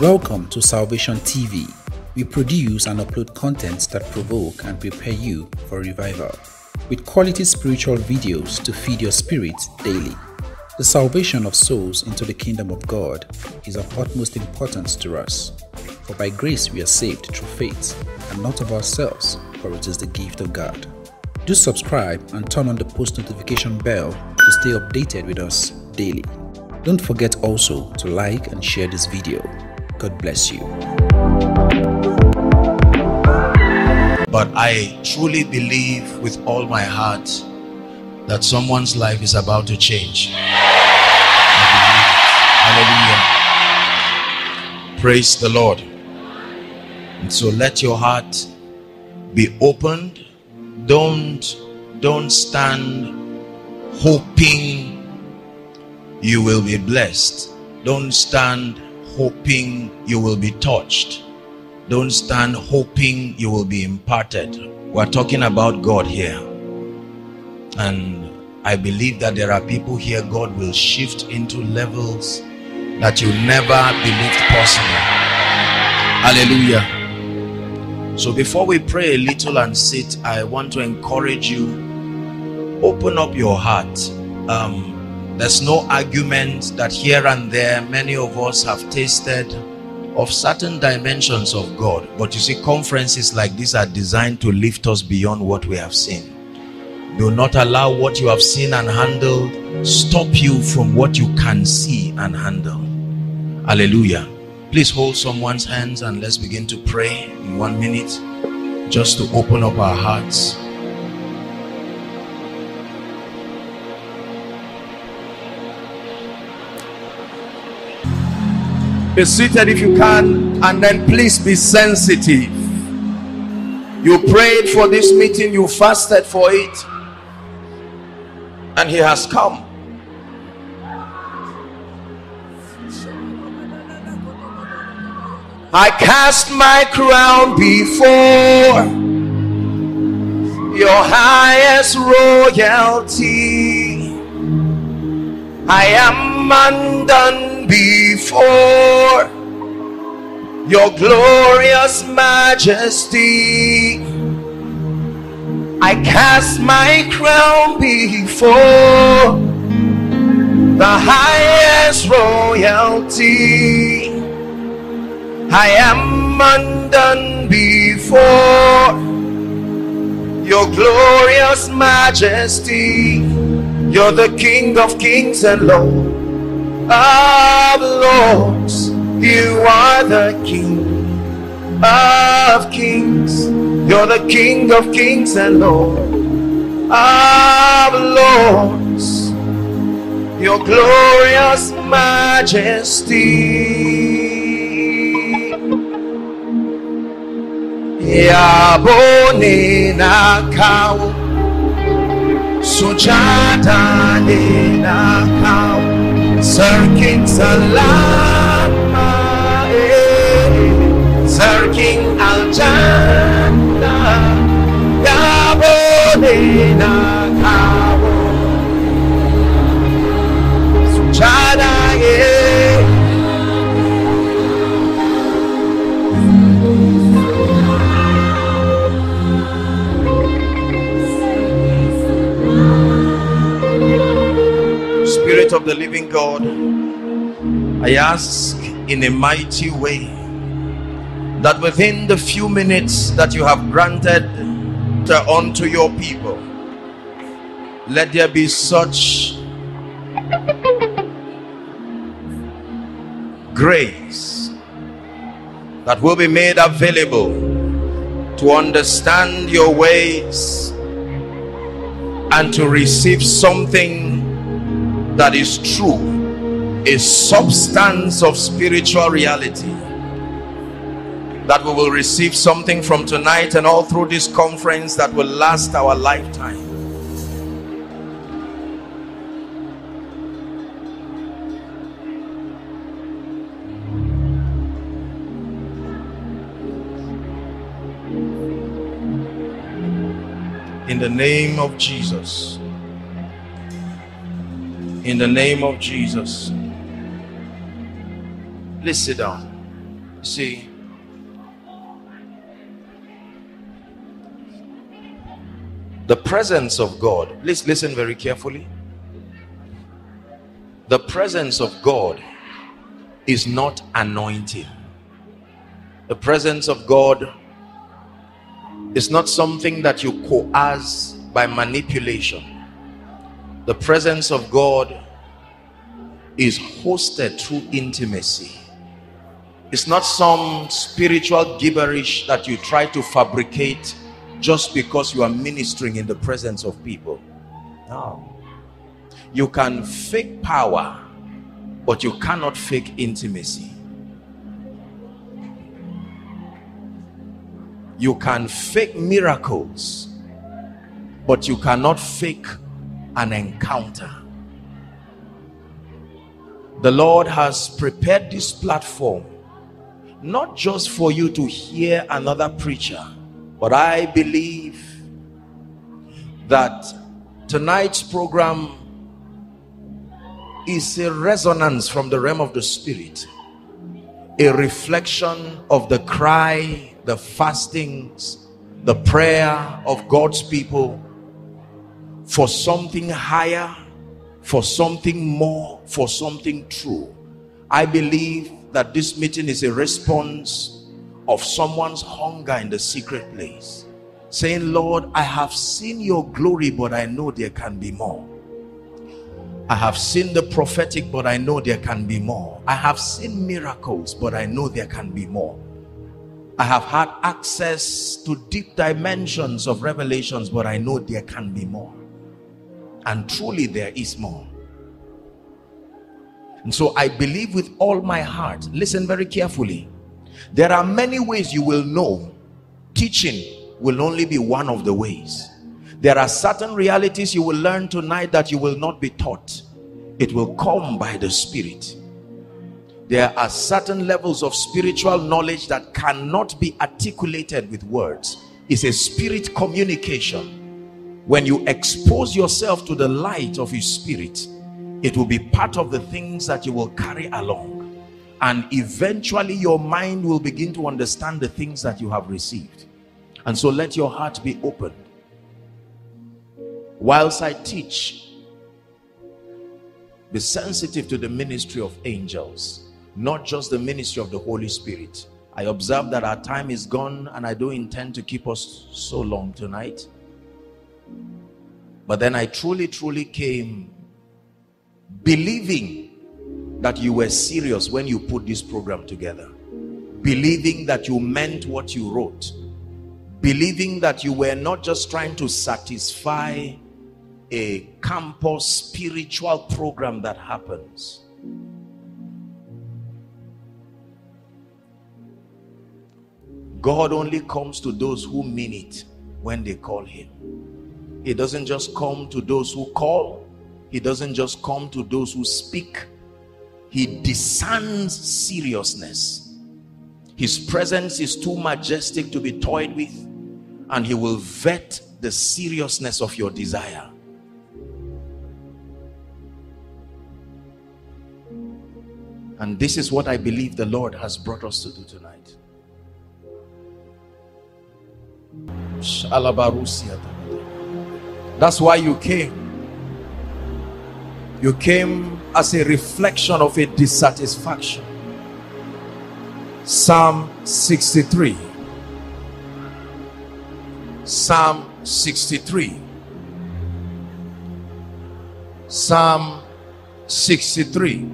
Welcome to Salvation TV. We produce and upload contents that provoke and prepare you for revival, with quality spiritual videos to feed your spirit daily. The salvation of souls into the kingdom of God is of utmost importance to us. For by grace we are saved through faith, and not of ourselves, for it is the gift of God. Do subscribe and turn on the post notification bell to stay updated with us daily. Don't forget also to like and share this video. God bless you. But I truly believe with all my heart that someone's life is about to change. Hallelujah. Praise the Lord. And so let your heart be opened. Don't don't stand hoping you will be blessed. Don't stand hoping you will be touched. Don't stand hoping you will be imparted. We're talking about God here. And I believe that there are people here God will shift into levels that you never believed possible. Hallelujah. So before we pray a little and sit, I want to encourage you open up your heart. Um, there's no argument that here and there many of us have tasted of certain dimensions of God. But you see, conferences like this are designed to lift us beyond what we have seen. Do not allow what you have seen and handled stop you from what you can see and handle. Hallelujah. Please hold someone's hands and let's begin to pray in one minute just to open up our hearts. Be seated if you can, and then please be sensitive. You prayed for this meeting, you fasted for it, and He has come. I cast my crown before your highest royalty. I am undone before your glorious majesty. I cast my crown before the highest royalty. I am undone before your glorious majesty. You're the King of kings and Lord of lords. You are the King of kings. You're the King of kings and Lord of lords. Your glorious majesty. Yabone nakau Sujada ne Sir Salama Sir King Aljana Yabone nakau Sujada Spirit of the living God, I ask in a mighty way that within the few minutes that you have granted unto your people, let there be such grace that will be made available to understand your ways and to receive something that is true, a substance of spiritual reality. That we will receive something from tonight and all through this conference that will last our lifetime. In the name of Jesus in the name of Jesus. Please sit down. See, the presence of God, please listen very carefully. The presence of God is not anointing. The presence of God is not something that you coerce by manipulation. The presence of God is hosted through intimacy. It's not some spiritual gibberish that you try to fabricate just because you are ministering in the presence of people. No. You can fake power, but you cannot fake intimacy. You can fake miracles, but you cannot fake an encounter. The Lord has prepared this platform not just for you to hear another preacher, but I believe that tonight's program is a resonance from the realm of the spirit, a reflection of the cry the fastings, the prayer of God's people for something higher, for something more, for something true. I believe that this meeting is a response of someone's hunger in the secret place. Saying, Lord, I have seen your glory, but I know there can be more. I have seen the prophetic, but I know there can be more. I have seen miracles, but I know there can be more. I have had access to deep dimensions of revelations, but I know there can be more. And truly, there is more. And so I believe with all my heart, listen very carefully. There are many ways you will know. Teaching will only be one of the ways. There are certain realities you will learn tonight that you will not be taught. It will come by the Spirit there are certain levels of spiritual knowledge that cannot be articulated with words it's a spirit communication when you expose yourself to the light of his spirit it will be part of the things that you will carry along and eventually your mind will begin to understand the things that you have received and so let your heart be open whilst I teach be sensitive to the ministry of angels not just the ministry of the Holy Spirit. I observe that our time is gone and I don't intend to keep us so long tonight. But then I truly, truly came believing that you were serious when you put this program together. Believing that you meant what you wrote. Believing that you were not just trying to satisfy a campus spiritual program that happens God only comes to those who mean it when they call him. He doesn't just come to those who call. He doesn't just come to those who speak. He discerns seriousness. His presence is too majestic to be toyed with and he will vet the seriousness of your desire. And this is what I believe the Lord has brought us to do tonight. That's why you came. You came as a reflection of a dissatisfaction. Psalm 63. Psalm 63. Psalm 63.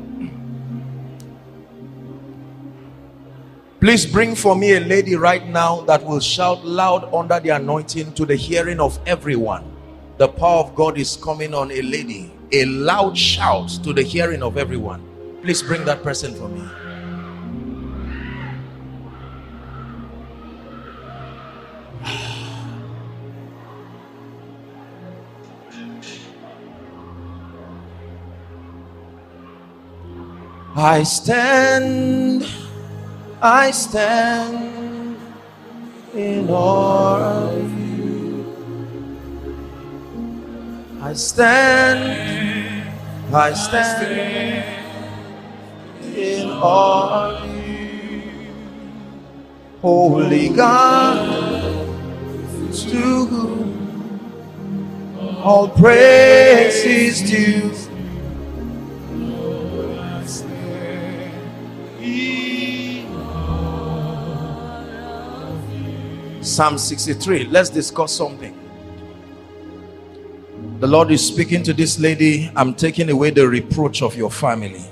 Please bring for me a lady right now that will shout loud under the anointing to the hearing of everyone. The power of God is coming on a lady. A loud shout to the hearing of everyone. Please bring that person for me. I stand I stand in awe of you. I stand, I stand in awe of you. Holy God, to whom all praise is due. Psalm 63. Let's discuss something. The Lord is speaking to this lady. I'm taking away the reproach of your family.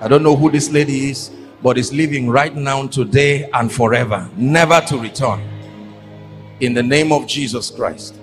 I don't know who this lady is, but is living right now, today, and forever, never to return. In the name of Jesus Christ.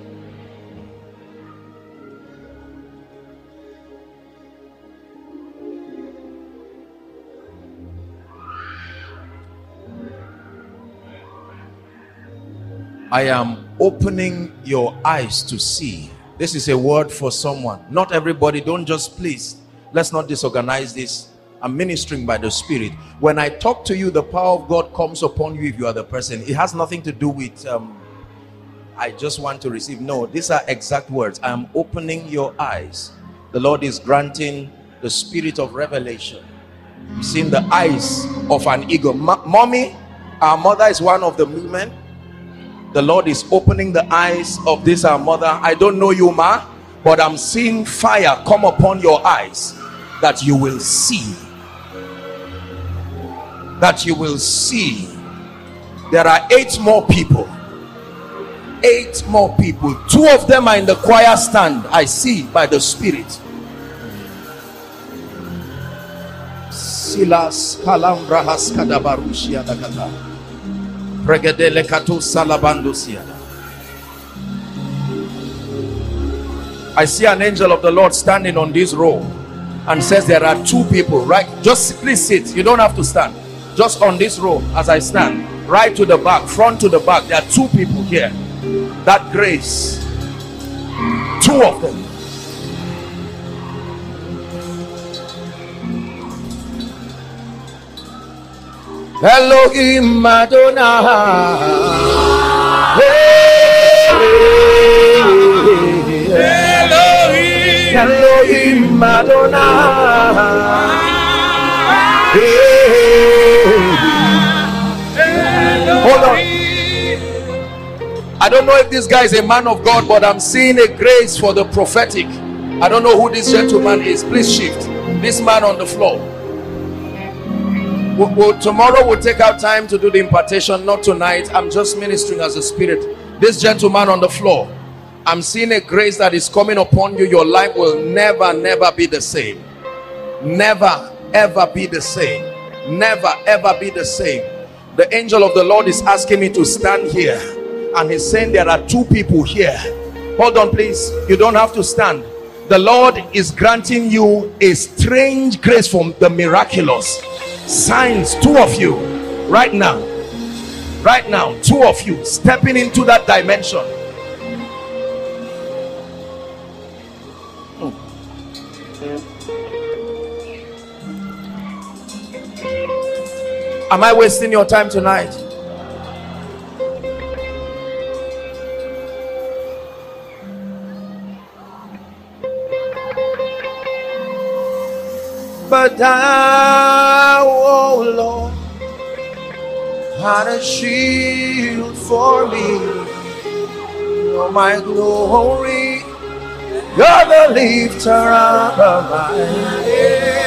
I am opening your eyes to see. This is a word for someone. Not everybody, don't just please. Let's not disorganize this. I'm ministering by the Spirit. When I talk to you, the power of God comes upon you if you are the person. It has nothing to do with, um, I just want to receive. No, these are exact words. I am opening your eyes. The Lord is granting the spirit of revelation. You've seen the eyes of an eagle. mommy, our mother is one of the women the Lord is opening the eyes of this our mother. I don't know you ma but I'm seeing fire come upon your eyes that you will see. That you will see. There are eight more people. Eight more people. Two of them are in the choir stand I see by the spirit. Silas Kalambra Haskadabarushia Dakata I see an angel of the Lord standing on this row and says there are two people right? Just please sit. You don't have to stand. Just on this row as I stand. Right to the back front to the back. There are two people here. That grace. Two of them Elohim Madonna. Elohim, Elohim Madonna. Hold on. I don't know if this guy is a man of God, but I'm seeing a grace for the prophetic. I don't know who this gentleman is. Please shift. This man on the floor we'll, we'll, tomorrow we'll take our time to do the impartation not tonight. I'm just ministering as a spirit. This gentleman on the floor i'm seeing a grace that is coming upon you. Your life will never never be the same. Never ever be the same. Never ever be the same. The angel of the lord is asking me to stand here. And he's saying there are two people here. Hold on please. You don't have to stand. The lord is granting you a strange grace from the miraculous signs two of you right now right now two of you stepping into that dimension hmm. am i wasting your time tonight but thou, oh Lord, had a shield for me. You're my glory, you're the lifter of my head.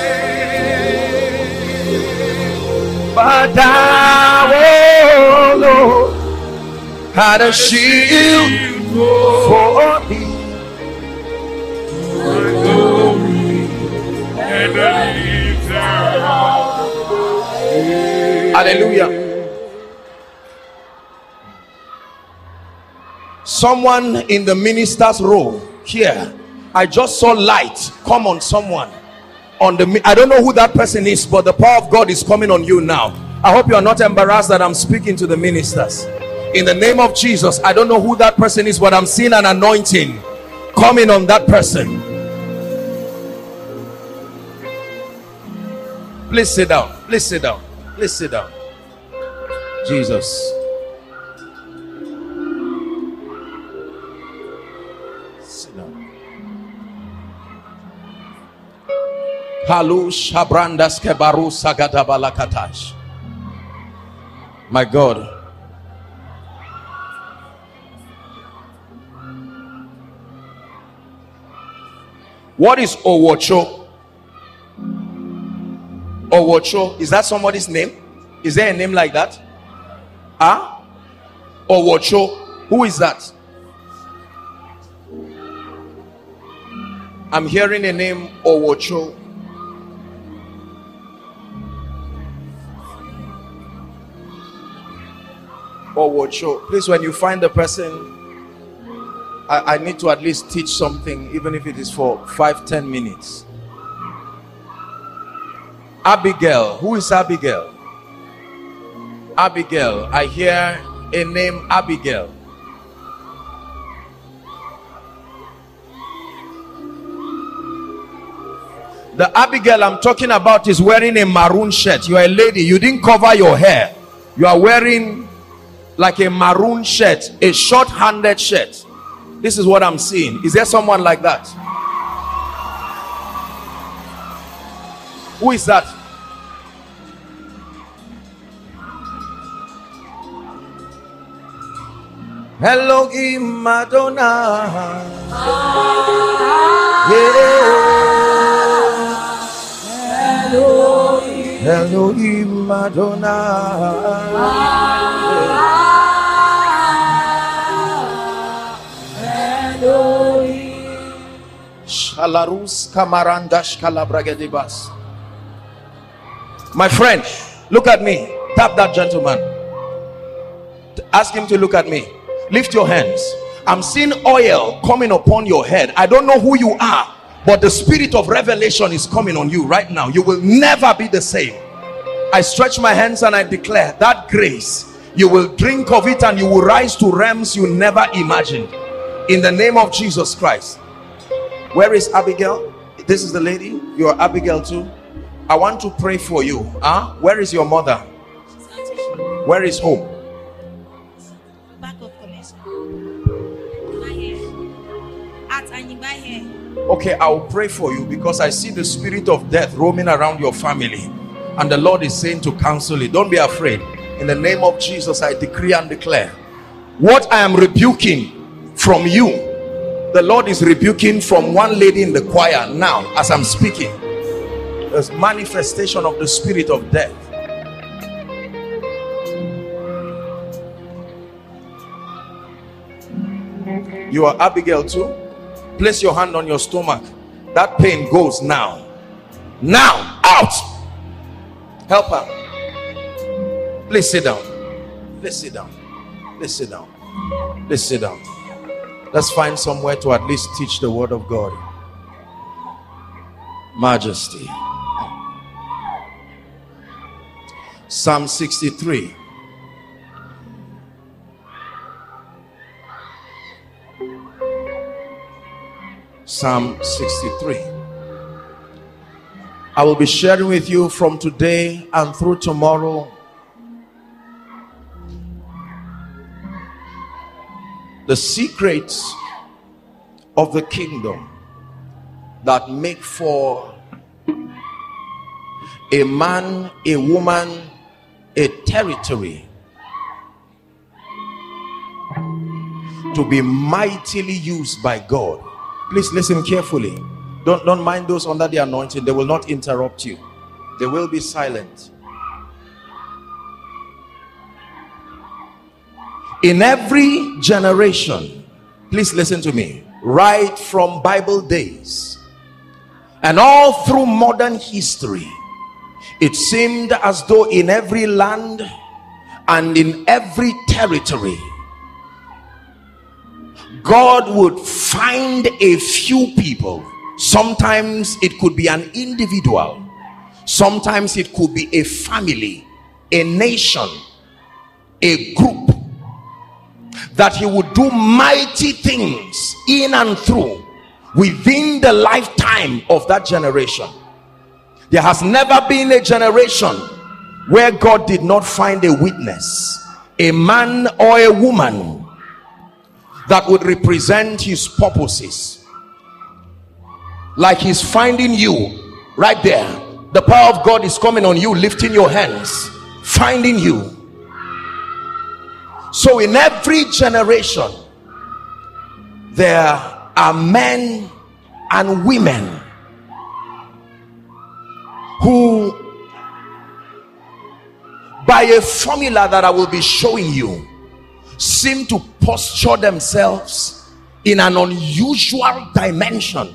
But thou, oh Lord, had a shield for me. Hallelujah. Someone in the minister's row here. I just saw light. Come on someone. On the I don't know who that person is but the power of God is coming on you now. I hope you are not embarrassed that I'm speaking to the ministers. In the name of Jesus I don't know who that person is but I'm seeing an anointing coming on that person Please sit down. Please sit down. Please sit down. Jesus. Sit down. Shabrandas Kebaru Sagadabalakatash. My God. What is Owocho? Owocho, is that somebody's name? Is there a name like that? Ah? Huh? Owocho, who is that? I'm hearing a name Owocho. Owocho. Please, when you find the person, I, I need to at least teach something, even if it is for five, ten minutes. Abigail. Who is Abigail? Abigail. I hear a name Abigail. The Abigail I'm talking about is wearing a maroon shirt. You are a lady. You didn't cover your hair. You are wearing like a maroon shirt, a short-handed shirt. This is what I'm seeing. Is there someone like that? Who is that? Hello, Madonna. Yeah. Hello, Hello, Madonna. Shalarus Kamarandash Kalabragedibas. My friend, look at me. Tap that gentleman. Ask him to look at me. Lift your hands. I'm seeing oil coming upon your head. I don't know who you are, but the spirit of revelation is coming on you right now. You will never be the same. I stretch my hands and I declare that grace, you will drink of it and you will rise to realms you never imagined. In the name of Jesus Christ. Where is Abigail? This is the lady. You are Abigail too. I want to pray for you. Huh? Where is your mother? Where is home? Okay, I will pray for you because I see the spirit of death roaming around your family. And the Lord is saying to counsel it. Don't be afraid. In the name of Jesus, I decree and declare what I am rebuking from you the Lord is rebuking from one lady in the choir now as I'm speaking. There's manifestation of the spirit of death. You are Abigail too. Place your hand on your stomach. That pain goes now. Now, out. Help her. Please sit down. Please sit down. Please sit down. Please sit down. Let's find somewhere to at least teach the word of God. Majesty. Psalm 63. Psalm 63. I will be sharing with you from today and through tomorrow the secrets of the kingdom that make for a man, a woman, a territory to be mightily used by God. Please listen carefully. Don't, don't mind those under the anointing. They will not interrupt you. They will be silent. in every generation please listen to me right from bible days and all through modern history it seemed as though in every land and in every territory god would find a few people. Sometimes it could be an individual. Sometimes it could be a family a nation a group that he would do mighty things in and through within the lifetime of that generation there has never been a generation where God did not find a witness a man or a woman that would represent his purposes. Like he's finding you right there. The power of God is coming on you lifting your hands finding you. So in every generation there are men and women who by a formula that I will be showing you seem to posture themselves in an unusual dimension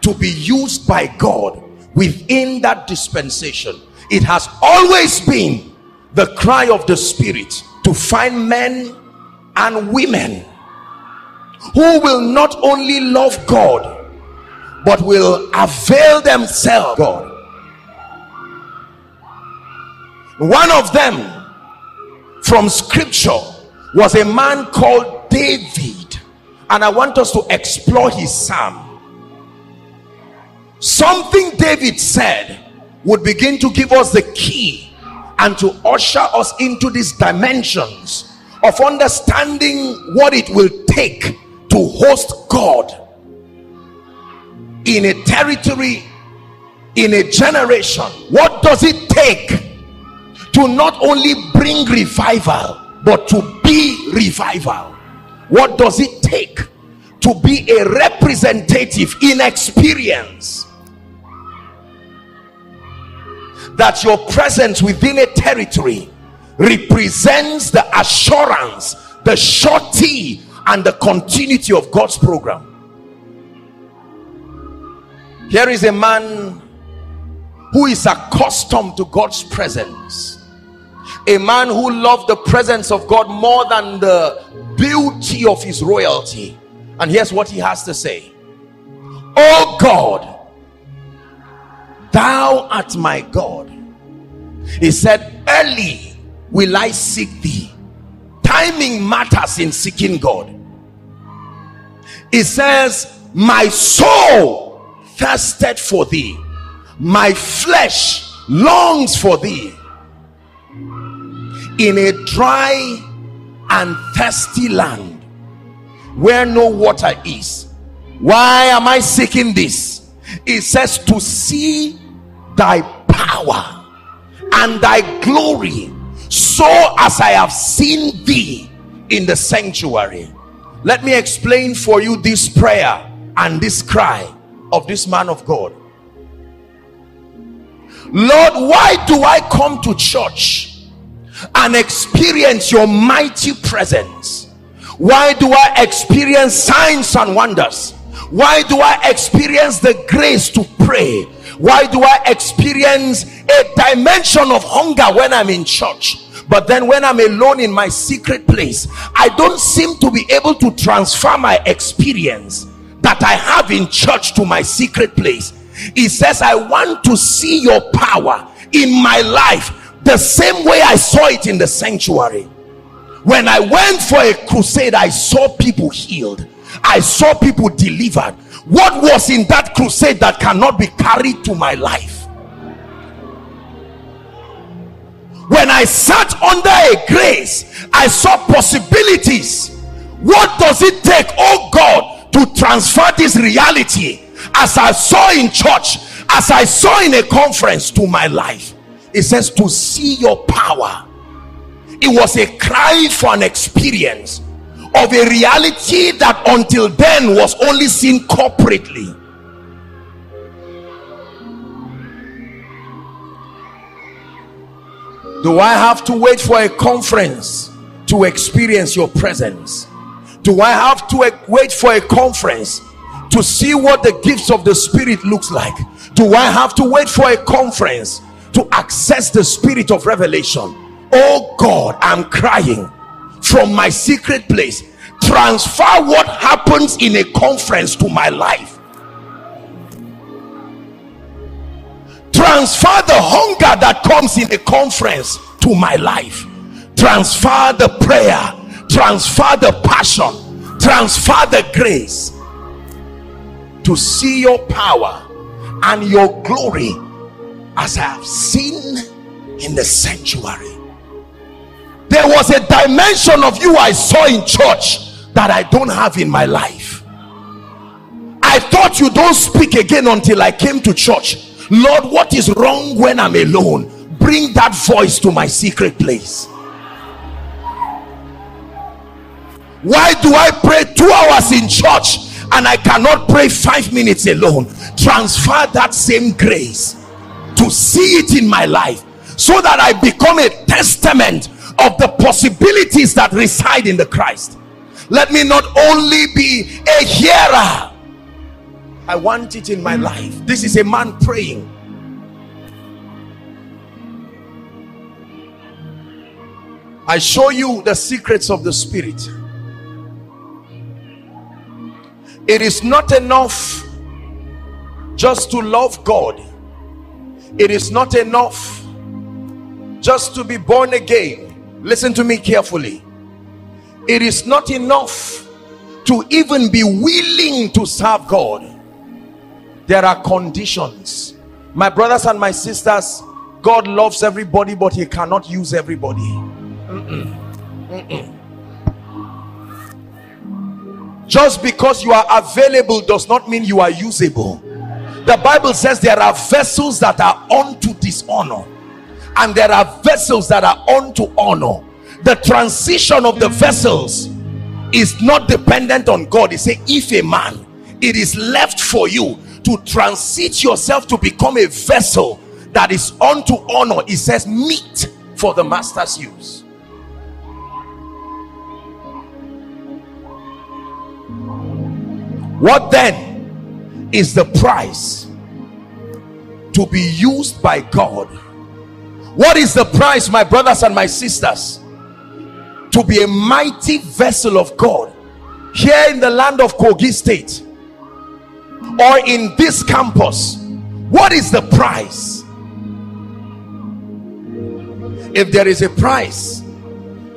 to be used by God within that dispensation. It has always been the cry of the Spirit to find men and women who will not only love God but will avail themselves God. One of them from scripture was a man called David. And I want us to explore his psalm. Something David said would begin to give us the key and to usher us into these dimensions of understanding what it will take to host God in a territory in a generation. What does it take to not only bring revival but to be revival. What does it take to be a representative in experience? That your presence within a territory represents the assurance the surety and the continuity of God's program. Here is a man who is accustomed to God's presence a man who loved the presence of God more than the beauty of his royalty. And here's what he has to say. Oh God thou art my God. He said early will I seek thee. Timing matters in seeking God. He says my soul thirsted for thee. My flesh longs for thee in a dry and thirsty land where no water is. Why am I seeking this? It says to see thy power and thy glory so as I have seen thee in the sanctuary. Let me explain for you this prayer and this cry of this man of God. Lord why do I come to church and experience your mighty presence. Why do I experience signs and wonders? Why do I experience the grace to pray? Why do I experience a dimension of hunger when I'm in church? But then when I'm alone in my secret place I don't seem to be able to transfer my experience that I have in church to my secret place. He says I want to see your power in my life the same way I saw it in the sanctuary. When I went for a crusade I saw people healed. I saw people delivered. What was in that crusade that cannot be carried to my life? When I sat under a grace I saw possibilities. What does it take oh God to transfer this reality as I saw in church as I saw in a conference to my life it says to see your power. It was a cry for an experience of a reality that until then was only seen corporately. Do I have to wait for a conference to experience your presence? Do I have to wait for a conference to see what the gifts of the spirit looks like? Do I have to wait for a conference to access the spirit of revelation. Oh God I'm crying from my secret place. Transfer what happens in a conference to my life. Transfer the hunger that comes in a conference to my life. Transfer the prayer. Transfer the passion. Transfer the grace to see your power and your glory as I have seen in the sanctuary. There was a dimension of you I saw in church that I don't have in my life. I thought you don't speak again until I came to church. Lord what is wrong when I'm alone? Bring that voice to my secret place. Why do I pray two hours in church and I cannot pray five minutes alone, transfer that same grace to see it in my life so that I become a testament of the possibilities that reside in the Christ. Let me not only be a hearer, I want it in my life. This is a man praying. I show you the secrets of the spirit. It is not enough just to love God. It is not enough just to be born again. Listen to me carefully. It is not enough to even be willing to serve God. There are conditions. My brothers and my sisters, God loves everybody, but He cannot use everybody. Mm-mm. Mm-mm. Just because you are available does not mean you are usable. The Bible says there are vessels that are unto dishonor, and there are vessels that are unto honor. The transition of the vessels is not dependent on God. He say, if a man, it is left for you to transit yourself to become a vessel that is unto honor. He says, meet for the master's use. what then is the price to be used by God. What is the price my brothers and my sisters? To be a mighty vessel of God here in the land of Kogi state or in this campus. What is the price? If there is a price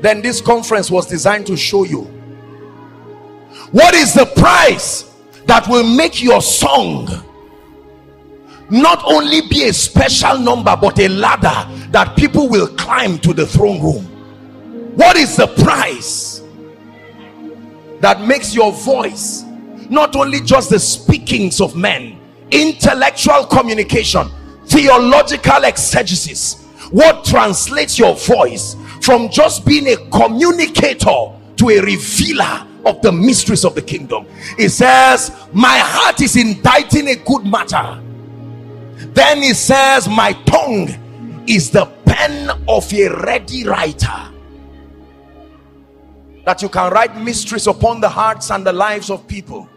then this conference was designed to show you. What is the price that will make your song not only be a special number but a ladder that people will climb to the throne room. What is the price that makes your voice not only just the speakings of men intellectual communication theological exegesis? What translates your voice from just being a communicator to a revealer of the mysteries of the kingdom. He says my heart is inditing a good matter. Then he says my tongue is the pen of a ready writer. That you can write mysteries upon the hearts and the lives of people.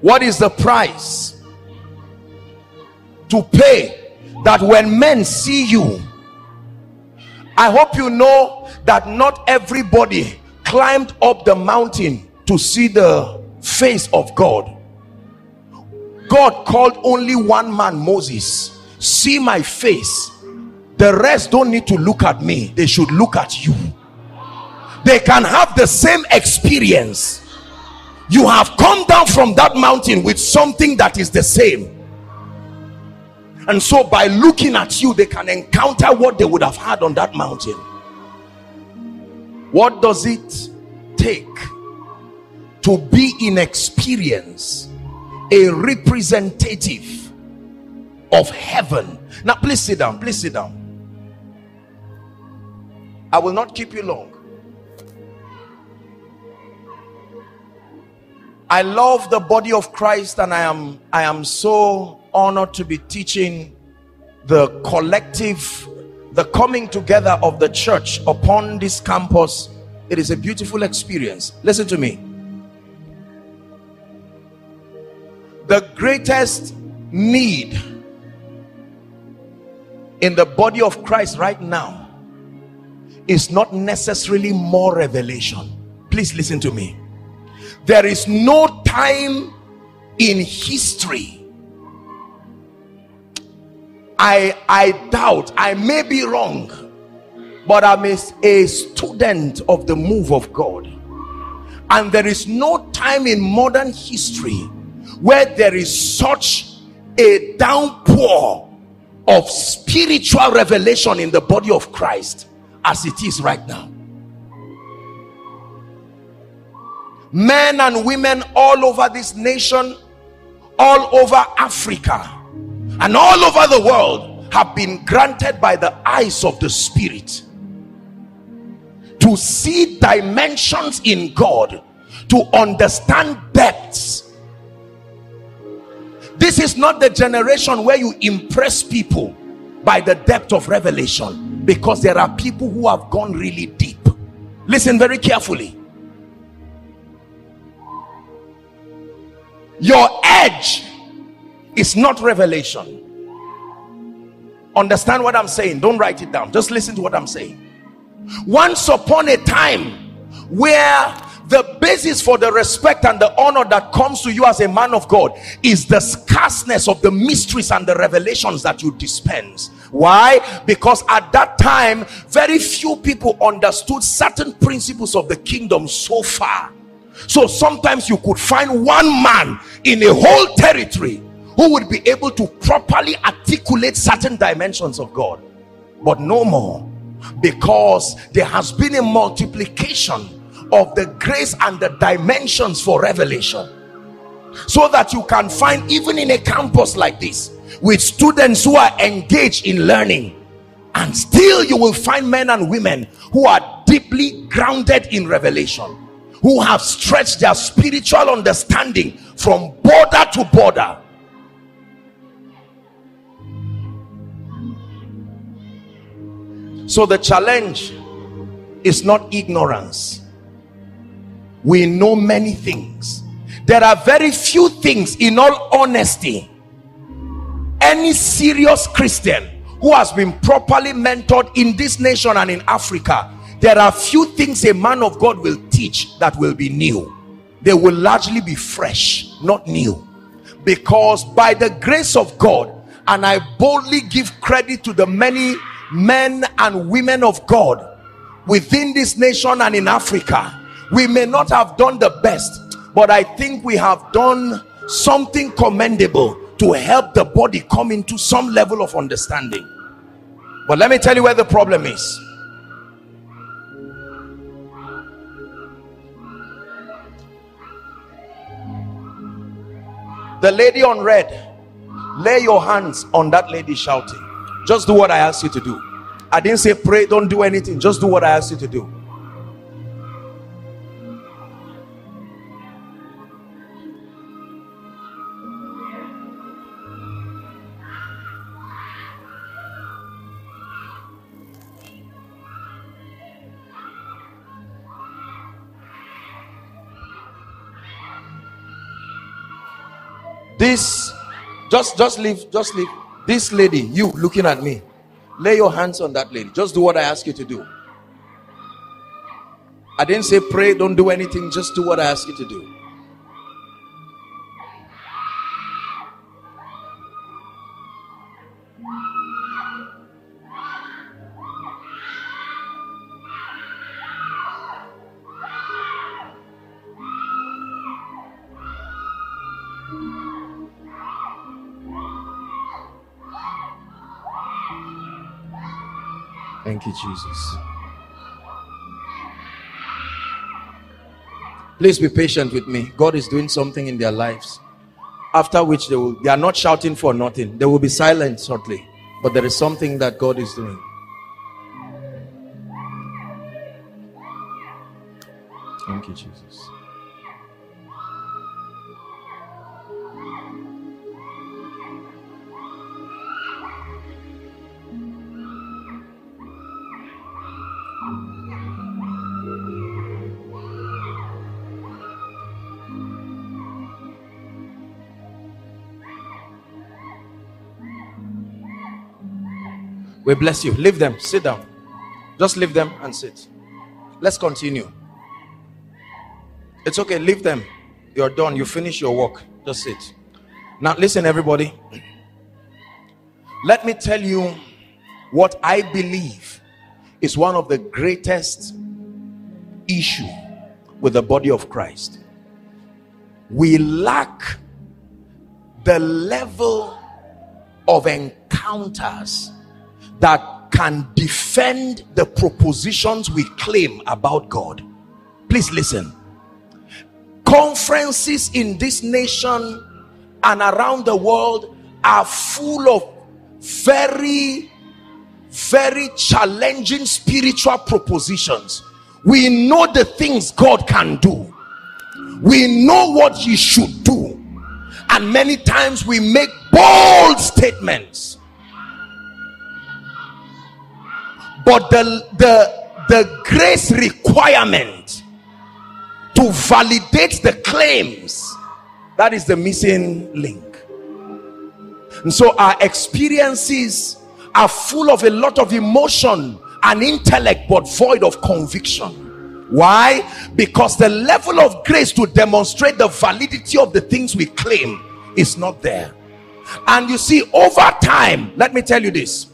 What is the price? To pay that when men see you i hope you know that not everybody climbed up the mountain to see the face of God. God called only one man Moses. See my face. The rest don't need to look at me. They should look at you. They can have the same experience. You have come down from that mountain with something that is the same. And so by looking at you they can encounter what they would have had on that mountain what does it take to be in experience a representative of heaven? Now please sit down please sit down. I will not keep you long. I love the body of christ and i am i am so honored to be teaching the collective the coming together of the church upon this campus it is a beautiful experience. Listen to me. The greatest need in the body of Christ right now is not necessarily more revelation. Please listen to me. There is no time in history I I doubt I may be wrong but I'm a, a student of the move of God. And there is no time in modern history where there is such a downpour of spiritual revelation in the body of Christ as it is right now. Men and women all over this nation all over Africa and all over the world have been granted by the eyes of the spirit to see dimensions in God to understand depths. This is not the generation where you impress people by the depth of revelation because there are people who have gone really deep. Listen very carefully. Your edge is not revelation understand what i'm saying don't write it down just listen to what i'm saying once upon a time where the basis for the respect and the honor that comes to you as a man of God is the scarceness of the mysteries and the revelations that you dispense. Why? Because at that time, very few people understood certain principles of the kingdom so far. So sometimes you could find one man in a whole territory who would be able to properly articulate certain dimensions of God. But no more because there has been a multiplication of the grace and the dimensions for revelation so that you can find even in a campus like this with students who are engaged in learning and still you will find men and women who are deeply grounded in revelation who have stretched their spiritual understanding from border to border so the challenge is not ignorance. We know many things. There are very few things in all honesty any serious christian who has been properly mentored in this nation and in africa there are few things a man of god will teach that will be new. They will largely be fresh not new. Because by the grace of god and i boldly give credit to the many men and women of god within this nation and in africa. We may not have done the best but i think we have done something commendable to help the body come into some level of understanding. But let me tell you where the problem is. The lady on red lay your hands on that lady shouting just do what i asked you to do. I didn't say pray don't do anything. Just do what i asked you to do. This just just leave just leave this lady you looking at me lay your hands on that lady. Just do what i ask you to do. I didn't say pray don't do anything just do what i ask you to do Thank you, Jesus. Please be patient with me. God is doing something in their lives. After which they will they are not shouting for nothing. They will be silent shortly. But there is something that God is doing. Thank you, Jesus. We bless you. Leave them. Sit down. Just leave them and sit. Let's continue. It's okay. Leave them. You're done. You finish your work. Just sit. Now, listen, everybody. Let me tell you what I believe is one of the greatest issue with the body of Christ. We lack the level of encounters that can defend the propositions we claim about God. Please listen. Conferences in this nation and around the world are full of very, very challenging spiritual propositions. We know the things God can do. we know what he should do and many times we make bold statements but the the the grace requirement to validate the claims that is the missing link. And so our experiences are full of a lot of emotion and intellect but void of conviction. Why? Because the level of grace to demonstrate the validity of the things we claim is not there. And you see over time let me tell you this.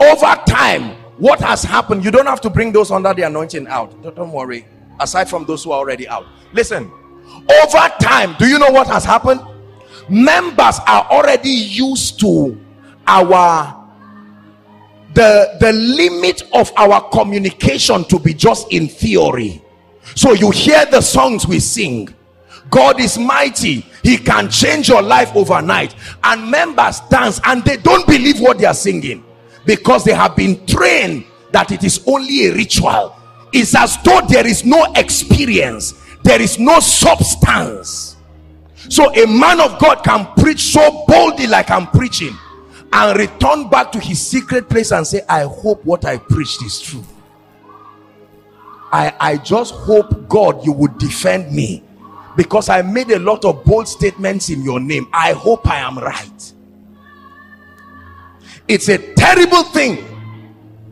Over time what has happened? You don't have to bring those under the anointing out. Don't, don't worry. Aside from those who are already out. Listen. Over time do you know what has happened? Members are already used to our the the limit of our communication to be just in theory. So you hear the songs we sing. God is mighty. He can change your life overnight. And members dance and they don't believe what they are singing because they have been trained that it is only a ritual. It's as though there is no experience. There is no substance. So a man of god can preach so boldly like i'm preaching and return back to his secret place and say i hope what i preached is true. I i just hope god you would defend me because i made a lot of bold statements in your name. I hope i am right it's a terrible thing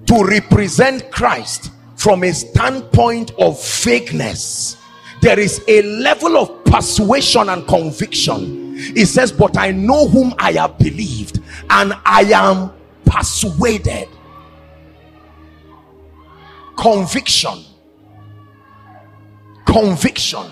to represent christ from a standpoint of vagueness there is a level of persuasion and conviction. He says but i know whom i have believed and i am persuaded. Conviction. Conviction.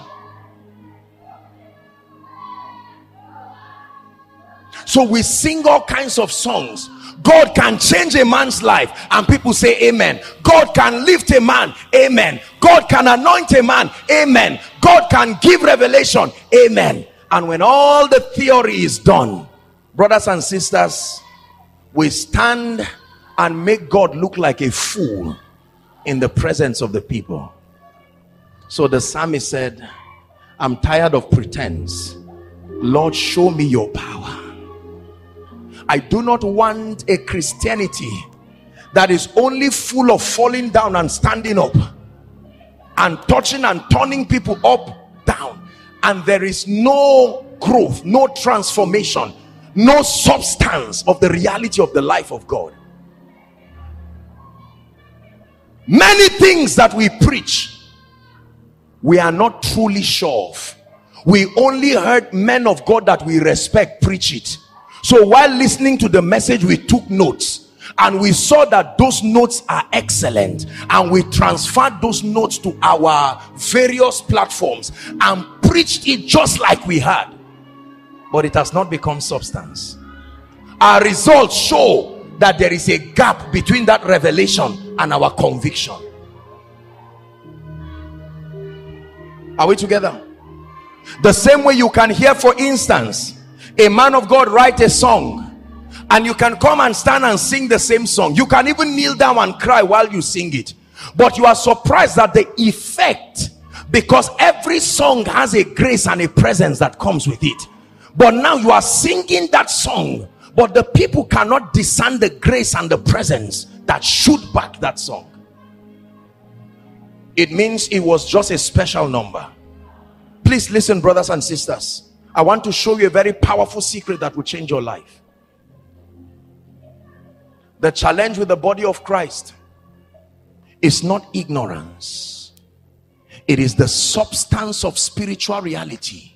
So we sing all kinds of songs God can change a man's life and people say amen. God can lift a man. Amen. God can anoint a man. Amen. God can give revelation. Amen. And when all the theory is done, brothers and sisters, we stand and make God look like a fool in the presence of the people. So the psalmist said, I'm tired of pretense. Lord, show me your power. I do not want a Christianity that is only full of falling down and standing up and touching and turning people up, down. And there is no growth no transformation no substance of the reality of the life of God. Many things that we preach we are not truly sure of. We only heard men of God that we respect preach it so while listening to the message we took notes. And we saw that those notes are excellent. And we transferred those notes to our various platforms and preached it just like we had. But it has not become substance. Our results show that there is a gap between that revelation and our conviction. Are we together? The same way you can hear for instance a man of God write a song and you can come and stand and sing the same song. You can even kneel down and cry while you sing it. But you are surprised at the effect because every song has a grace and a presence that comes with it. But now you are singing that song but the people cannot discern the grace and the presence that should back that song. It means it was just a special number. Please listen brothers and sisters i want to show you a very powerful secret that will change your life. The challenge with the body of Christ is not ignorance. It is the substance of spiritual reality.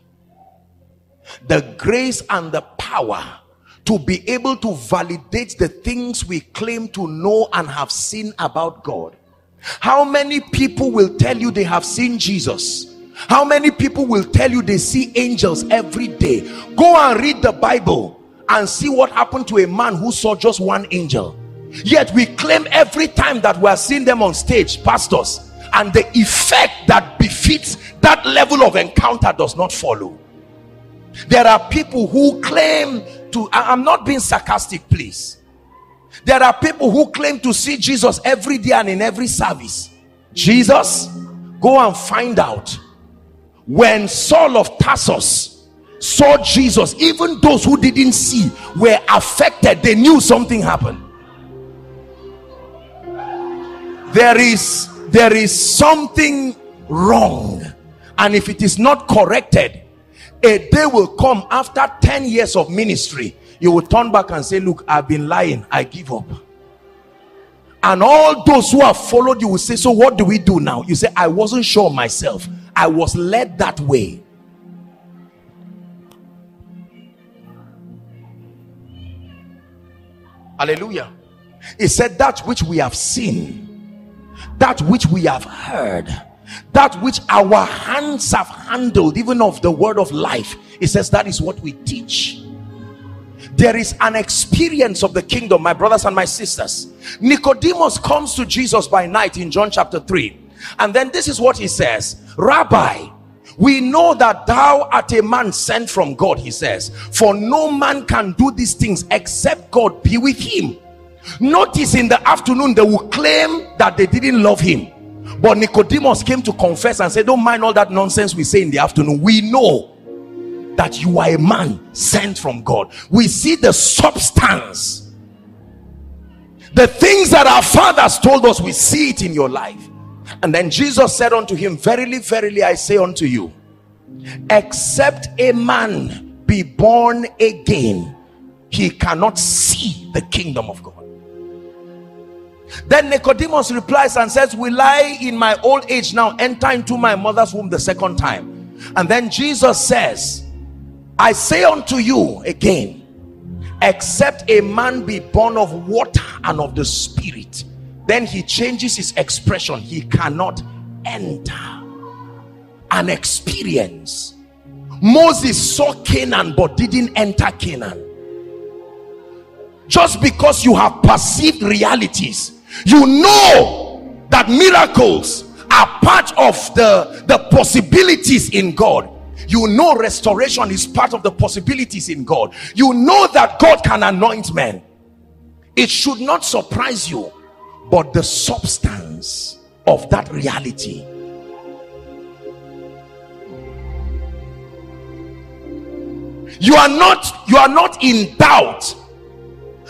The grace and the power to be able to validate the things we claim to know and have seen about God. How many people will tell you they have seen Jesus how many people will tell you they see angels every day? Go and read the Bible and see what happened to a man who saw just one angel. Yet we claim every time that we are seeing them on stage pastors and the effect that befits that level of encounter does not follow. There are people who claim to i'm not being sarcastic please. There are people who claim to see jesus every day and in every service. Jesus go and find out when Saul of Tarsus saw Jesus, even those who didn't see were affected, they knew something happened. There is there is something wrong, and if it is not corrected, a day will come after 10 years of ministry. You will turn back and say, Look, I've been lying, I give up. And all those who have followed you will say, So what do we do now? You say, I wasn't sure myself. I was led that way. Hallelujah. He said, That which we have seen, that which we have heard, that which our hands have handled, even of the word of life. He says, That is what we teach. There is an experience of the kingdom, my brothers and my sisters. Nicodemus comes to Jesus by night in John chapter 3 and then this is what he says Rabbi, we know that thou art a man sent from God, he says, for no man can do these things except God be with him. Notice in the afternoon, they will claim that they didn't love him. But Nicodemus came to confess and said, Don't mind all that nonsense we say in the afternoon. We know that you are a man sent from God. We see the substance, the things that our fathers told us, we see it in your life. And then Jesus said unto him, Verily, verily, I say unto you, except a man be born again, he cannot see the kingdom of God. Then Nicodemus replies and says, Will I in my old age now enter into my mother's womb the second time? And then Jesus says, I say unto you again, except a man be born of water and of the spirit, then he changes his expression. He cannot enter an experience. Moses saw canaan but didn't enter canaan. Just because you have perceived realities you know that miracles are part of the the possibilities in god. You know restoration is part of the possibilities in god. You know that god can anoint men. It should not surprise you but the substance of that reality you are not you are not in doubt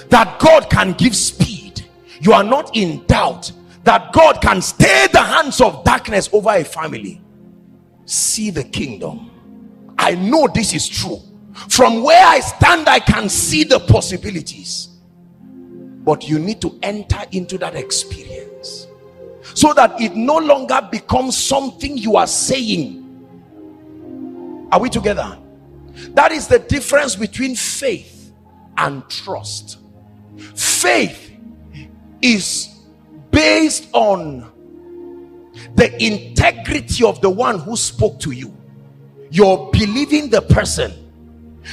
that god can give speed. You are not in doubt that god can stay the hands of darkness over a family. See the kingdom. I know this is true. From where i stand i can see the possibilities but you need to enter into that experience so that it no longer becomes something you are saying. Are we together? That is the difference between faith and trust. Faith is based on the integrity of the one who spoke to you. You're believing the person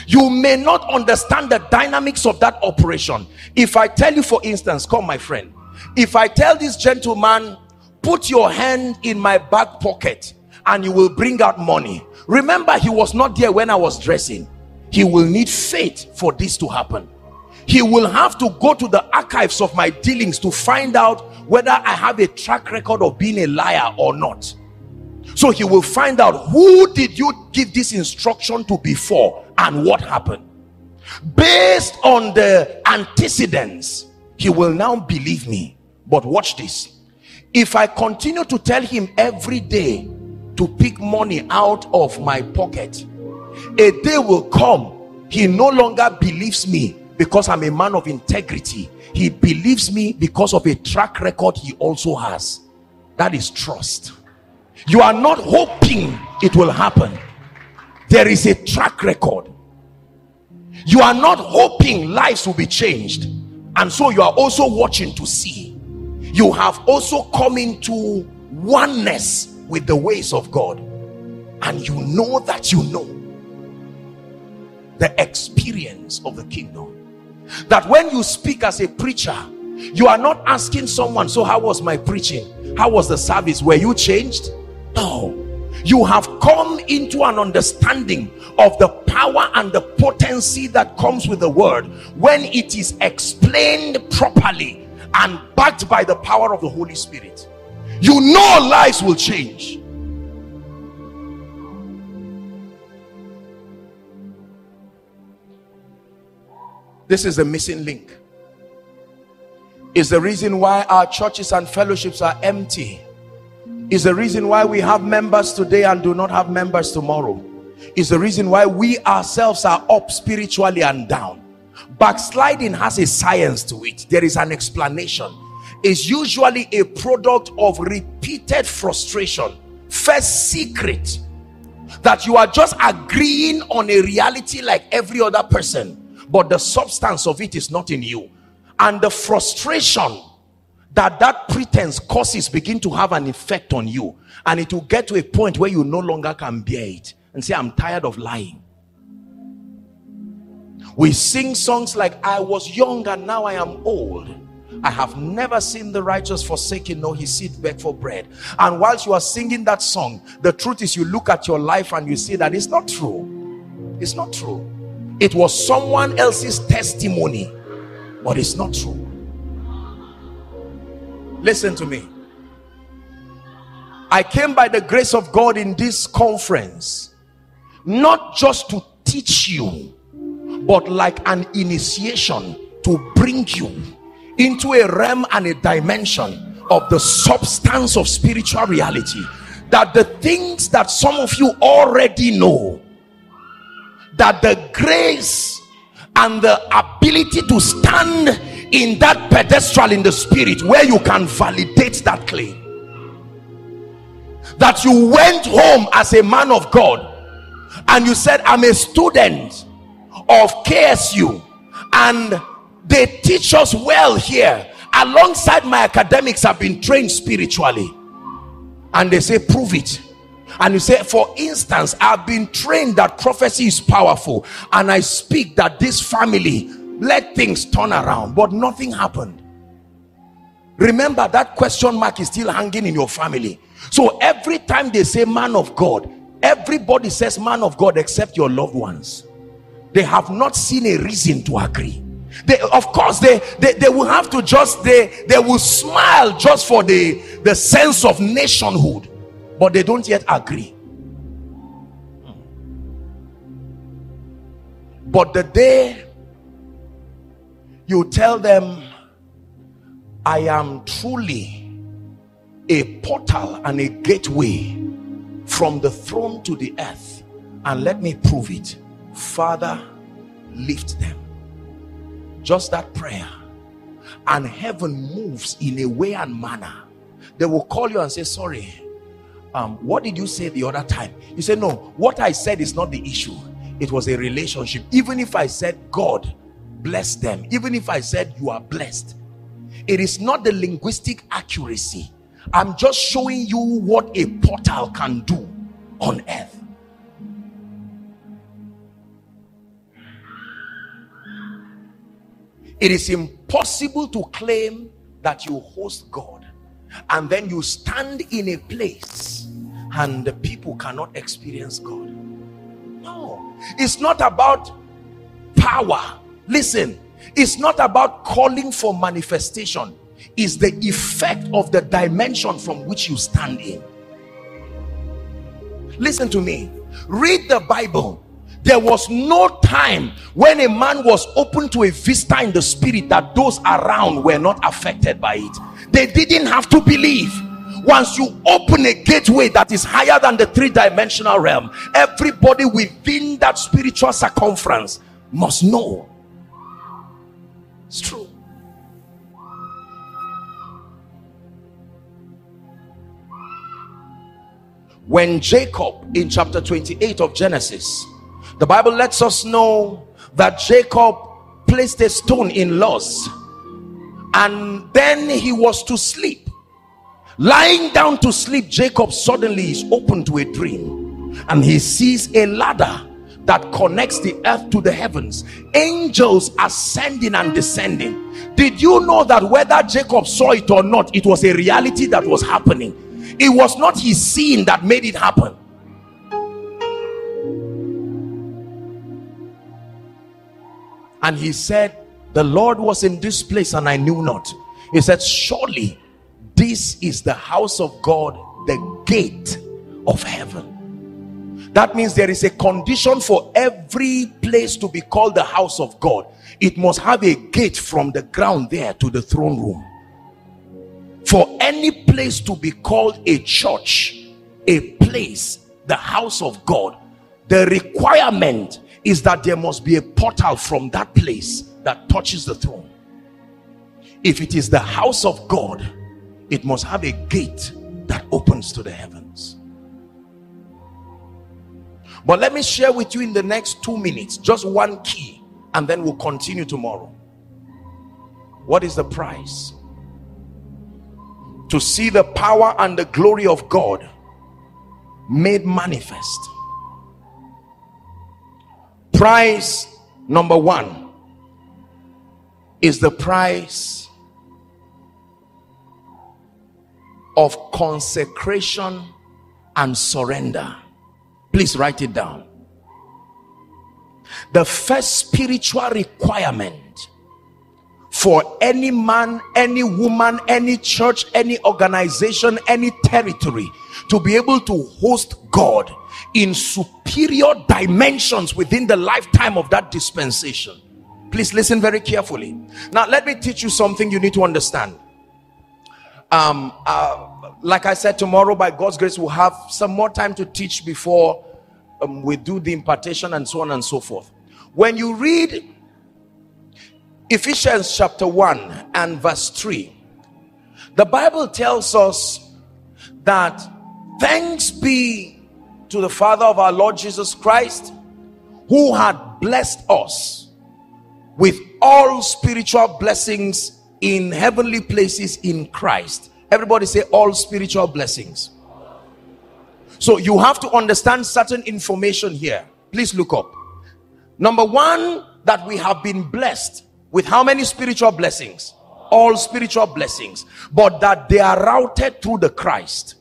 you may not understand the dynamics of that operation. If i tell you for instance come my friend. If i tell this gentleman put your hand in my back pocket and you will bring out money remember he was not there when i was dressing. He will need faith for this to happen. He will have to go to the archives of my dealings to find out whether i have a track record of being a liar or not so he will find out who did you give this instruction to before and what happened. Based on the antecedents he will now believe me. But watch this. If i continue to tell him every day to pick money out of my pocket a day will come he no longer believes me because i'm a man of integrity. He believes me because of a track record he also has. That is trust you are not hoping it will happen. There is a track record. You are not hoping lives will be changed. And so you are also watching to see. You have also come into oneness with the ways of god. And you know that you know the experience of the kingdom. That when you speak as a preacher you are not asking someone so how was my preaching? How was the service? Were you changed no. You have come into an understanding of the power and the potency that comes with the word when it is explained properly and backed by the power of the Holy Spirit. You know lives will change. This is the missing link. Is the reason why our churches and fellowships are empty is the reason why we have members today and do not have members tomorrow. Is the reason why we ourselves are up spiritually and down. Backsliding has a science to it. There is an explanation. Is usually a product of repeated frustration. First secret that you are just agreeing on a reality like every other person but the substance of it is not in you and the frustration that that pretense causes begin to have an effect on you and it will get to a point where you no longer can bear it and say i'm tired of lying we sing songs like i was young and now i am old I have never seen the righteous forsaken, nor his seed beg for bread. And whilst you are singing that song, the truth is you look at your life and you see that it's not true. It's not true it was someone else's testimony but it's not true listen to me. I came by the grace of God in this conference not just to teach you but like an initiation to bring you into a realm and a dimension of the substance of spiritual reality. That the things that some of you already know that the grace and the ability to stand in that pedestal in the spirit where you can validate that claim. That you went home as a man of God and you said I'm a student of KSU and they teach us well here. Alongside my academics have been trained spiritually. And they say prove it. And you say for instance i've been trained that prophecy is powerful and i speak that this family let things turn around but nothing happened. Remember that question mark is still hanging in your family. So every time they say man of god everybody says man of god except your loved ones. They have not seen a reason to agree. They of course they, they they will have to just they they will smile just for the the sense of nationhood but they don't yet agree. Hmm. But the day you tell them i am truly a portal and a gateway from the throne to the earth and let me prove it father lift them just that prayer and heaven moves in a way and manner they will call you and say sorry um, what did you say the other time? You say no, what I said is not the issue. It was a relationship. Even if I said, God, bless them. Even if I said, you are blessed. It is not the linguistic accuracy. I'm just showing you what a portal can do on earth. It is impossible to claim that you host God and then you stand in a place and the people cannot experience God. No, it's not about power. Listen, it's not about calling for manifestation, it's the effect of the dimension from which you stand in. Listen to me, read the Bible. There was no time when a man was open to a vista in the spirit that those around were not affected by it. They didn't have to believe. Once you open a gateway that is higher than the three-dimensional realm everybody within that spiritual circumference must know it's true. When jacob in chapter 28 of genesis the bible lets us know that jacob placed a stone in Luz and then he was to sleep. Lying down to sleep jacob suddenly is open to a dream and he sees a ladder that connects the earth to the heavens. Angels ascending and descending. Did you know that whether jacob saw it or not it was a reality that was happening? It was not his seeing that made it happen. And he said the lord was in this place and i knew not. He said surely this is the house of god the gate of heaven that means there is a condition for every place to be called the house of God. It must have a gate from the ground there to the throne room. For any place to be called a church a place the house of God the requirement is that there must be a portal from that place that touches the throne. If it is the house of God it must have a gate that opens to the heavens but let me share with you in the next two minutes just one key and then we'll continue tomorrow. What is the price? To see the power and the glory of God made manifest. Price number one is the price of consecration and surrender please write it down. The first spiritual requirement for any man any woman any church any organization any territory to be able to host god in superior dimensions within the lifetime of that dispensation. Please listen very carefully. Now let me teach you something you need to understand um uh, like i said tomorrow by god's grace we'll have some more time to teach before um, we do the impartation and so on and so forth. When you read Ephesians chapter 1 and verse 3 the Bible tells us that thanks be to the Father of our Lord Jesus Christ who had blessed us with all spiritual blessings in heavenly places in Christ. Everybody say all spiritual blessings. So you have to understand certain information here. Please look up. Number one that we have been blessed with how many spiritual blessings? All spiritual blessings. But that they are routed through the christ.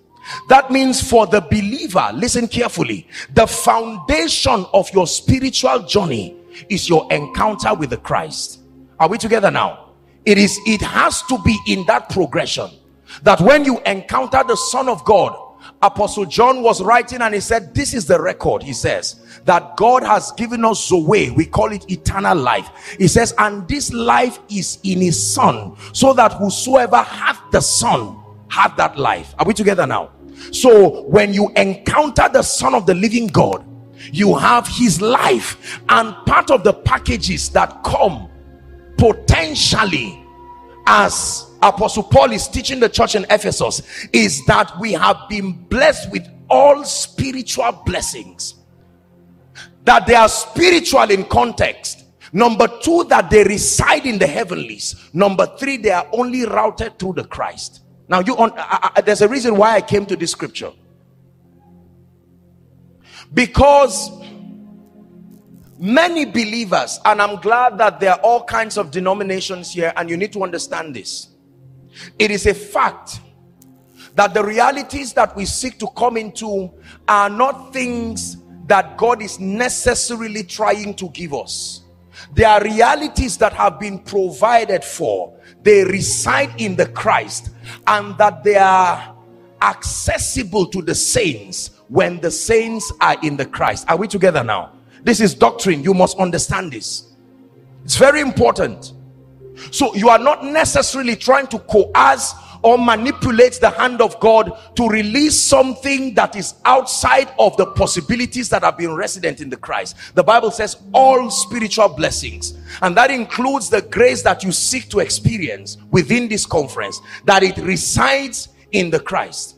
That means for the believer listen carefully the foundation of your spiritual journey is your encounter with the christ. Are we together now it is it has to be in that progression that when you encounter the son of god apostle john was writing and he said this is the record he says that god has given us Zoe we call it eternal life. He says and this life is in his son so that whosoever hath the son hath that life. Are we together now? So when you encounter the son of the living god you have his life and part of the packages that come potentially as apostle paul is teaching the church in ephesus is that we have been blessed with all spiritual blessings. That they are spiritual in context. Number two that they reside in the heavenlies. Number three they are only routed through the christ. Now you on I, I, there's a reason why i came to this scripture. Because many believers and i'm glad that there are all kinds of denominations here and you need to understand this it is a fact that the realities that we seek to come into are not things that God is necessarily trying to give us. They are realities that have been provided for. They reside in the Christ and that they are accessible to the saints when the saints are in the Christ. Are we together now? This is doctrine. You must understand this. It's very important. So you are not necessarily trying to coerce or manipulate the hand of God to release something that is outside of the possibilities that have been resident in the Christ. The Bible says all spiritual blessings and that includes the grace that you seek to experience within this conference that it resides in the Christ.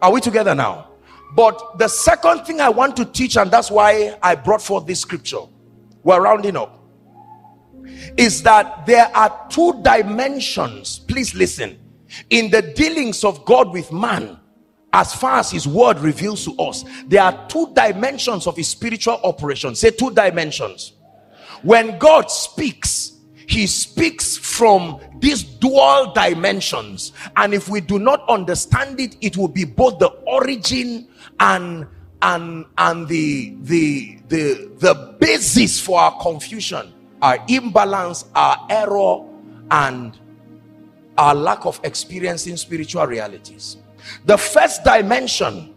Are we together now? But the second thing I want to teach and that's why I brought forth this scripture. We're rounding up is that there are two dimensions please listen in the dealings of God with man as far as his word reveals to us there are two dimensions of his spiritual operation say two dimensions when God speaks he speaks from these dual dimensions and if we do not understand it it will be both the origin and and and the the the the basis for our confusion our imbalance, our error, and our lack of experiencing spiritual realities. The first dimension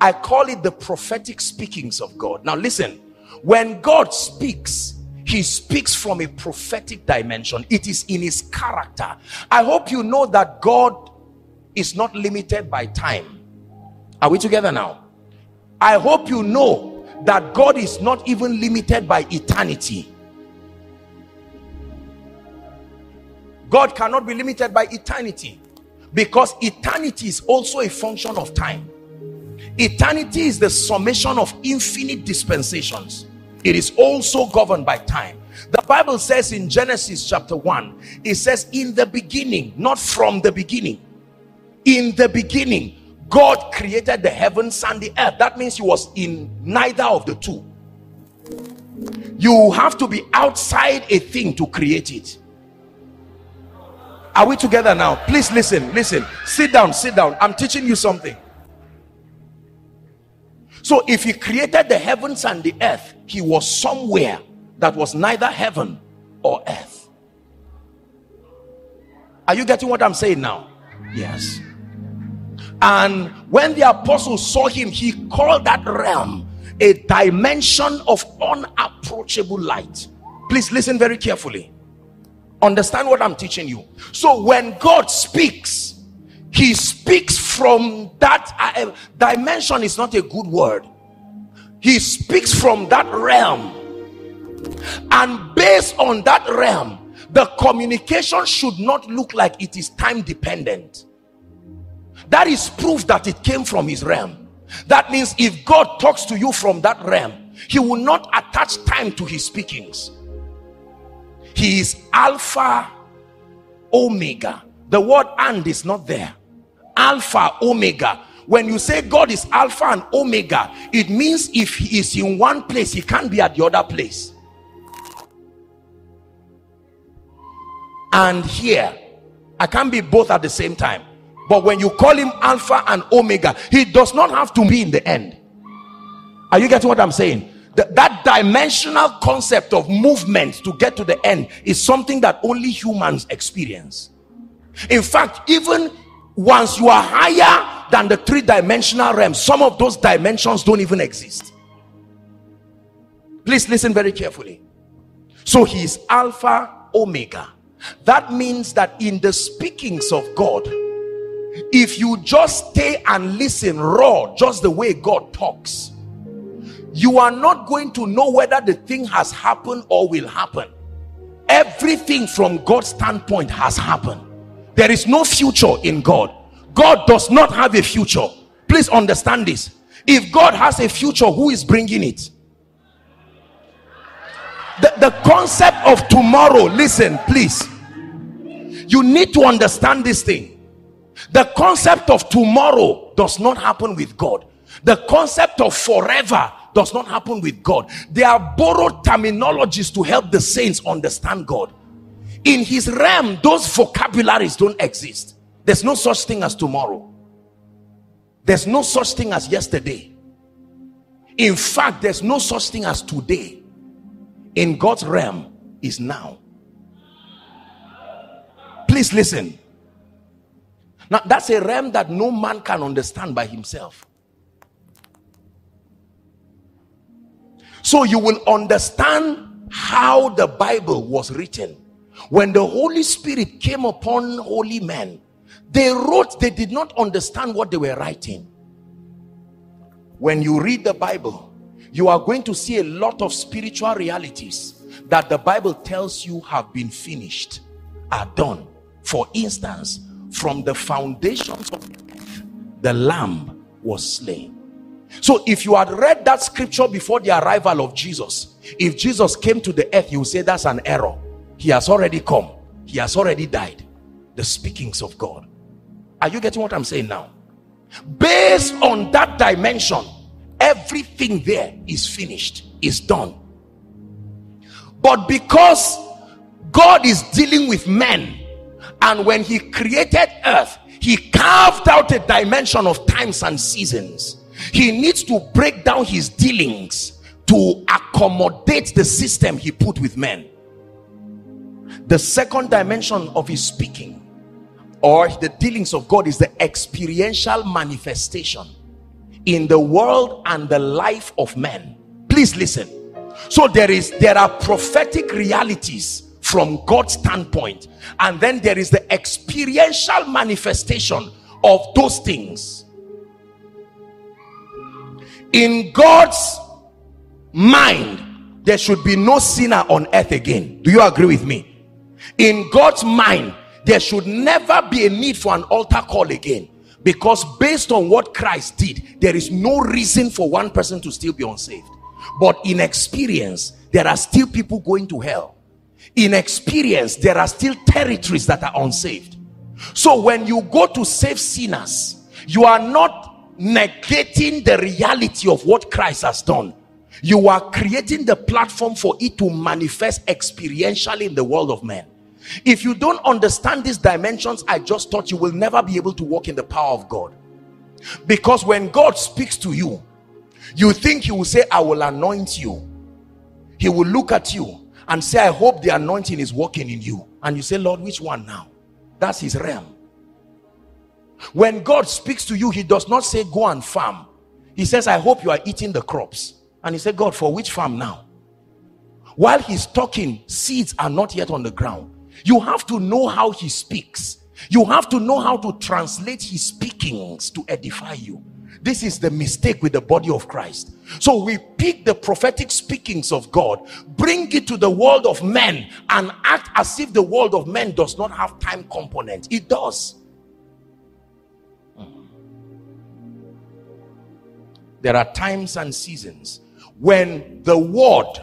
I call it the prophetic speakings of God. Now listen, when God speaks, he speaks from a prophetic dimension. It is in his character. I hope you know that God is not limited by time. Are we together now? I hope you know that God is not even limited by eternity. God cannot be limited by eternity because eternity is also a function of time. Eternity is the summation of infinite dispensations. It is also governed by time. The Bible says in Genesis chapter 1, it says, In the beginning, not from the beginning, in the beginning, God created the heavens and the earth. That means He was in neither of the two. You have to be outside a thing to create it. Are we together now? Please listen, listen. Sit down, sit down. I'm teaching you something. So if he created the heavens and the earth, he was somewhere that was neither heaven or earth. Are you getting what I'm saying now? Yes. And when the apostles saw him, he called that realm a dimension of unapproachable light. Please listen very carefully. Understand what I'm teaching you. So when God speaks, he speaks from that uh, dimension is not a good word. He speaks from that realm. And based on that realm the communication should not look like it is time dependent. That is proof that it came from his realm. That means if god talks to you from that realm he will not attach time to his speakings. He is alpha omega. The word and is not there alpha omega. When you say god is alpha and omega it means if he is in one place he can't be at the other place. And here i can't be both at the same time. But when you call him alpha and omega he does not have to be in the end. Are you getting what i'm saying? That dimensional concept of movement to get to the end is something that only humans experience. In fact even once you are higher than the three-dimensional realm some of those dimensions don't even exist. Please listen very carefully. So he is alpha omega. That means that in the speakings of god if you just stay and listen raw just the way god talks you are not going to know whether the thing has happened or will happen. Everything from god's standpoint has happened there is no future in God. God does not have a future. Please understand this. If God has a future who is bringing it? The, the concept of tomorrow listen please. You need to understand this thing. The concept of tomorrow does not happen with God. The concept of forever does not happen with God. They are borrowed terminologies to help the saints understand God in his realm those vocabularies don't exist. There's no such thing as tomorrow. There's no such thing as yesterday. In fact there's no such thing as today. In God's realm is now. Please listen. Now that's a realm that no man can understand by himself. So you will understand how the Bible was written when the Holy Spirit came upon holy men they wrote they did not understand what they were writing. When you read the Bible you are going to see a lot of spiritual realities that the Bible tells you have been finished are done. For instance from the foundations of the earth, the lamb was slain. So if you had read that scripture before the arrival of Jesus if Jesus came to the earth you would say that's an error he has already come. He has already died. The speakings of god. Are you getting what i'm saying now? Based on that dimension everything there is finished is done. But because god is dealing with men and when he created earth he carved out a dimension of times and seasons. He needs to break down his dealings to accommodate the system he put with men the second dimension of his speaking or the dealings of God is the experiential manifestation in the world and the life of men. Please listen. So there is there are prophetic realities from god's standpoint and then there is the experiential manifestation of those things. In god's mind there should be no sinner on earth again. Do you agree with me in god's mind there should never be a need for an altar call again. Because based on what christ did there is no reason for one person to still be unsaved. But in experience there are still people going to hell. In experience there are still territories that are unsaved. So when you go to save sinners you are not negating the reality of what christ has done. You are creating the platform for it to manifest experientially in the world of men if you don't understand these dimensions i just thought you will never be able to walk in the power of god. Because when god speaks to you you think he will say i will anoint you. He will look at you and say i hope the anointing is working in you. And you say lord which one now? That's his realm. When god speaks to you he does not say go and farm. He says i hope you are eating the crops. And he said, God, for which farm now? While he's talking, seeds are not yet on the ground. You have to know how he speaks. You have to know how to translate his speakings to edify you. This is the mistake with the body of Christ. So we pick the prophetic speakings of God, bring it to the world of men, and act as if the world of men does not have time component. It does. Hmm. There are times and seasons when the word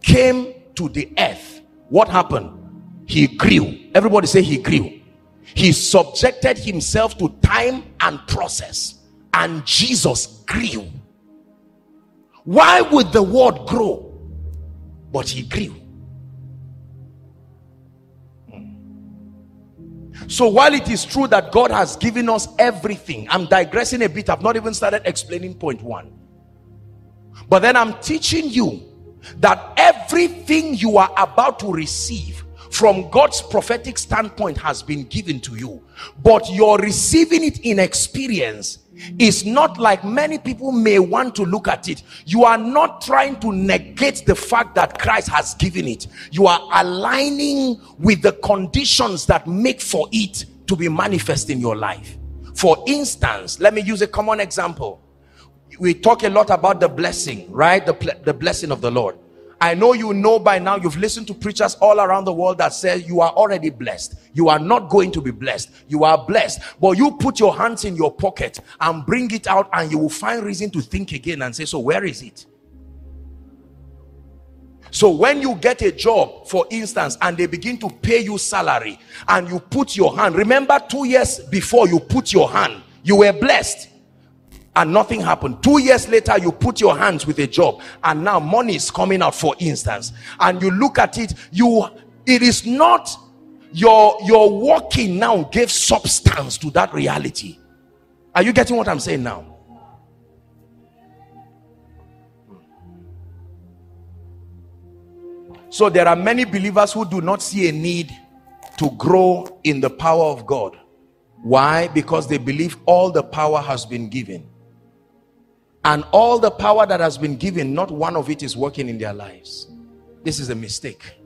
came to the earth what happened he grew. Everybody say he grew. He subjected himself to time and process and jesus grew. Why would the word grow? But he grew. So while it is true that god has given us everything i'm digressing a bit. I've not even started explaining point one. But then I'm teaching you that everything you are about to receive from God's prophetic standpoint has been given to you. But you're receiving it in experience is not like many people may want to look at it. You are not trying to negate the fact that Christ has given it. You are aligning with the conditions that make for it to be manifest in your life. For instance, let me use a common example we talk a lot about the blessing, right? The, the blessing of the Lord. I know you know by now, you've listened to preachers all around the world that say you are already blessed. You are not going to be blessed. You are blessed. But you put your hands in your pocket and bring it out and you will find reason to think again and say, so where is it? So when you get a job, for instance, and they begin to pay you salary and you put your hand, remember two years before you put your hand, you were blessed and nothing happened. Two years later you put your hands with a job and now money is coming out for instance. And you look at it you it is not your your walking now gave substance to that reality. Are you getting what i'm saying now? So there are many believers who do not see a need to grow in the power of god. Why? Because they believe all the power has been given and all the power that has been given not one of it is working in their lives. This is a mistake.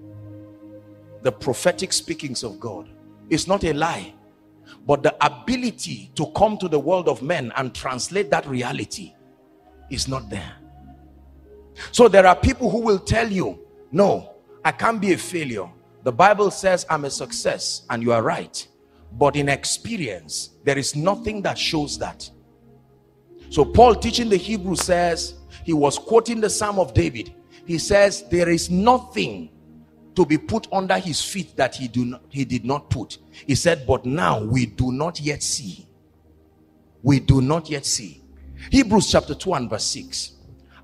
The prophetic speakings of god. Is not a lie. But the ability to come to the world of men and translate that reality is not there. So there are people who will tell you no i can't be a failure. The bible says i'm a success and you are right. But in experience there is nothing that shows that so Paul teaching the Hebrew says, he was quoting the Psalm of David. He says, there is nothing to be put under his feet that he, do not, he did not put. He said, but now we do not yet see. We do not yet see. Hebrews chapter 2 and verse 6.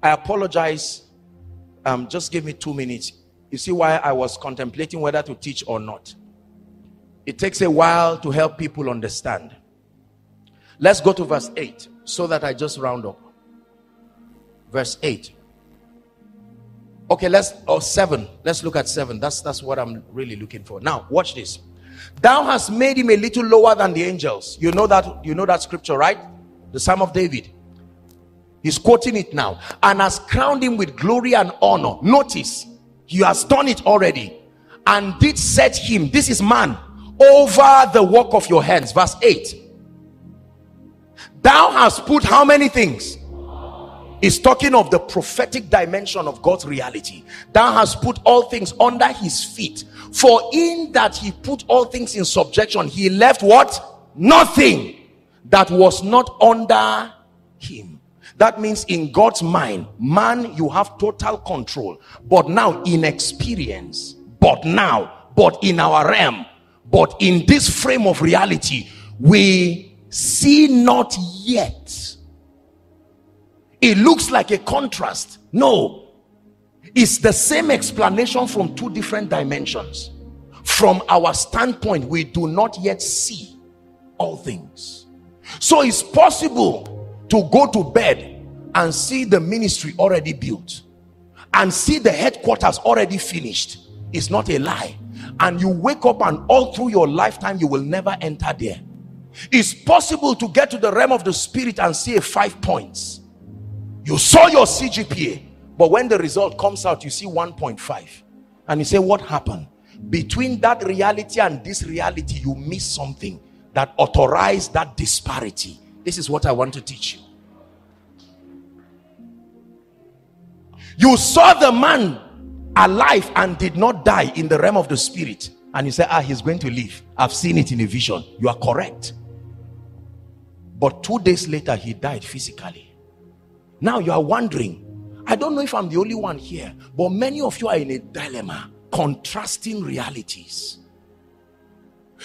I apologize. Um, just give me two minutes. You see why I was contemplating whether to teach or not. It takes a while to help people understand. Let's go to verse 8 so that I just round up. Verse 8. Okay, let's or 7. Let's look at 7. That's that's what I'm really looking for. Now, watch this. Thou hast made him a little lower than the angels. You know that you know that scripture, right? The Psalm of David. He's quoting it now. And has crowned him with glory and honor. Notice, he has done it already. And did set him, this is man, over the work of your hands. Verse 8. Thou hast put how many things? is talking of the prophetic dimension of God's reality. Thou hast put all things under his feet. For in that he put all things in subjection, he left what? Nothing that was not under him. That means in God's mind, man, you have total control. But now in experience, but now, but in our realm, but in this frame of reality, we see not yet it looks like a contrast. No, it's the same explanation from two different dimensions. From our standpoint, we do not yet see all things. So it's possible to go to bed and see the ministry already built and see the headquarters already finished. It's not a lie. And you wake up and all through your lifetime, you will never enter there. It's possible to get to the realm of the spirit and see a five points you saw your CGPA, but when the result comes out, you see 1.5. And you say, What happened? Between that reality and this reality, you miss something that authorized that disparity. This is what I want to teach you. You saw the man alive and did not die in the realm of the spirit. And you say, Ah, he's going to live. I've seen it in a vision. You are correct. But two days later, he died physically. Now you are wondering, I don't know if I'm the only one here, but many of you are in a dilemma, contrasting realities.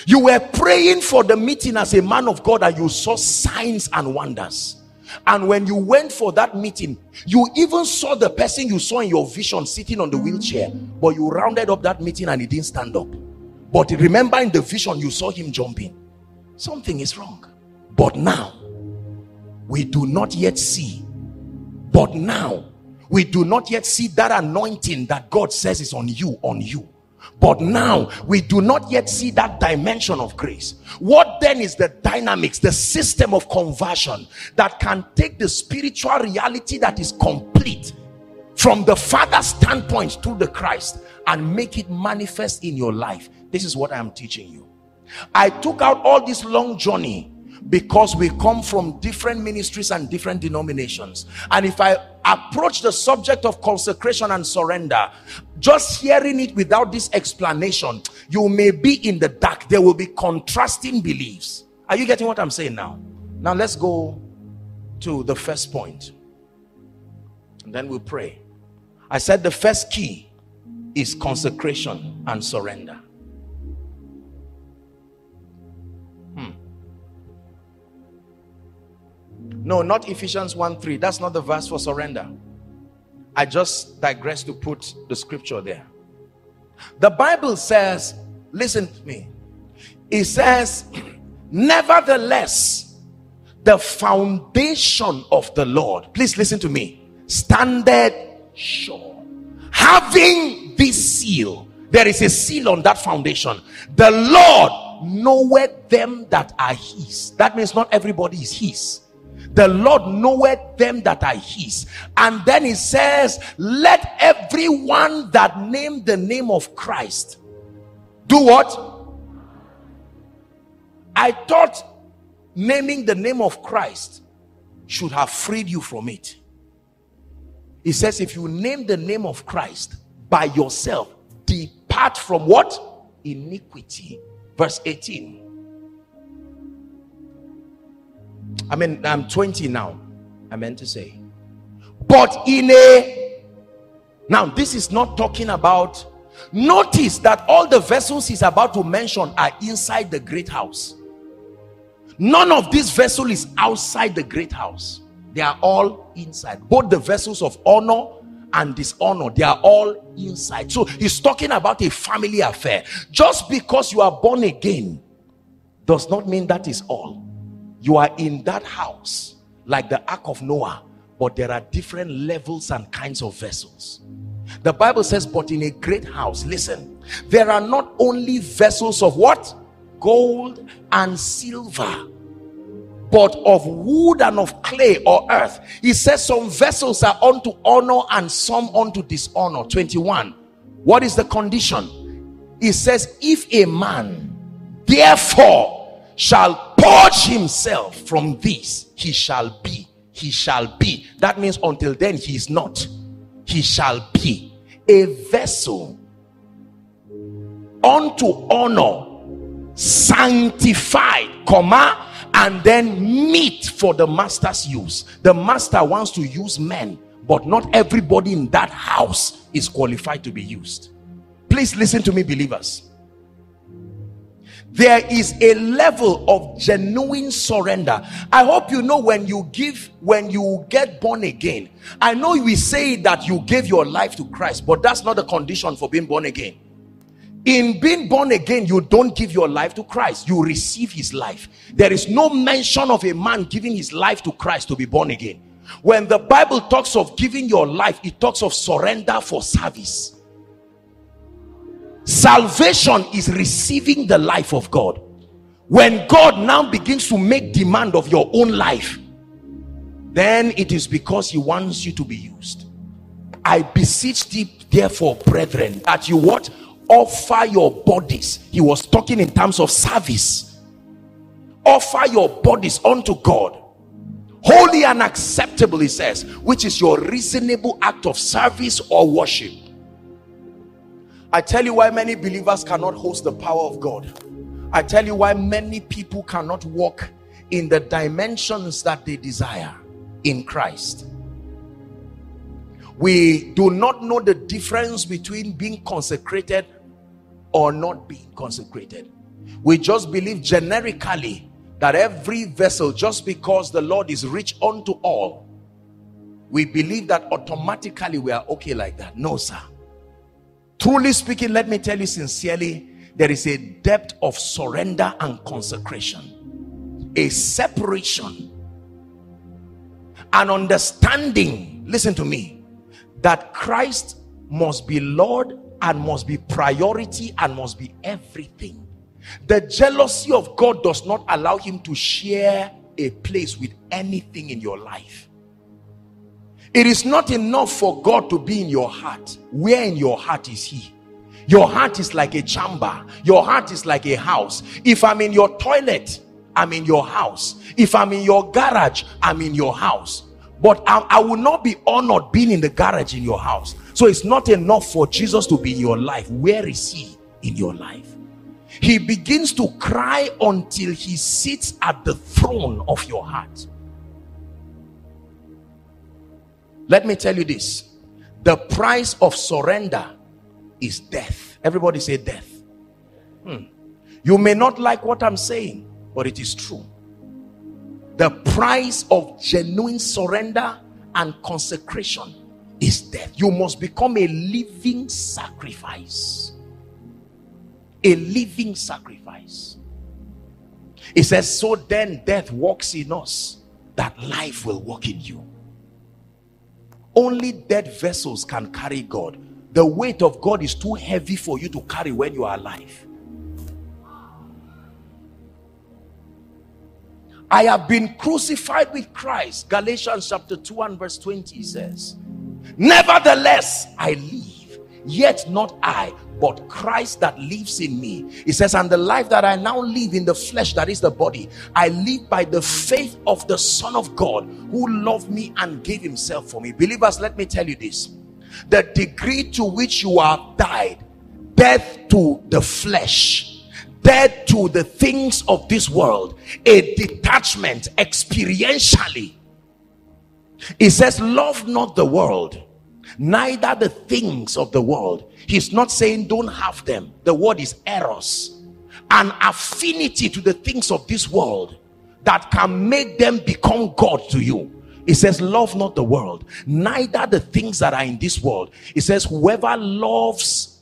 You were praying for the meeting as a man of God and you saw signs and wonders. And when you went for that meeting, you even saw the person you saw in your vision sitting on the wheelchair, but you rounded up that meeting and he didn't stand up. But remember in the vision, you saw him jumping. Something is wrong. But now, we do not yet see but now, we do not yet see that anointing that God says is on you, on you. But now we do not yet see that dimension of grace. What then is the dynamics, the system of conversion that can take the spiritual reality that is complete from the Father's standpoint to the Christ and make it manifest in your life? This is what I am teaching you. I took out all this long journey because we come from different ministries and different denominations. And if i approach the subject of consecration and surrender just hearing it without this explanation you may be in the dark. There will be contrasting beliefs. Are you getting what i'm saying now? Now let's go to the first point. And then we'll pray. I said the first key is consecration and surrender No, not Ephesians 1 3. That's not the verse for surrender. I just digress to put the scripture there. The Bible says, listen to me. It says, nevertheless, the foundation of the Lord, please listen to me, standard sure. Having this seal, there is a seal on that foundation. The Lord knoweth them that are his. That means not everybody is his the Lord knoweth them that are his. And then he says, Let everyone that name the name of Christ do what? I thought naming the name of Christ should have freed you from it. He says, if you name the name of Christ by yourself, depart from what? Iniquity. Verse 18. I mean, I'm 20 now. I meant to say. But in a now, this is not talking about notice that all the vessels he's about to mention are inside the great house. None of this vessel is outside the great house. They are all inside. Both the vessels of honor and dishonor, they are all inside. So he's talking about a family affair. Just because you are born again does not mean that is all you are in that house like the ark of noah but there are different levels and kinds of vessels the bible says but in a great house listen there are not only vessels of what gold and silver but of wood and of clay or earth. He says some vessels are unto honor and some unto dishonor. 21. What is the condition? He says, if a man therefore shall purge himself from this, he shall be. He shall be. That means until then he is not. He shall be a vessel unto honor, sanctified, comma, and then meet for the master's use. The master wants to use men, but not everybody in that house is qualified to be used. Please listen to me, believers. There is a level of genuine surrender. I hope you know when you give, when you get born again. I know we say that you gave your life to Christ, but that's not the condition for being born again. In being born again you don't give your life to christ. You receive his life. There is no mention of a man giving his life to christ to be born again. When the bible talks of giving your life it talks of surrender for service salvation is receiving the life of god. When god now begins to make demand of your own life then it is because he wants you to be used. I beseech thee therefore brethren that you what? Offer your bodies. He was talking in terms of service. Offer your bodies unto god. Holy and acceptable he says which is your reasonable act of service or worship i tell you why many believers cannot host the power of god i tell you why many people cannot walk in the dimensions that they desire in christ we do not know the difference between being consecrated or not being consecrated. We just believe generically that every vessel, just because the Lord is rich unto all, we believe that automatically we are okay like that. No, sir. Truly speaking, let me tell you sincerely, there is a depth of surrender and consecration, a separation, an understanding. Listen to me that Christ must be Lord and must be priority and must be everything. The jealousy of God does not allow him to share a place with anything in your life. It is not enough for God to be in your heart. Where in your heart is he? Your heart is like a chamber. Your heart is like a house. If I'm in your toilet, I'm in your house. If I'm in your garage, I'm in your house. But I, I will not be honored being in the garage in your house. So it's not enough for Jesus to be in your life. Where is he in your life? He begins to cry until he sits at the throne of your heart. Let me tell you this. The price of surrender is death. Everybody say death. Hmm. You may not like what I'm saying, but it is true. The price of genuine surrender and consecration is death. You must become a living sacrifice. A living sacrifice. It says, So then death walks in us, that life will walk in you. Only dead vessels can carry God. The weight of God is too heavy for you to carry when you are alive. I have been crucified with Christ. Galatians chapter 2 and verse 20 says, Nevertheless, I live, yet not I, but Christ that lives in me. He says, And the life that I now live in the flesh, that is the body, I live by the faith of the Son of God who loved me and gave himself for me. Believers, let me tell you this the degree to which you have died, death to the flesh, dead to the things of this world, a detachment experientially he says, Love not the world, neither the things of the world. He's not saying don't have them. The word is eros. An affinity to the things of this world that can make them become God to you. He says, Love not the world, neither the things that are in this world. He says, Whoever loves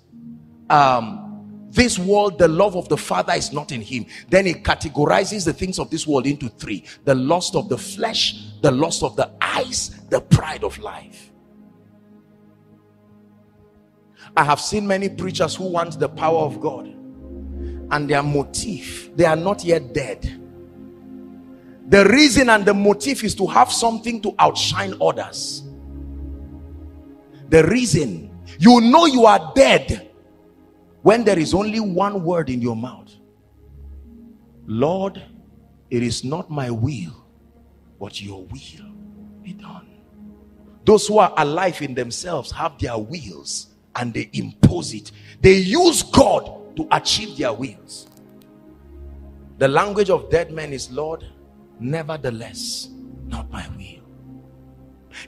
um this world, the love of the Father is not in him. Then he categorizes the things of this world into three the lust of the flesh, the lust of the eyes, the pride of life. I have seen many preachers who want the power of God, and their motive, they are not yet dead. The reason and the motive is to have something to outshine others. The reason you know you are dead when there is only one word in your mouth. Lord, it is not my will, but your will be done. Those who are alive in themselves have their wills and they impose it. They use God to achieve their wills. The language of dead men is, Lord, nevertheless, not my will.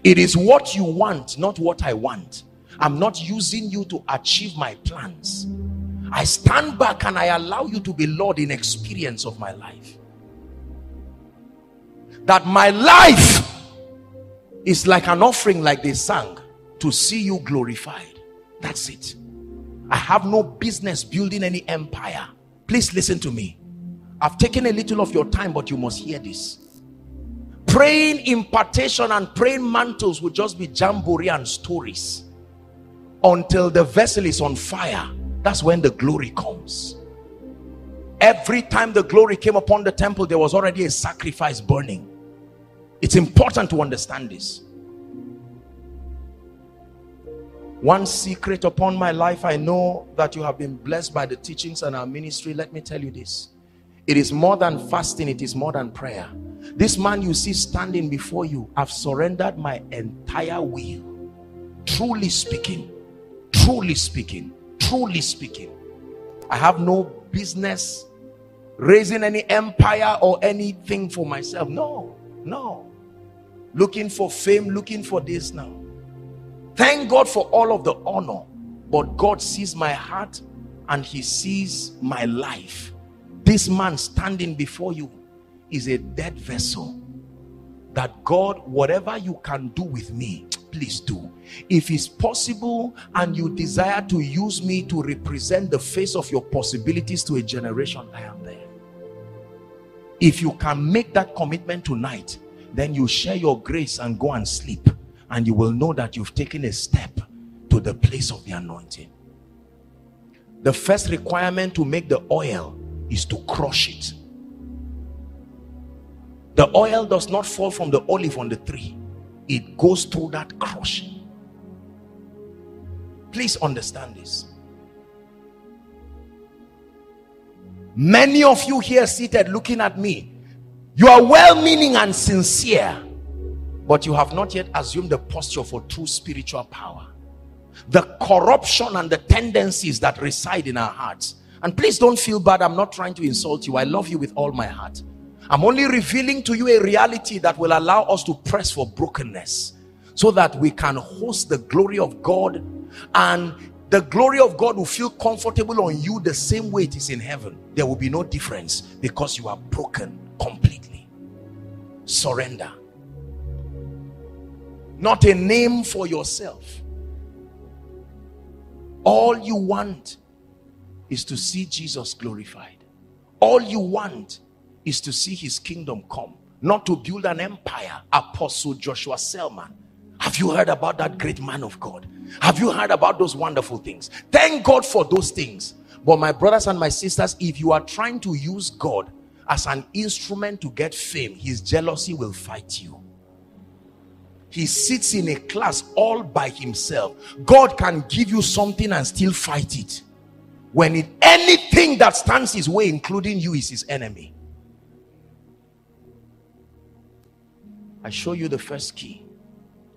It is what you want, not what I want. I'm not using you to achieve my plans. I stand back and I allow you to be Lord in experience of my life. That my life is like an offering, like they sang, to see you glorified. That's it. I have no business building any empire. Please listen to me. I've taken a little of your time, but you must hear this. Praying impartation and praying mantles will just be jamboree and stories until the vessel is on fire. That's when the glory comes. Every time the glory came upon the temple, there was already a sacrifice burning. It's important to understand this. One secret upon my life, I know that you have been blessed by the teachings and our ministry. Let me tell you this. It is more than fasting, it is more than prayer. This man you see standing before you, I've surrendered my entire will. Truly speaking, truly speaking, truly speaking. I have no business raising any empire or anything for myself. No, no. Looking for fame, looking for this now. Thank God for all of the honor. But God sees my heart and he sees my life. This man standing before you is a dead vessel. That God, whatever you can do with me, please do. If it's possible and you desire to use me to represent the face of your possibilities to a generation, I am there. If you can make that commitment tonight, then you share your grace and go and sleep and you will know that you've taken a step to the place of the anointing. The first requirement to make the oil is to crush it. The oil does not fall from the olive on the tree. It goes through that crushing. Please understand this. Many of you here seated looking at me you are well-meaning and sincere but you have not yet assumed the posture for true spiritual power. The corruption and the tendencies that reside in our hearts. And please don't feel bad. I'm not trying to insult you. I love you with all my heart. I'm only revealing to you a reality that will allow us to press for brokenness so that we can host the glory of god. And the glory of god will feel comfortable on you the same way it is in heaven. There will be no difference because you are broken completely. Surrender not a name for yourself. All you want is to see Jesus glorified. All you want is to see his kingdom come. Not to build an empire apostle Joshua Selman have you heard about that great man of God? Have you heard about those wonderful things? Thank God for those things. But my brothers and my sisters if you are trying to use God as an instrument to get fame his jealousy will fight you he sits in a class all by himself. God can give you something and still fight it. When it, anything that stands his way including you is his enemy. I show you the first key.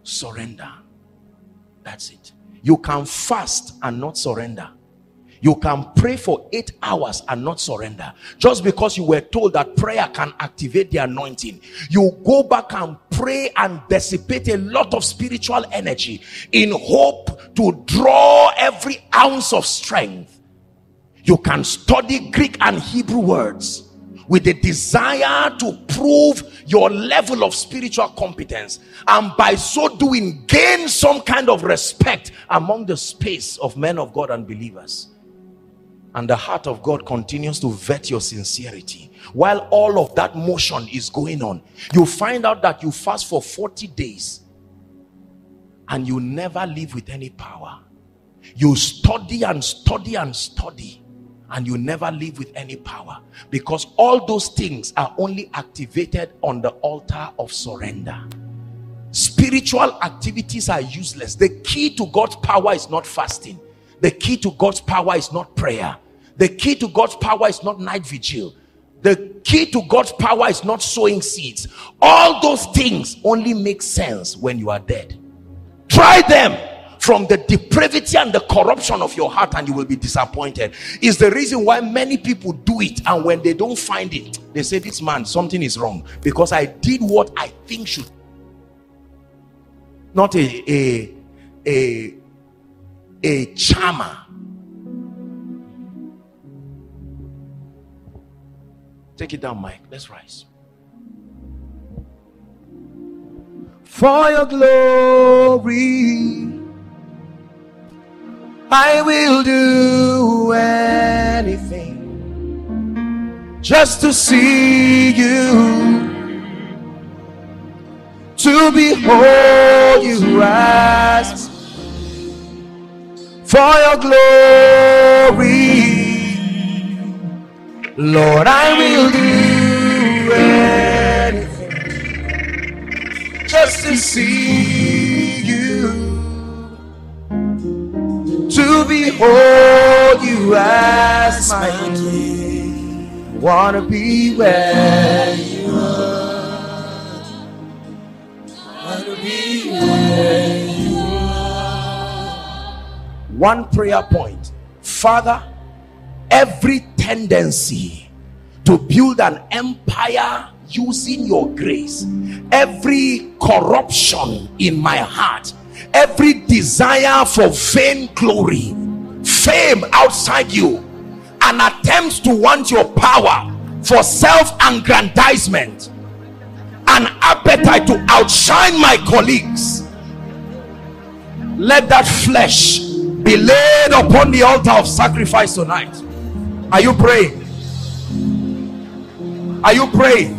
Surrender. That's it. You can fast and not surrender. You can pray for eight hours and not surrender. Just because you were told that prayer can activate the anointing you go back and pray and dissipate a lot of spiritual energy in hope to draw every ounce of strength. You can study greek and hebrew words with the desire to prove your level of spiritual competence. And by so doing gain some kind of respect among the space of men of God and believers and the heart of God continues to vet your sincerity. While all of that motion is going on you find out that you fast for 40 days and you never live with any power. You study and study and study and you never live with any power because all those things are only activated on the altar of surrender. Spiritual activities are useless. The key to god's power is not fasting the key to god's power is not prayer. The key to god's power is not night vigil. The key to god's power is not sowing seeds. All those things only make sense when you are dead. Try them from the depravity and the corruption of your heart and you will be disappointed. Is the reason why many people do it and when they don't find it they say this man something is wrong because i did what i think should. Not a a a, a charmer. Take it down mike. Let's rise. For your glory I will do anything just to see you, to behold you as for your glory. Lord, I will do anything just to see you to behold you as my king. Wanna be where you are. Wanna be where you are. One prayer point. Father, every tendency to build an empire using your grace, every corruption in my heart every desire for vain glory fame outside you an attempt to want your power for self-aggrandizement an appetite to outshine my colleagues let that flesh be laid upon the altar of sacrifice tonight. Are you praying? Are you praying?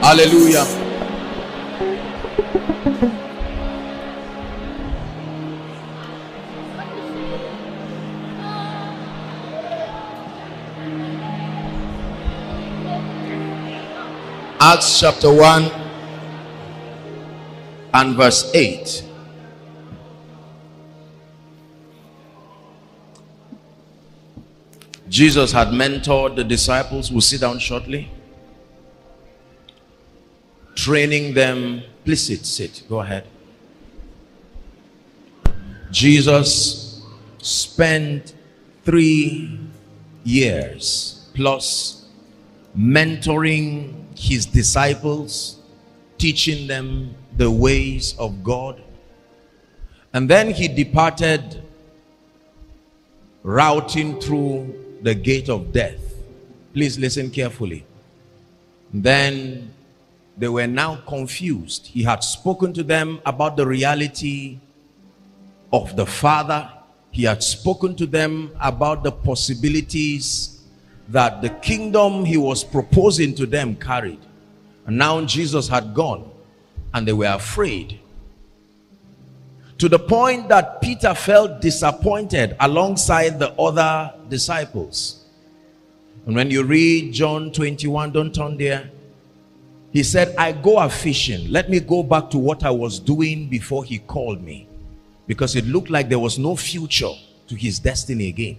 Hallelujah. Acts chapter 1 and verse 8. Jesus had mentored the disciples. We'll sit down shortly training them. Please sit, sit. Go ahead. Jesus spent three years plus mentoring his disciples, teaching them the ways of God. And then he departed, routing through the gate of death. Please listen carefully. Then they were now confused. He had spoken to them about the reality of the Father. He had spoken to them about the possibilities that the kingdom he was proposing to them carried. And now Jesus had gone and they were afraid. To the point that Peter felt disappointed alongside the other disciples. And when you read John 21, don't turn there. He said, I go a fishing. Let me go back to what I was doing before he called me. Because it looked like there was no future to his destiny again.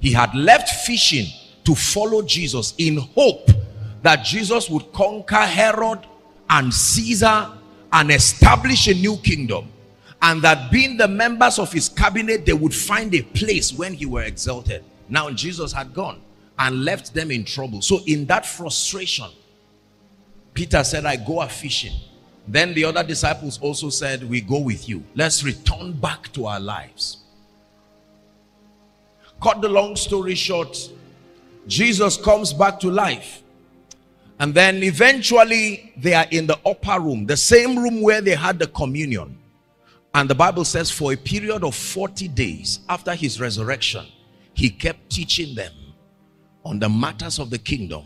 He had left fishing to follow Jesus in hope that Jesus would conquer Herod and Caesar and establish a new kingdom. And that being the members of his cabinet, they would find a place when he were exalted. Now Jesus had gone and left them in trouble. So in that frustration, Peter said, I go a fishing. Then the other disciples also said, We go with you. Let's return back to our lives. Cut the long story short, Jesus comes back to life. And then eventually they are in the upper room, the same room where they had the communion. And the Bible says, for a period of 40 days after his resurrection, he kept teaching them on the matters of the kingdom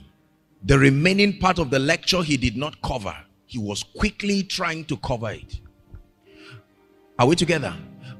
the remaining part of the lecture he did not cover. He was quickly trying to cover it. Are we together?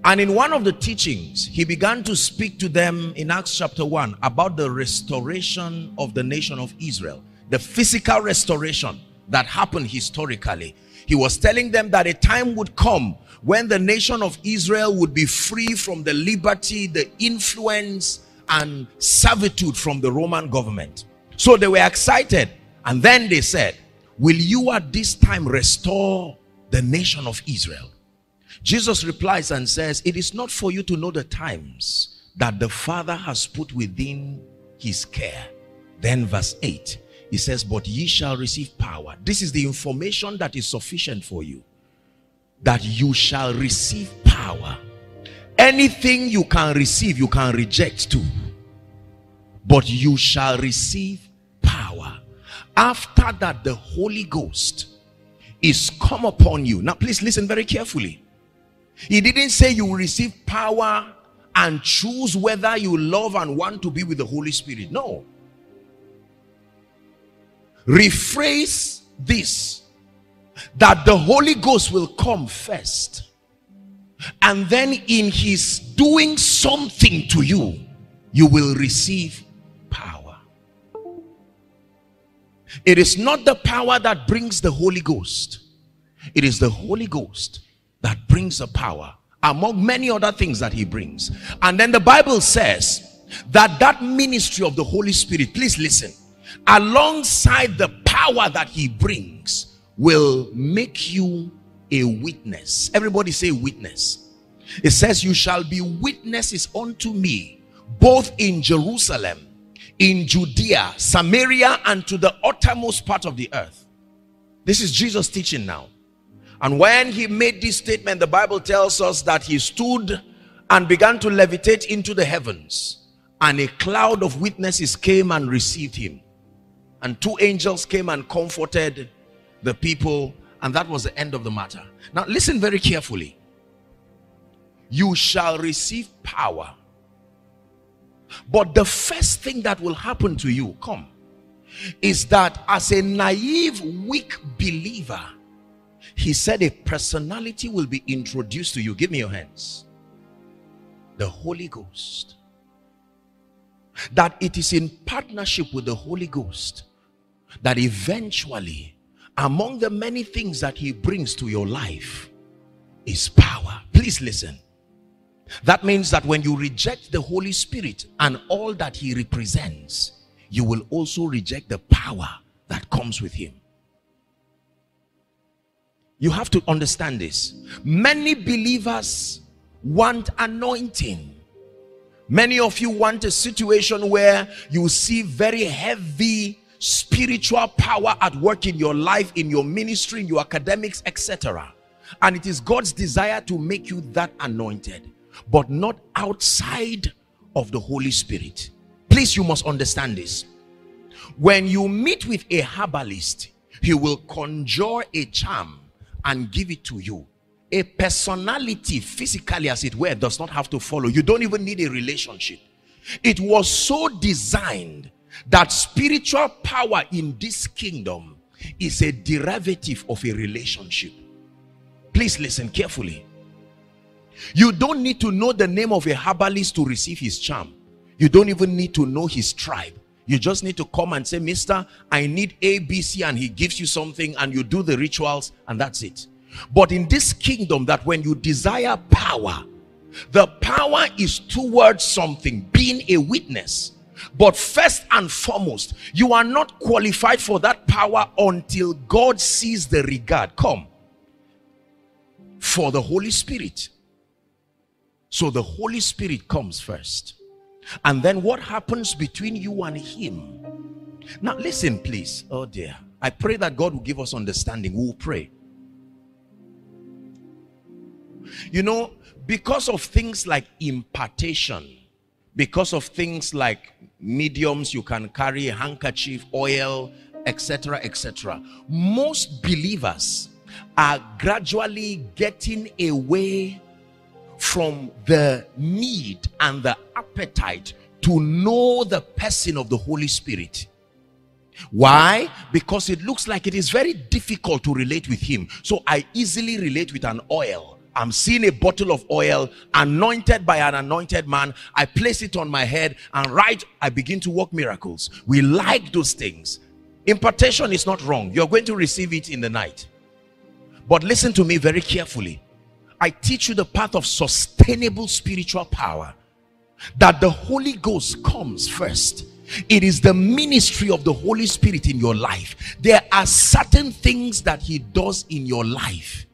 And in one of the teachings, he began to speak to them in Acts chapter 1 about the restoration of the nation of Israel, the physical restoration that happened historically. He was telling them that a time would come when the nation of Israel would be free from the liberty, the influence, and servitude from the Roman government. So they were excited. And then they said, Will you at this time restore the nation of Israel? Jesus replies and says, It is not for you to know the times that the Father has put within his care. Then, verse 8, he says, But ye shall receive power. This is the information that is sufficient for you. That you shall receive power. Anything you can receive, you can reject too. But you shall receive power. After that, the Holy Ghost is come upon you. Now, please listen very carefully. He didn't say you will receive power and choose whether you love and want to be with the Holy Spirit. No. Rephrase this that the Holy Ghost will come first. And then, in His doing something to you, you will receive power. It is not the power that brings the Holy Ghost, it is the Holy Ghost that brings the power among many other things that he brings and then the bible says that that ministry of the holy spirit please listen alongside the power that he brings will make you a witness everybody say witness it says you shall be witnesses unto me both in jerusalem in judea samaria and to the uttermost part of the earth this is jesus teaching now and when he made this statement, the Bible tells us that he stood and began to levitate into the heavens. And a cloud of witnesses came and received him. And two angels came and comforted the people. And that was the end of the matter. Now, listen very carefully. You shall receive power. But the first thing that will happen to you, come, is that as a naive, weak believer, he said a personality will be introduced to you. Give me your hands. The Holy Ghost. That it is in partnership with the Holy Ghost that eventually, among the many things that He brings to your life, is power. Please listen. That means that when you reject the Holy Spirit and all that He represents, you will also reject the power that comes with Him. You have to understand this. Many believers want anointing. Many of you want a situation where you see very heavy spiritual power at work in your life, in your ministry, in your academics, etc. And it is God's desire to make you that anointed, but not outside of the Holy Spirit. Please, you must understand this. When you meet with a herbalist, he will conjure a charm and give it to you. A personality, physically as it were, does not have to follow. You don't even need a relationship. It was so designed that spiritual power in this kingdom is a derivative of a relationship. Please listen carefully. You don't need to know the name of a herbalist to receive his charm. You don't even need to know his tribe. You just need to come and say, Mister, I need A, B, C, and he gives you something, and you do the rituals, and that's it. But in this kingdom, that when you desire power, the power is towards something, being a witness. But first and foremost, you are not qualified for that power until God sees the regard. Come for the Holy Spirit. So the Holy Spirit comes first. And then what happens between you and him? Now, listen, please. Oh, dear. I pray that God will give us understanding. We will pray. You know, because of things like impartation, because of things like mediums, you can carry a handkerchief, oil, etc., etc. Most believers are gradually getting away from the need and the appetite to know the person of the Holy Spirit. Why? Because it looks like it is very difficult to relate with him. So I easily relate with an oil. I'm seeing a bottle of oil anointed by an anointed man. I place it on my head and right, I begin to work miracles. We like those things. Impartation is not wrong. You're going to receive it in the night. But listen to me very carefully. I teach you the path of sustainable spiritual power. That the Holy Ghost comes first. It is the ministry of the Holy Spirit in your life. There are certain things that He does in your life,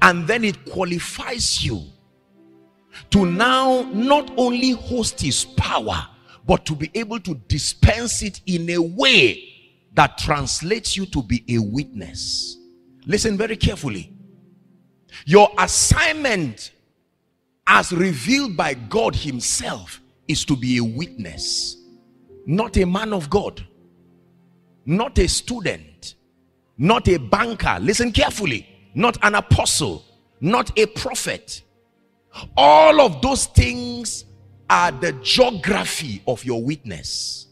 and then it qualifies you to now not only host His power, but to be able to dispense it in a way that translates you to be a witness. Listen very carefully. Your assignment, as revealed by God Himself, is to be a witness, not a man of God, not a student, not a banker. Listen carefully, not an apostle, not a prophet. All of those things are the geography of your witness.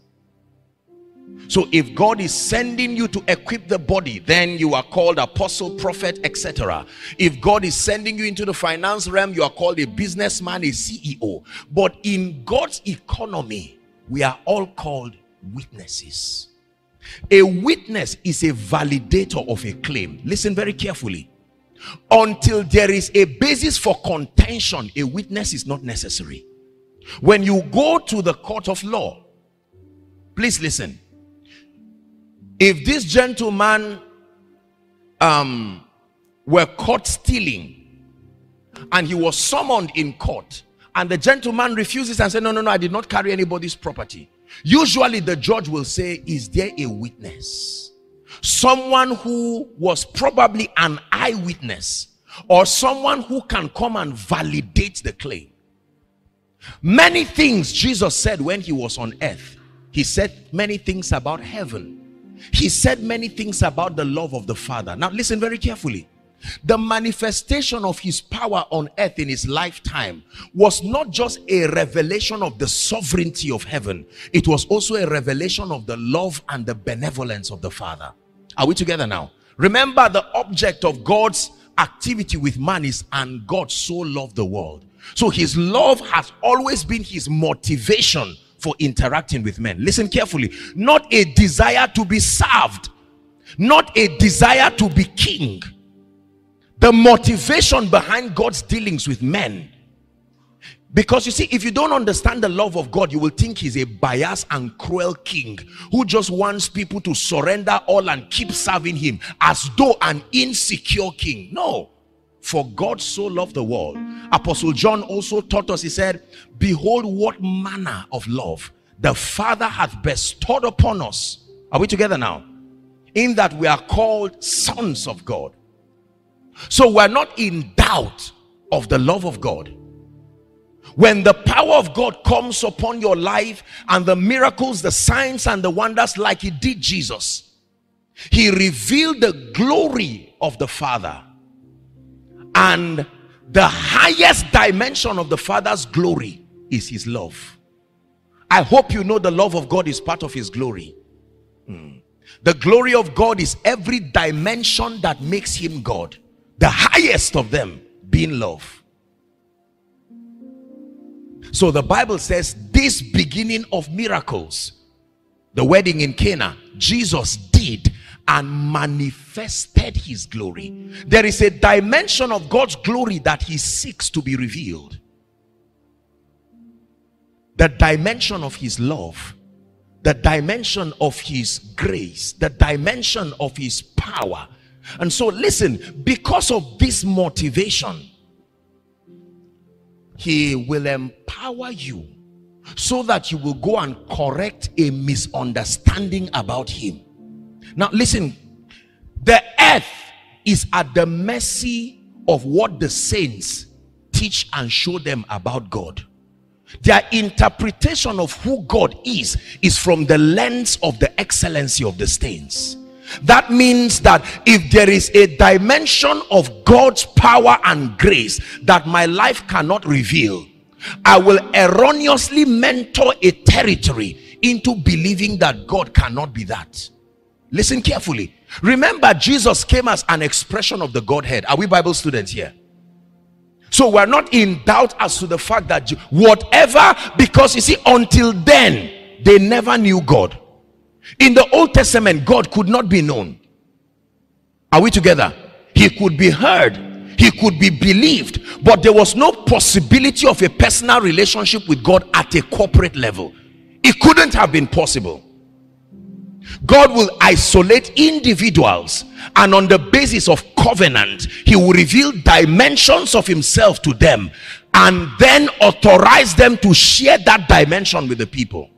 So if God is sending you to equip the body, then you are called apostle, prophet, etc. If God is sending you into the finance realm, you are called a businessman, a CEO. But in God's economy, we are all called witnesses. A witness is a validator of a claim. Listen very carefully. Until there is a basis for contention, a witness is not necessary. When you go to the court of law, please listen if this gentleman um, were caught stealing and he was summoned in court and the gentleman refuses and says, no, no, no, I did not carry anybody's property. Usually the judge will say, is there a witness? Someone who was probably an eyewitness or someone who can come and validate the claim. Many things Jesus said when he was on earth. He said many things about heaven he said many things about the love of the Father. Now, listen very carefully. The manifestation of his power on earth in his lifetime was not just a revelation of the sovereignty of heaven, it was also a revelation of the love and the benevolence of the Father. Are we together now? Remember, the object of God's activity with man is, and God so loved the world. So his love has always been his motivation for interacting with men. Listen carefully. Not a desire to be served, not a desire to be king. The motivation behind God's dealings with men. Because you see, if you don't understand the love of God, you will think he's a biased and cruel king who just wants people to surrender all and keep serving him as though an insecure king. No. For God so loved the world. Apostle John also taught us, he said, Behold, what manner of love the Father hath bestowed upon us. Are we together now? In that we are called sons of God. So we're not in doubt of the love of God. When the power of God comes upon your life and the miracles, the signs, and the wonders, like He did Jesus, He revealed the glory of the Father and the highest dimension of the Father's glory is His love. I hope you know the love of God is part of His glory. Hmm. The glory of God is every dimension that makes Him God. The highest of them being love. So the Bible says this beginning of miracles, the wedding in Cana, Jesus did and manifested his glory. There is a dimension of God's glory that he seeks to be revealed. The dimension of his love, the dimension of his grace, the dimension of his power. And so, listen, because of this motivation, he will empower you so that you will go and correct a misunderstanding about him now, listen, the earth is at the mercy of what the saints teach and show them about God. Their interpretation of who God is is from the lens of the excellency of the saints. That means that if there is a dimension of God's power and grace that my life cannot reveal, I will erroneously mentor a territory into believing that God cannot be that. Listen carefully. Remember, Jesus came as an expression of the Godhead. Are we Bible students here? So we're not in doubt as to the fact that whatever, because you see, until then, they never knew God. In the Old Testament, God could not be known. Are we together? He could be heard, he could be believed, but there was no possibility of a personal relationship with God at a corporate level. It couldn't have been possible. God will isolate individuals and on the basis of covenant, He will reveal dimensions of Himself to them and then authorize them to share that dimension with the people.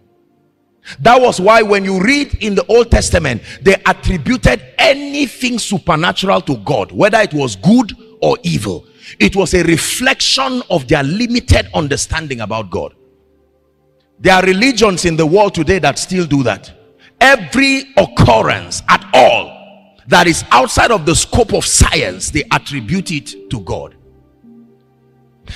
That was why when you read in the Old Testament, they attributed anything supernatural to God, whether it was good or evil. It was a reflection of their limited understanding about God. There are religions in the world today that still do that every occurrence at all that is outside of the scope of science they attribute it to god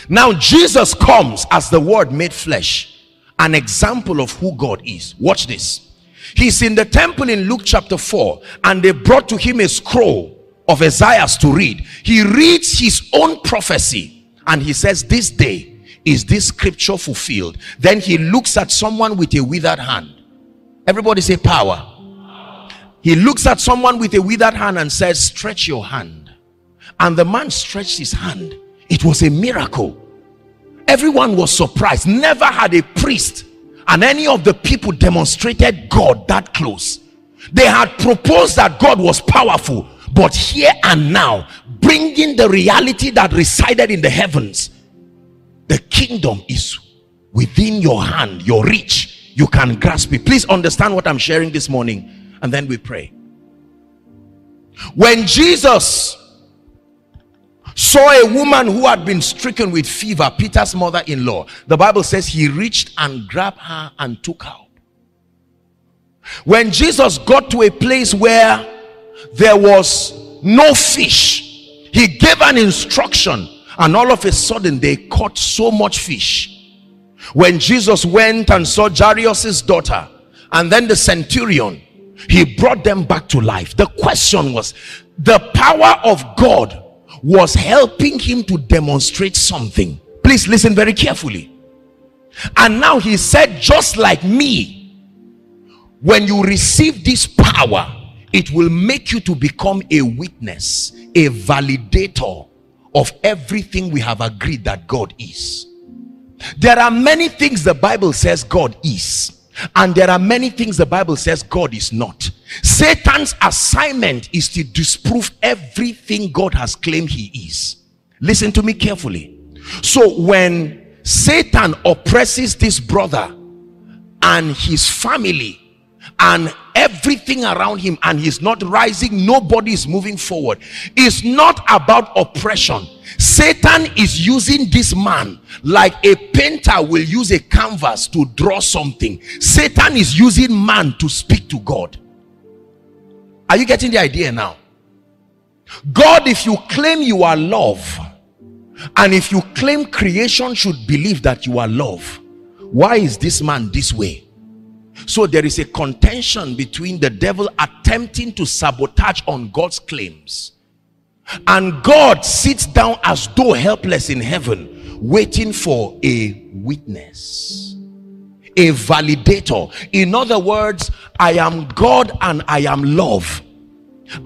now jesus comes as the word made flesh an example of who god is watch this he's in the temple in luke chapter 4 and they brought to him a scroll of isaiah to read he reads his own prophecy and he says this day is this scripture fulfilled then he looks at someone with a withered hand Everybody say power. He looks at someone with a withered hand and says, Stretch your hand. And the man stretched his hand. It was a miracle. Everyone was surprised. Never had a priest and any of the people demonstrated God that close. They had proposed that God was powerful, but here and now, bringing the reality that resided in the heavens, the kingdom is within your hand, your reach you can grasp it. Please understand what I'm sharing this morning, and then we pray. When Jesus saw a woman who had been stricken with fever, Peter's mother in law, the Bible says he reached and grabbed her and took her. When Jesus got to a place where there was no fish, he gave an instruction, and all of a sudden they caught so much fish when Jesus went and saw Jairus's daughter and then the centurion, he brought them back to life. The question was the power of God was helping him to demonstrate something. Please listen very carefully. And now he said, just like me, when you receive this power, it will make you to become a witness, a validator of everything we have agreed that God is. There are many things the Bible says God is. And there are many things the Bible says God is not. Satan's assignment is to disprove everything God has claimed he is. Listen to me carefully. So when Satan oppresses this brother and his family and everything around him and he's not rising, nobody is moving forward. It's not about oppression Satan is using this man like a painter will use a canvas to draw something. Satan is using man to speak to God. Are you getting the idea now? God, if you claim you are love, and if you claim creation should believe that you are love, why is this man this way? So there is a contention between the devil attempting to sabotage on God's claims and God sits down as though helpless in heaven, waiting for a witness, a validator. In other words, I am God and I am love.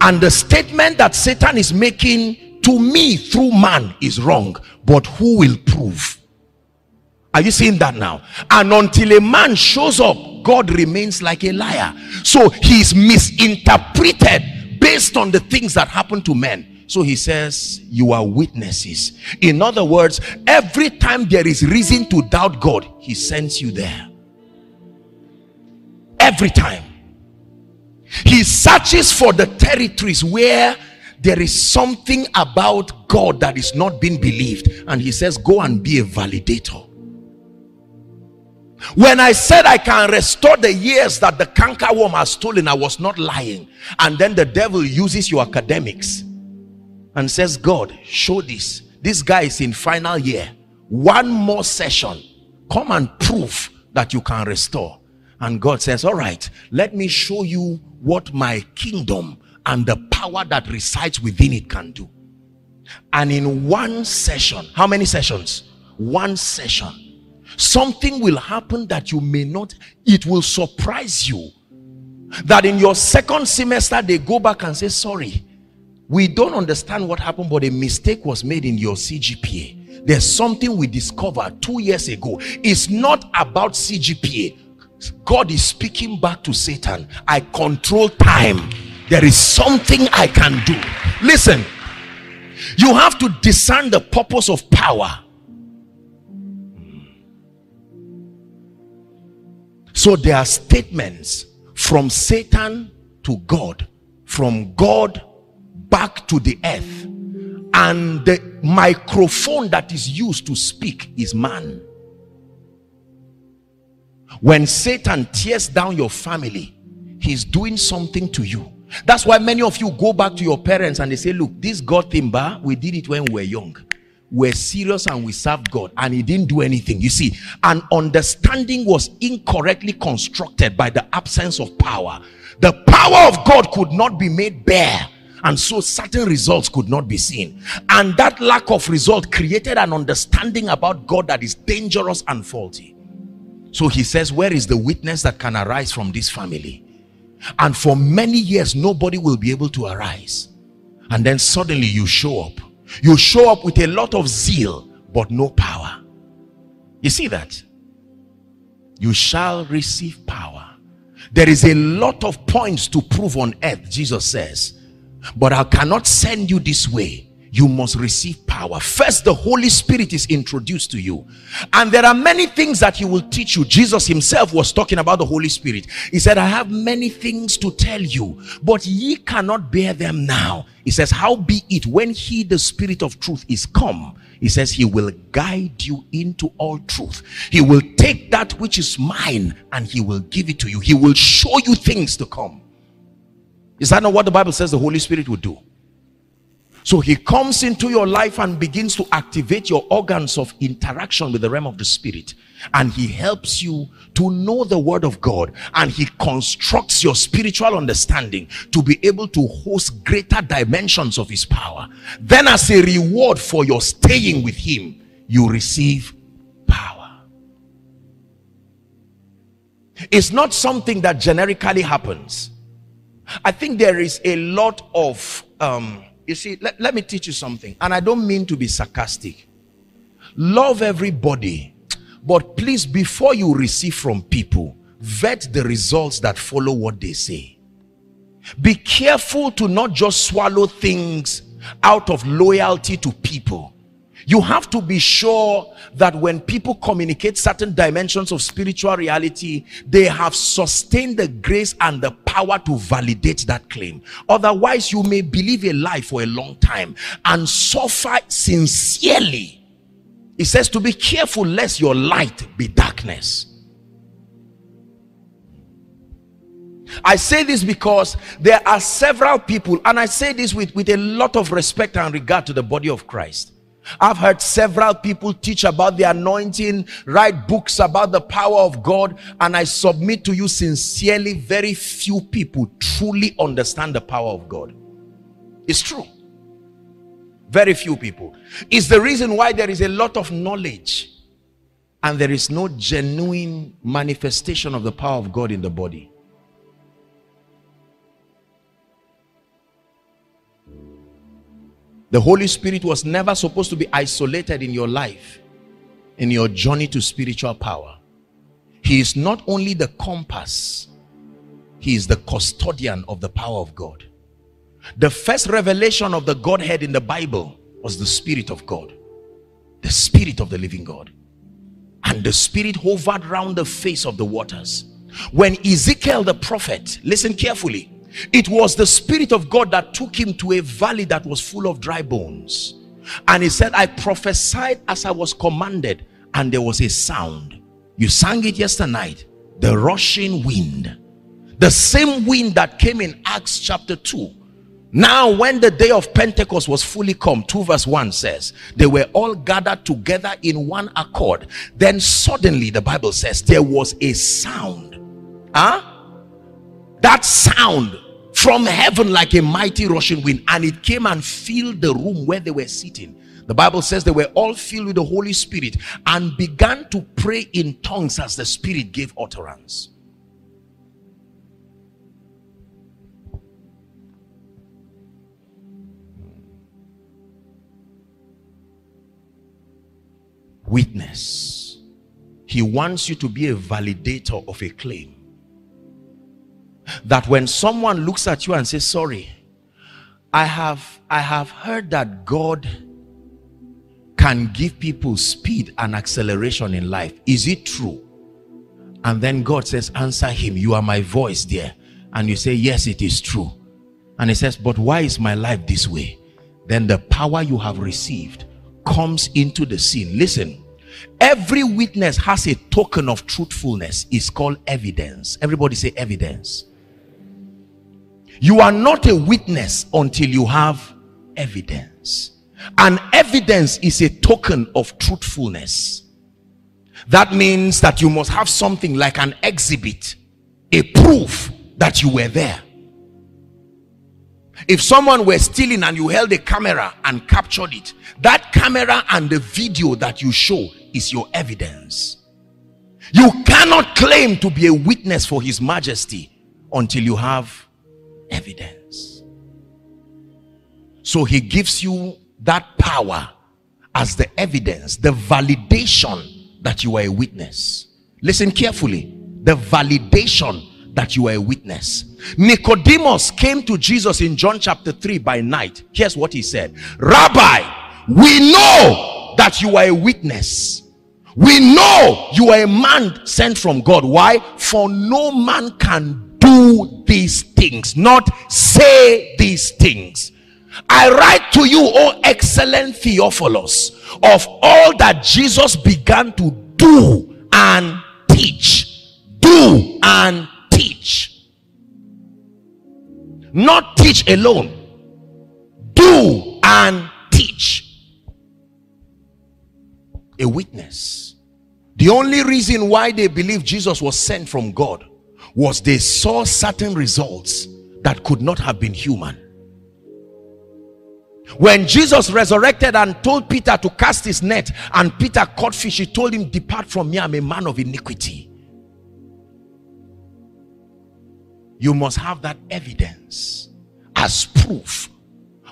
And the statement that Satan is making to me through man is wrong, but who will prove? Are you seeing that now? And until a man shows up, God remains like a liar. So he's misinterpreted based on the things that happen to men. So he says, You are witnesses. In other words, every time there is reason to doubt God, he sends you there. Every time. He searches for the territories where there is something about God that is not being believed. And he says, Go and be a validator. When I said I can restore the years that the cankerworm has stolen, I was not lying. And then the devil uses your academics and says, God, show this. This guy is in final year. One more session. Come and prove that you can restore. And God says, All right, let me show you what my kingdom and the power that resides within it can do. And in one session, how many sessions? One session. Something will happen that you may not, it will surprise you. That in your second semester, they go back and say, Sorry, we don't understand what happened, but a mistake was made in your CGPA. There's something we discovered two years ago. It's not about CGPA. God is speaking back to Satan. I control time. There is something I can do. Listen, you have to discern the purpose of power. So there are statements from Satan to God, from God back to the earth. And the microphone that is used to speak is man. When Satan tears down your family, he's doing something to you. That's why many of you go back to your parents and they say, Look, this God thing, we did it when we were young. We're serious and we served God, and He didn't do anything. You see, an understanding was incorrectly constructed by the absence of power. The power of God could not be made bare and so certain results could not be seen. And that lack of result created an understanding about god that is dangerous and faulty. So he says where is the witness that can arise from this family? And for many years nobody will be able to arise. And then suddenly you show up you show up with a lot of zeal but no power. You see that? You shall receive power. There is a lot of points to prove on earth jesus says. But i cannot send you this way you must receive power. First, the Holy Spirit is introduced to you. And there are many things that He will teach you. Jesus Himself was talking about the Holy Spirit. He said, I have many things to tell you, but ye cannot bear them now. He says, How be it when He, the Spirit of truth, is come? He says, He will guide you into all truth. He will take that which is mine and He will give it to you. He will show you things to come. Is that not what the Bible says the Holy Spirit will do? So he comes into your life and begins to activate your organs of interaction with the realm of the spirit. And he helps you to know the word of God. And he constructs your spiritual understanding to be able to host greater dimensions of his power. Then as a reward for your staying with him, you receive power. It's not something that generically happens. I think there is a lot of um, you see, let, let me teach you something. And I don't mean to be sarcastic. Love everybody. But please, before you receive from people, vet the results that follow what they say. Be careful to not just swallow things out of loyalty to people you have to be sure that when people communicate certain dimensions of spiritual reality, they have sustained the grace and the power to validate that claim. Otherwise, you may believe a lie for a long time and suffer sincerely. It says to be careful lest your light be darkness. I say this because there are several people, and I say this with, with a lot of respect and regard to the body of Christ I've heard several people teach about the anointing, write books about the power of God, and I submit to you sincerely, very few people truly understand the power of God. It's true. Very few people. It's the reason why there is a lot of knowledge and there is no genuine manifestation of the power of God in the body. The Holy Spirit was never supposed to be isolated in your life, in your journey to spiritual power. He is not only the compass, he is the custodian of the power of God. The first revelation of the Godhead in the Bible was the Spirit of God, the Spirit of the living God. And the Spirit hovered round the face of the waters. When Ezekiel the prophet, listen carefully, it was the Spirit of God that took him to a valley that was full of dry bones. And he said, I prophesied as I was commanded, and there was a sound. You sang it yesterday night. The rushing wind. The same wind that came in Acts chapter 2. Now, when the day of Pentecost was fully come, 2 verse 1 says, they were all gathered together in one accord. Then suddenly, the Bible says, there was a sound. Huh? That sound from heaven like a mighty rushing wind, and it came and filled the room where they were sitting. The Bible says they were all filled with the Holy Spirit and began to pray in tongues as the Spirit gave utterance. Witness. He wants you to be a validator of a claim. That when someone looks at you and says, Sorry, I have I have heard that God can give people speed and acceleration in life. Is it true? And then God says, Answer him. You are my voice there. And you say, Yes, it is true. And he says, But why is my life this way? Then the power you have received comes into the scene. Listen, every witness has a token of truthfulness. It's called evidence. Everybody say evidence. You are not a witness until you have evidence. And evidence is a token of truthfulness. That means that you must have something like an exhibit, a proof that you were there. If someone were stealing and you held a camera and captured it, that camera and the video that you show is your evidence. You cannot claim to be a witness for his majesty until you have evidence. So he gives you that power as the evidence, the validation that you are a witness. Listen carefully. The validation that you are a witness. Nicodemus came to Jesus in John chapter 3 by night. Here's what he said Rabbi, we know that you are a witness. We know you are a man sent from God. Why? For no man can do these things, not say these things I write to you, O excellent Theophilus, of all that Jesus began to do and teach. Do and teach. Not teach alone. Do and teach. A witness. The only reason why they believe Jesus was sent from God was they saw certain results that could not have been human when Jesus resurrected and told Peter to cast his net and Peter caught fish, he told him, Depart from me, I'm a man of iniquity. You must have that evidence as proof.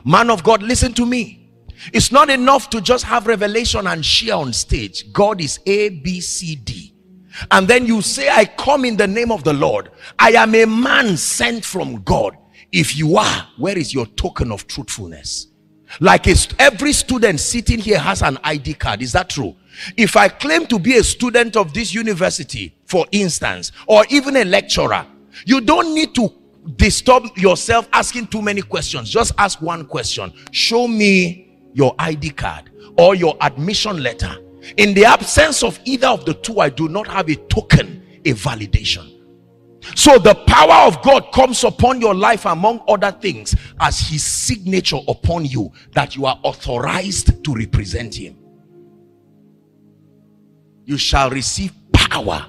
Man of God, listen to me. It's not enough to just have revelation and share on stage. God is A, B, C, D. And then you say, I come in the name of the Lord. I am a man sent from God. If you are, where is your token of truthfulness? Like every student sitting here has an ID card. Is that true? If I claim to be a student of this university, for instance, or even a lecturer, you don't need to disturb yourself asking too many questions. Just ask one question. Show me your ID card or your admission letter. In the absence of either of the two, I do not have a token, a validation. So the power of God comes upon your life among other things as his signature upon you that you are authorized to represent him. You shall receive power.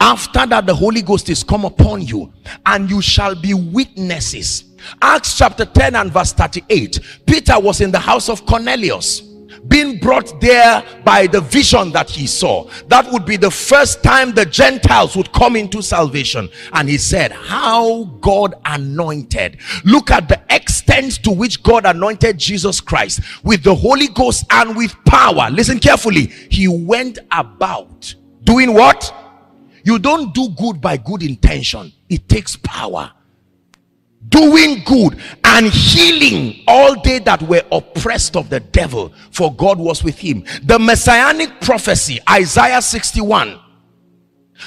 After that the Holy Ghost is come upon you and you shall be witnesses. Acts chapter 10 and verse 38. Peter was in the house of Cornelius being brought there by the vision that he saw. That would be the first time the Gentiles would come into salvation. And he said, How God anointed. Look at the extent to which God anointed Jesus Christ with the Holy Ghost and with power. Listen carefully. He went about doing what? You don't do good by good intention, it takes power doing good and healing all they that were oppressed of the devil for god was with him. The messianic prophecy isaiah 61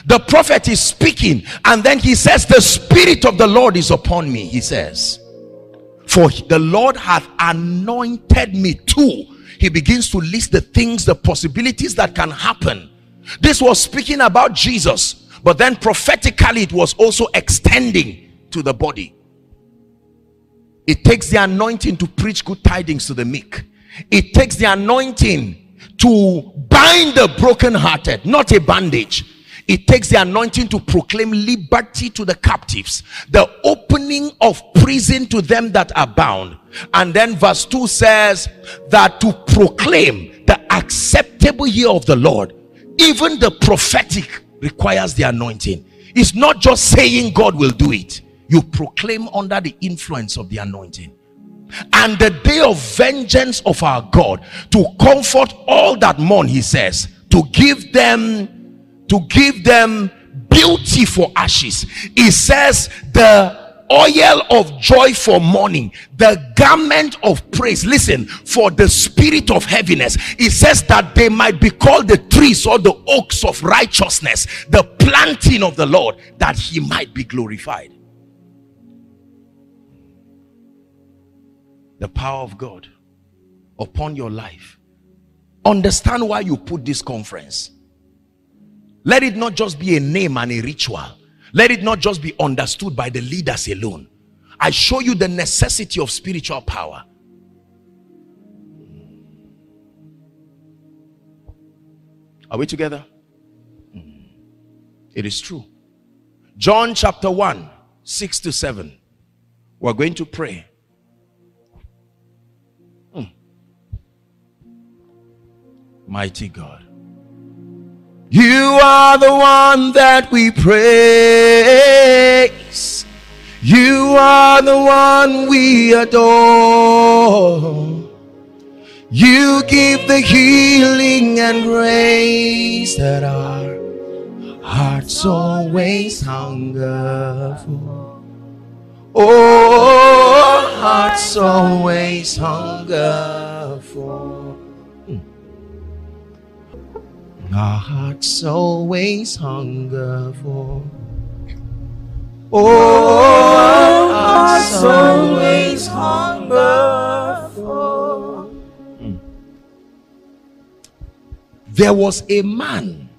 the prophet is speaking and then he says the spirit of the lord is upon me he says. For the lord hath anointed me too. He begins to list the things the possibilities that can happen. This was speaking about jesus but then prophetically it was also extending to the body it takes the anointing to preach good tidings to the meek. It takes the anointing to bind the brokenhearted, not a bandage. It takes the anointing to proclaim liberty to the captives, the opening of prison to them that are bound. And then verse 2 says that to proclaim the acceptable year of the Lord, even the prophetic requires the anointing. It's not just saying God will do it, you proclaim under the influence of the anointing. And the day of vengeance of our God to comfort all that mourn he says to give them to give them beauty for ashes. He says the oil of joy for mourning the garment of praise. Listen for the spirit of heaviness. He says that they might be called the trees or the oaks of righteousness the planting of the lord that he might be glorified the power of God upon your life. Understand why you put this conference. Let it not just be a name and a ritual. Let it not just be understood by the leaders alone. I show you the necessity of spiritual power. Are we together? Hmm. It is true. John chapter 1, 6 to 7. We're going to pray. Mighty God. You are the one that we praise. You are the one we adore. You give the healing and grace that our hearts always hunger for. Oh, hearts always hunger for. Our hearts always hunger for. Oh, our hearts always hunger for. There was a man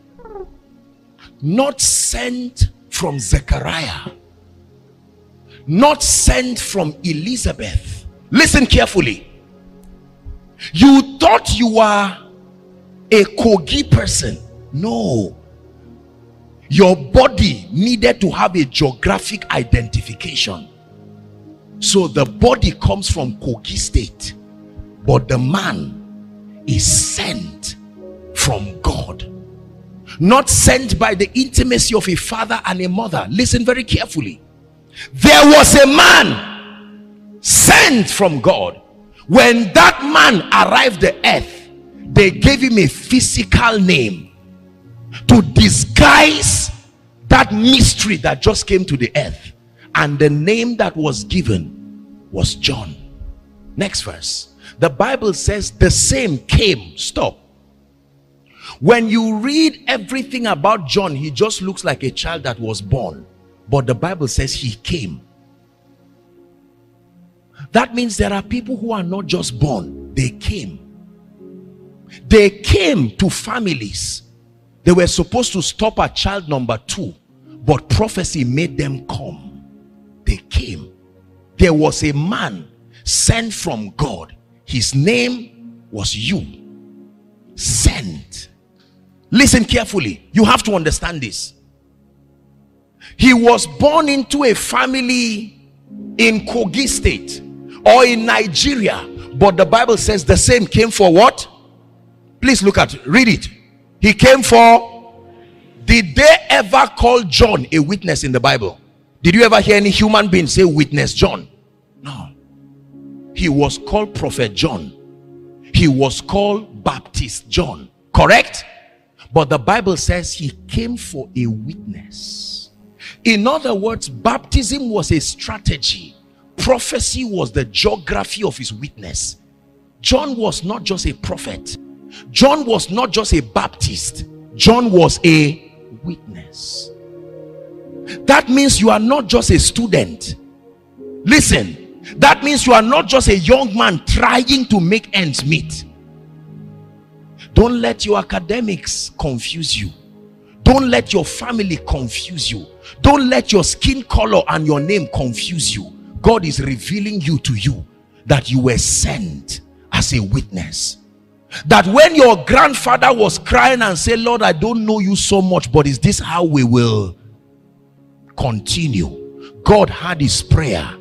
not sent from Zechariah, not sent from Elizabeth. Listen carefully. You thought you were a Kogi person. No. Your body needed to have a geographic identification. So the body comes from Kogi state. But the man is sent from God. Not sent by the intimacy of a father and a mother. Listen very carefully. There was a man sent from God. When that man arrived the earth, they gave him a physical name to disguise that mystery that just came to the earth. And the name that was given was John. Next verse. The Bible says the same came. Stop. When you read everything about John he just looks like a child that was born. But the Bible says he came. That means there are people who are not just born. They came they came to families. They were supposed to stop at child number two but prophecy made them come. They came. There was a man sent from god. His name was you. Sent. Listen carefully. You have to understand this. He was born into a family in kogi state or in nigeria but the bible says the same came for what Please look at. Read it. He came for. Did they ever call John a witness in the Bible? Did you ever hear any human being say witness John? No. He was called Prophet John. He was called Baptist John. Correct? But the Bible says he came for a witness. In other words, baptism was a strategy. Prophecy was the geography of his witness. John was not just a prophet. John was not just a Baptist, John was a witness. That means you are not just a student. Listen, that means you are not just a young man trying to make ends meet. Don't let your academics confuse you. Don't let your family confuse you. Don't let your skin color and your name confuse you. God is revealing you to you that you were sent as a witness that when your grandfather was crying and said, Lord, I don't know you so much, but is this how we will continue? God had his prayer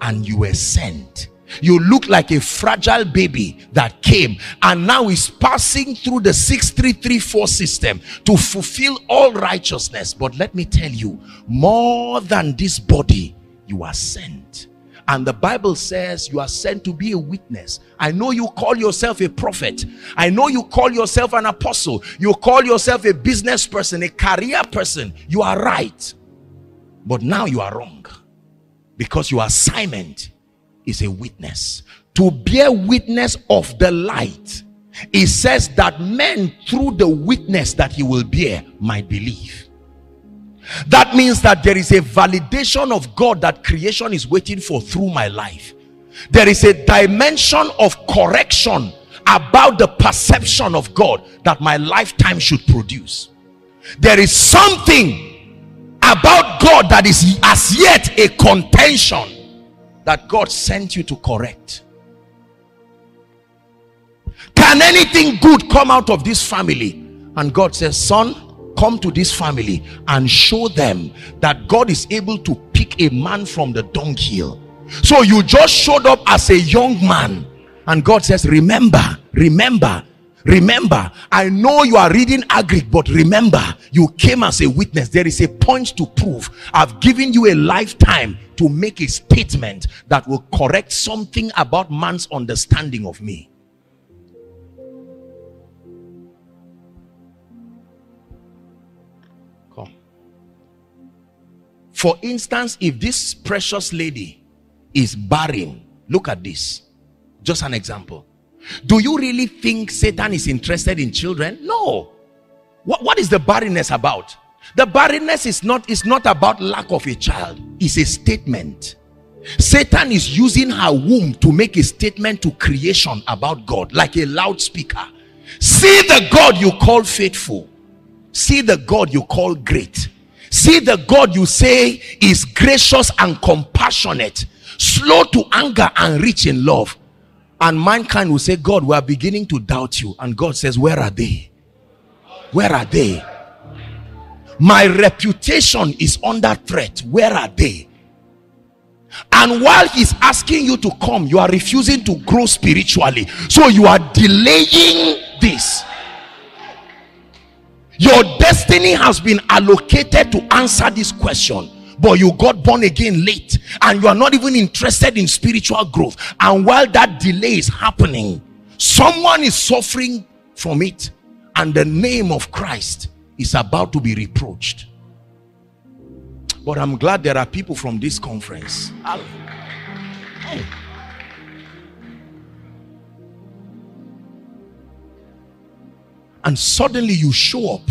and you were sent. You look like a fragile baby that came and now is passing through the 6334 system to fulfill all righteousness. But let me tell you, more than this body, you are sent. And the Bible says you are sent to be a witness. I know you call yourself a prophet. I know you call yourself an apostle. You call yourself a business person, a career person. You are right. But now you are wrong. Because your assignment is a witness. To bear witness of the light. It says that men through the witness that he will bear might believe. That means that there is a validation of God that creation is waiting for through my life. There is a dimension of correction about the perception of God that my lifetime should produce. There is something about God that is as yet a contention that God sent you to correct. Can anything good come out of this family? And God says, son, come to this family and show them that God is able to pick a man from the dunghill. So you just showed up as a young man and God says, remember, remember, remember, I know you are reading Agric, but remember, you came as a witness. There is a point to prove. I've given you a lifetime to make a statement that will correct something about man's understanding of me. For instance, if this precious lady is barren, look at this. Just an example. Do you really think Satan is interested in children? No. What, what is the barrenness about? The barrenness is not, is not about lack of a child. It's a statement. Satan is using her womb to make a statement to creation about God like a loudspeaker. See the God you call faithful. See the God you call great. See the God you say is gracious and compassionate, slow to anger and rich in love. And mankind will say, God, we are beginning to doubt you. And God says, Where are they? Where are they? My reputation is under threat. Where are they? And while he's asking you to come, you are refusing to grow spiritually. So you are delaying this. Your destiny has been allocated to answer this question but you got born again late and you are not even interested in spiritual growth. And while that delay is happening someone is suffering from it and the name of Christ is about to be reproached. But I'm glad there are people from this conference. And suddenly you show up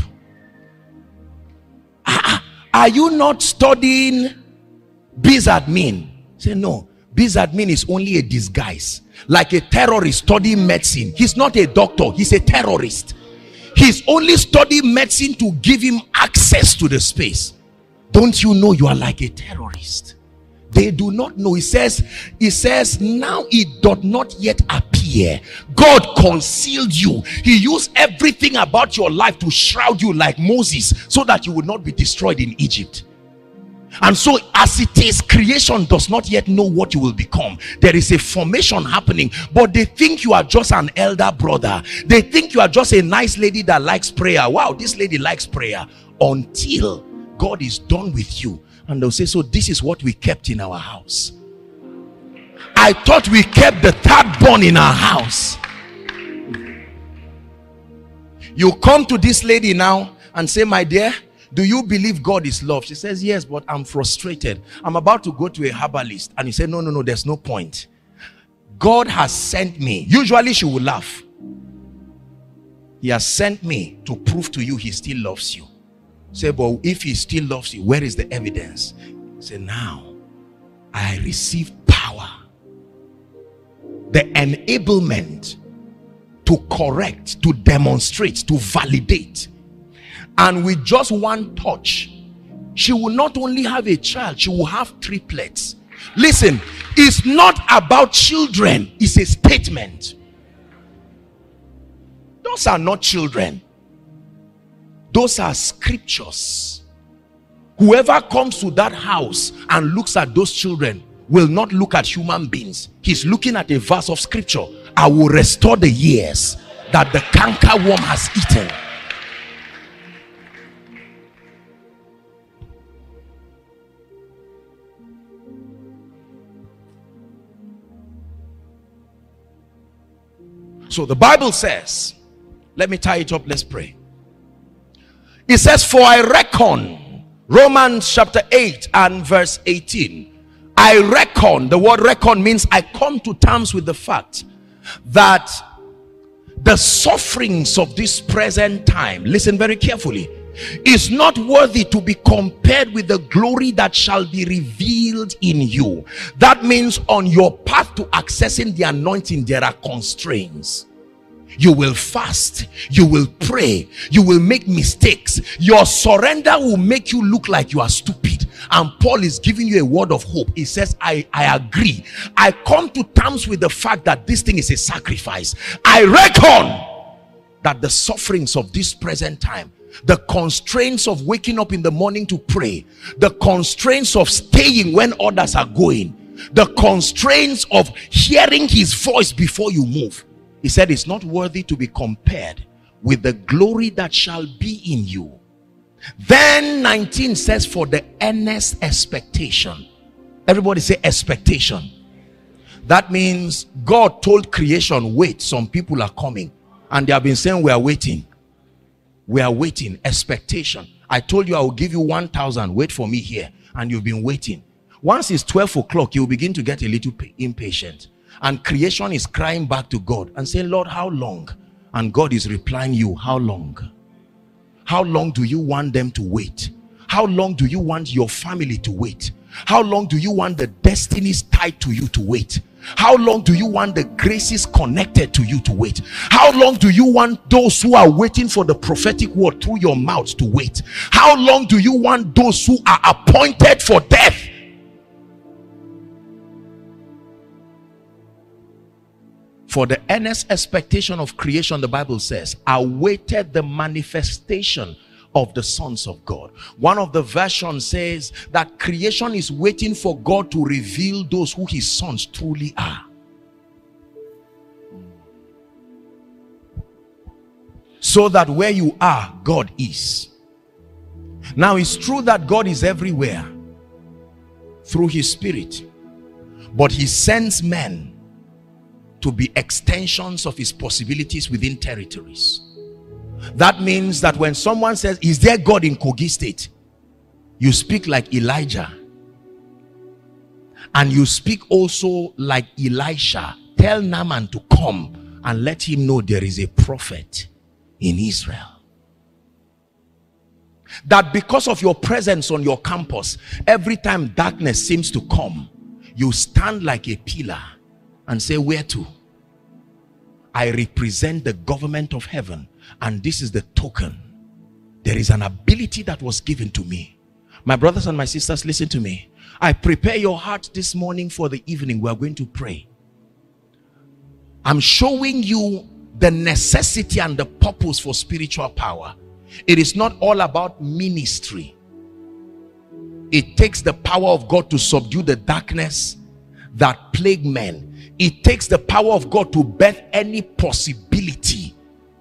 ah, ah, are you not studying biz admin? Say no. biz admin is only a disguise. Like a terrorist studying medicine. He's not a doctor. He's a terrorist. He's only studying medicine to give him access to the space. Don't you know you are like a terrorist? They do not know. He says he says now it doth not yet appear. God concealed you. He used everything about your life to shroud you like moses so that you would not be destroyed in egypt. And so as it is creation does not yet know what you will become. There is a formation happening but they think you are just an elder brother. They think you are just a nice lady that likes prayer. Wow this lady likes prayer. Until god is done with you and they'll say, So this is what we kept in our house. I thought we kept the third born in our house. You come to this lady now and say, My dear, do you believe God is love? She says, Yes, but I'm frustrated. I'm about to go to a herbalist. And you say, No, no, no, there's no point. God has sent me. Usually she will laugh. He has sent me to prove to you he still loves you. Say, but if he still loves you, where is the evidence? Say, now I receive power, the enablement to correct, to demonstrate, to validate. And with just one touch, she will not only have a child, she will have triplets. Listen, it's not about children, it's a statement. Those are not children. Those are scriptures. Whoever comes to that house and looks at those children will not look at human beings. He's looking at a verse of scripture. I will restore the years that the canker worm has eaten. So the Bible says, let me tie it up, let's pray. It says, For I reckon, Romans chapter 8 and verse 18. I reckon, the word reckon means I come to terms with the fact that the sufferings of this present time, listen very carefully, is not worthy to be compared with the glory that shall be revealed in you. That means on your path to accessing the anointing, there are constraints you will fast. You will pray. You will make mistakes. Your surrender will make you look like you are stupid. And paul is giving you a word of hope. He says i i agree. I come to terms with the fact that this thing is a sacrifice. I reckon that the sufferings of this present time the constraints of waking up in the morning to pray the constraints of staying when others are going the constraints of hearing his voice before you move he said it's not worthy to be compared with the glory that shall be in you. Then 19 says, For the earnest expectation. Everybody say expectation. That means God told creation, Wait, some people are coming. And they have been saying, We are waiting. We are waiting. Expectation. I told you I will give you 1,000. Wait for me here. And you've been waiting. Once it's 12 o'clock, you will begin to get a little impatient and creation is crying back to God and saying, Lord, how long? And God is replying you, how long? How long do you want them to wait? How long do you want your family to wait? How long do you want the destinies tied to you to wait? How long do you want the graces connected to you to wait? How long do you want those who are waiting for the prophetic word through your mouth to wait? How long do you want those who are appointed for death For the earnest expectation of creation, the Bible says, awaited the manifestation of the sons of God. One of the versions says that creation is waiting for God to reveal those who his sons truly are. So that where you are, God is. Now it's true that God is everywhere through his spirit, but he sends men to be extensions of his possibilities within territories. That means that when someone says, Is there God in Kogi State? You speak like Elijah. And you speak also like Elisha. Tell Naaman to come and let him know there is a prophet in Israel. That because of your presence on your campus, every time darkness seems to come, you stand like a pillar and say, Where to? I represent the government of heaven, and this is the token. There is an ability that was given to me. My brothers and my sisters, listen to me. I prepare your heart this morning for the evening. We are going to pray. I'm showing you the necessity and the purpose for spiritual power. It is not all about ministry. It takes the power of God to subdue the darkness that plague men it takes the power of God to birth any possibility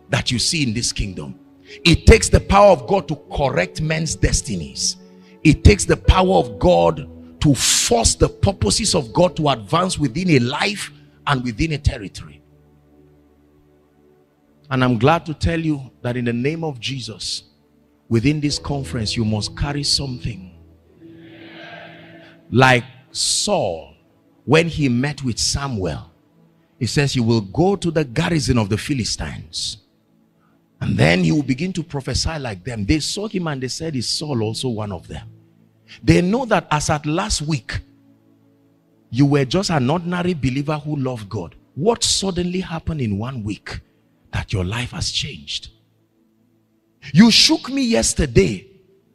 that you see in this kingdom. It takes the power of God to correct men's destinies. It takes the power of God to force the purposes of God to advance within a life and within a territory. And I'm glad to tell you that in the name of Jesus, within this conference, you must carry something. Like Saul when he met with Samuel, he says, You will go to the garrison of the Philistines. And then he will begin to prophesy like them. They saw him and they said, Is Saul also one of them? They know that as at last week, you were just an ordinary believer who loved God. What suddenly happened in one week that your life has changed? You shook me yesterday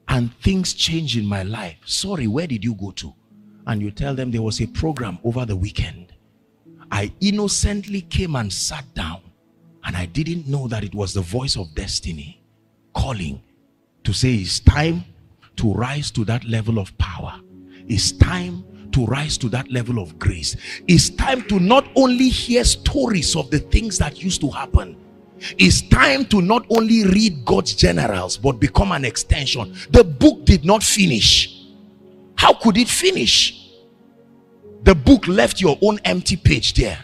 and things changed in my life. Sorry, where did you go to? And you tell them there was a program over the weekend. I innocently came and sat down And I didn't know that it was the voice of destiny calling to say it's time to rise to that level of power. It's time to rise to that level of grace. It's time to not only hear stories of the things that used to happen. It's time to not only read God's generals but become an extension. The book did not finish. How could it finish? The book left your own empty page there.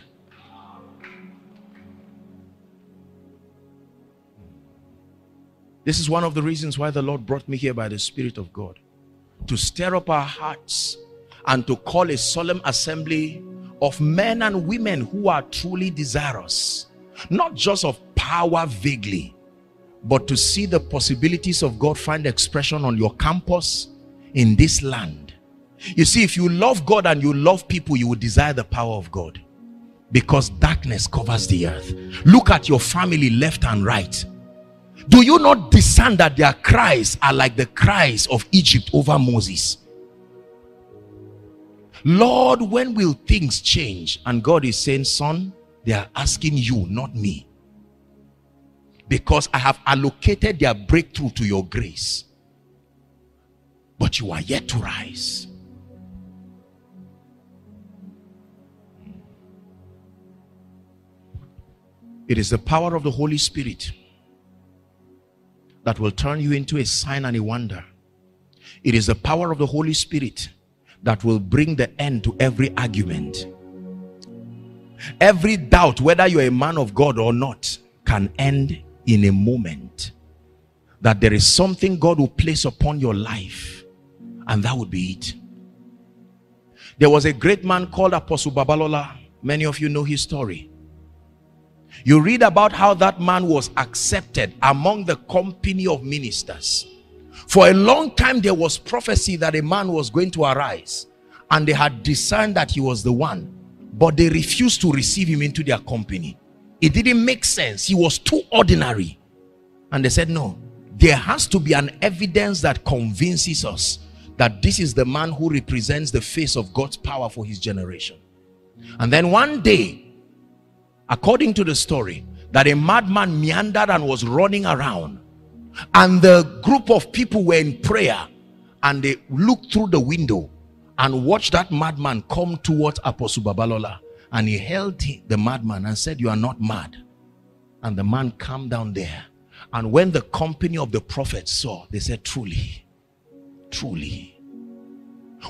This is one of the reasons why the Lord brought me here by the Spirit of God to stir up our hearts and to call a solemn assembly of men and women who are truly desirous, not just of power vaguely, but to see the possibilities of God find expression on your campus in this land. You see, if you love God and you love people, you will desire the power of God because darkness covers the earth. Look at your family left and right do you not discern that their cries are like the cries of Egypt over Moses? Lord, when will things change? And God is saying, Son, they are asking you, not me. Because I have allocated their breakthrough to your grace. But you are yet to rise. It is the power of the Holy Spirit that will turn you into a sign and a wonder. It is the power of the Holy Spirit that will bring the end to every argument. Every doubt, whether you're a man of God or not, can end in a moment. That there is something God will place upon your life, and that would be it. There was a great man called Apostle Babalola. Many of you know his story. You read about how that man was accepted among the company of ministers. For a long time, there was prophecy that a man was going to arise, and they had discerned that he was the one, but they refused to receive him into their company. It didn't make sense, he was too ordinary. And they said, No, there has to be an evidence that convinces us that this is the man who represents the face of God's power for his generation. And then one day, according to the story, that a madman meandered and was running around. And the group of people were in prayer and they looked through the window and watched that madman come towards Apostle Babalola. And he held the madman and said, You are not mad. And the man calmed down there. And when the company of the prophets saw, they said, Truly, truly.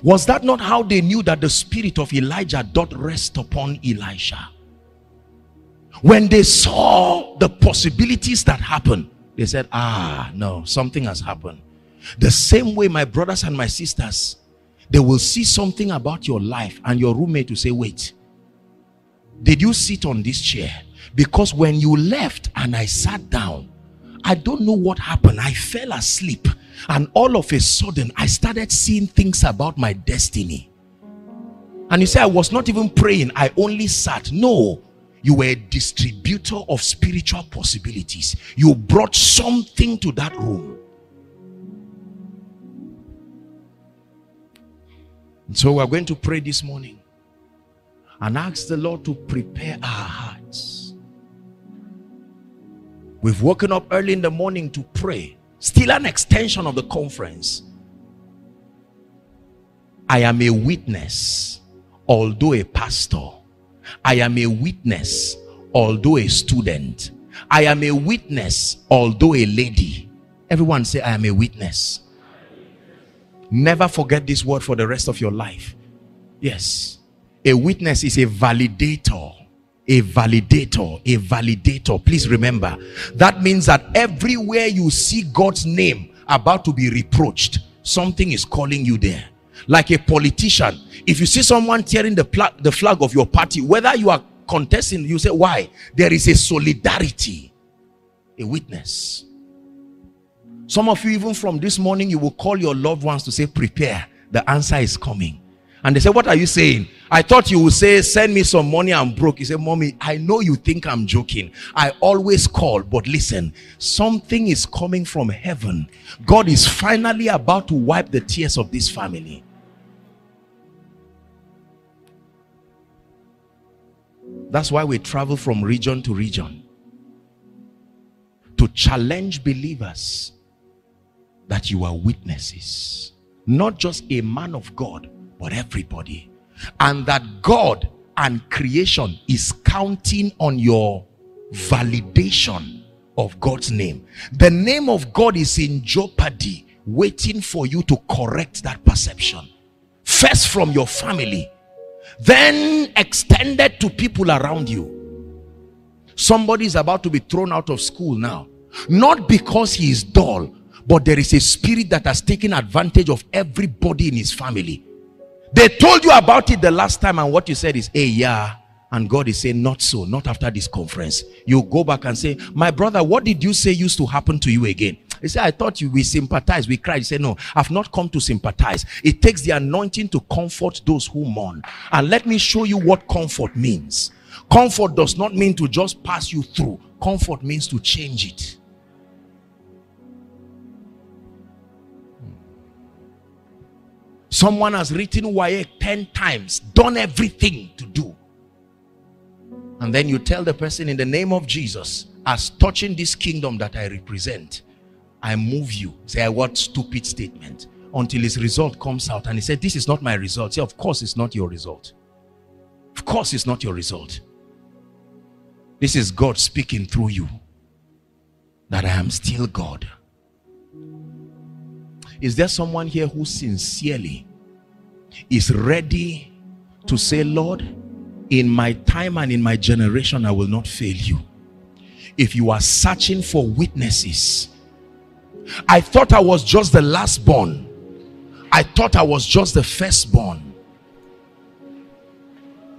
Was that not how they knew that the spirit of Elijah doth rest upon Elisha? When they saw the possibilities that happened, they said, Ah, no, something has happened. The same way, my brothers and my sisters, they will see something about your life, and your roommate will say, Wait, did you sit on this chair? Because when you left and I sat down, I don't know what happened. I fell asleep, and all of a sudden, I started seeing things about my destiny. And you say, I was not even praying, I only sat. No, you were a distributor of spiritual possibilities. You brought something to that room. so we're going to pray this morning and ask the Lord to prepare our hearts. We've woken up early in the morning to pray, still an extension of the conference. I am a witness, although a pastor I am a witness, although a student. I am a witness, although a lady. Everyone say, I am a witness. Never forget this word for the rest of your life. Yes. A witness is a validator. A validator. A validator. Please remember. That means that everywhere you see God's name about to be reproached, something is calling you there. Like a politician, if you see someone tearing the, the flag of your party, whether you are contesting, you say, Why? There is a solidarity, a witness. Some of you, even from this morning, you will call your loved ones to say, Prepare, the answer is coming. And they say, What are you saying? I thought you would say, Send me some money, I'm broke. You say, Mommy, I know you think I'm joking. I always call, but listen, something is coming from heaven. God is finally about to wipe the tears of this family. That's why we travel from region to region. To challenge believers that you are witnesses. Not just a man of God, but everybody. And that God and creation is counting on your validation of God's name. The name of God is in jeopardy, waiting for you to correct that perception. First from your family, then extended to people around you. Somebody is about to be thrown out of school now, not because he is dull, but there is a spirit that has taken advantage of everybody in his family. They told you about it the last time, and what you said is, Hey, yeah, and God is saying, Not so, not after this conference. You go back and say, My brother, what did you say used to happen to you again? He said, I thought you we sympathize, we cry. He said, No, I've not come to sympathize. It takes the anointing to comfort those who mourn. And let me show you what comfort means. Comfort does not mean to just pass you through, comfort means to change it. Someone has written WAEC 10 times, done everything to do and then you tell the person in the name of Jesus, as touching this kingdom that I represent, I move you. Say, what stupid statement until his result comes out. And he said, This is not my result. Say, Of course, it's not your result. Of course, it's not your result. This is God speaking through you that I am still God. Is there someone here who sincerely is ready to say, Lord, in my time and in my generation, I will not fail you. If you are searching for witnesses, I thought I was just the last born. I thought I was just the firstborn.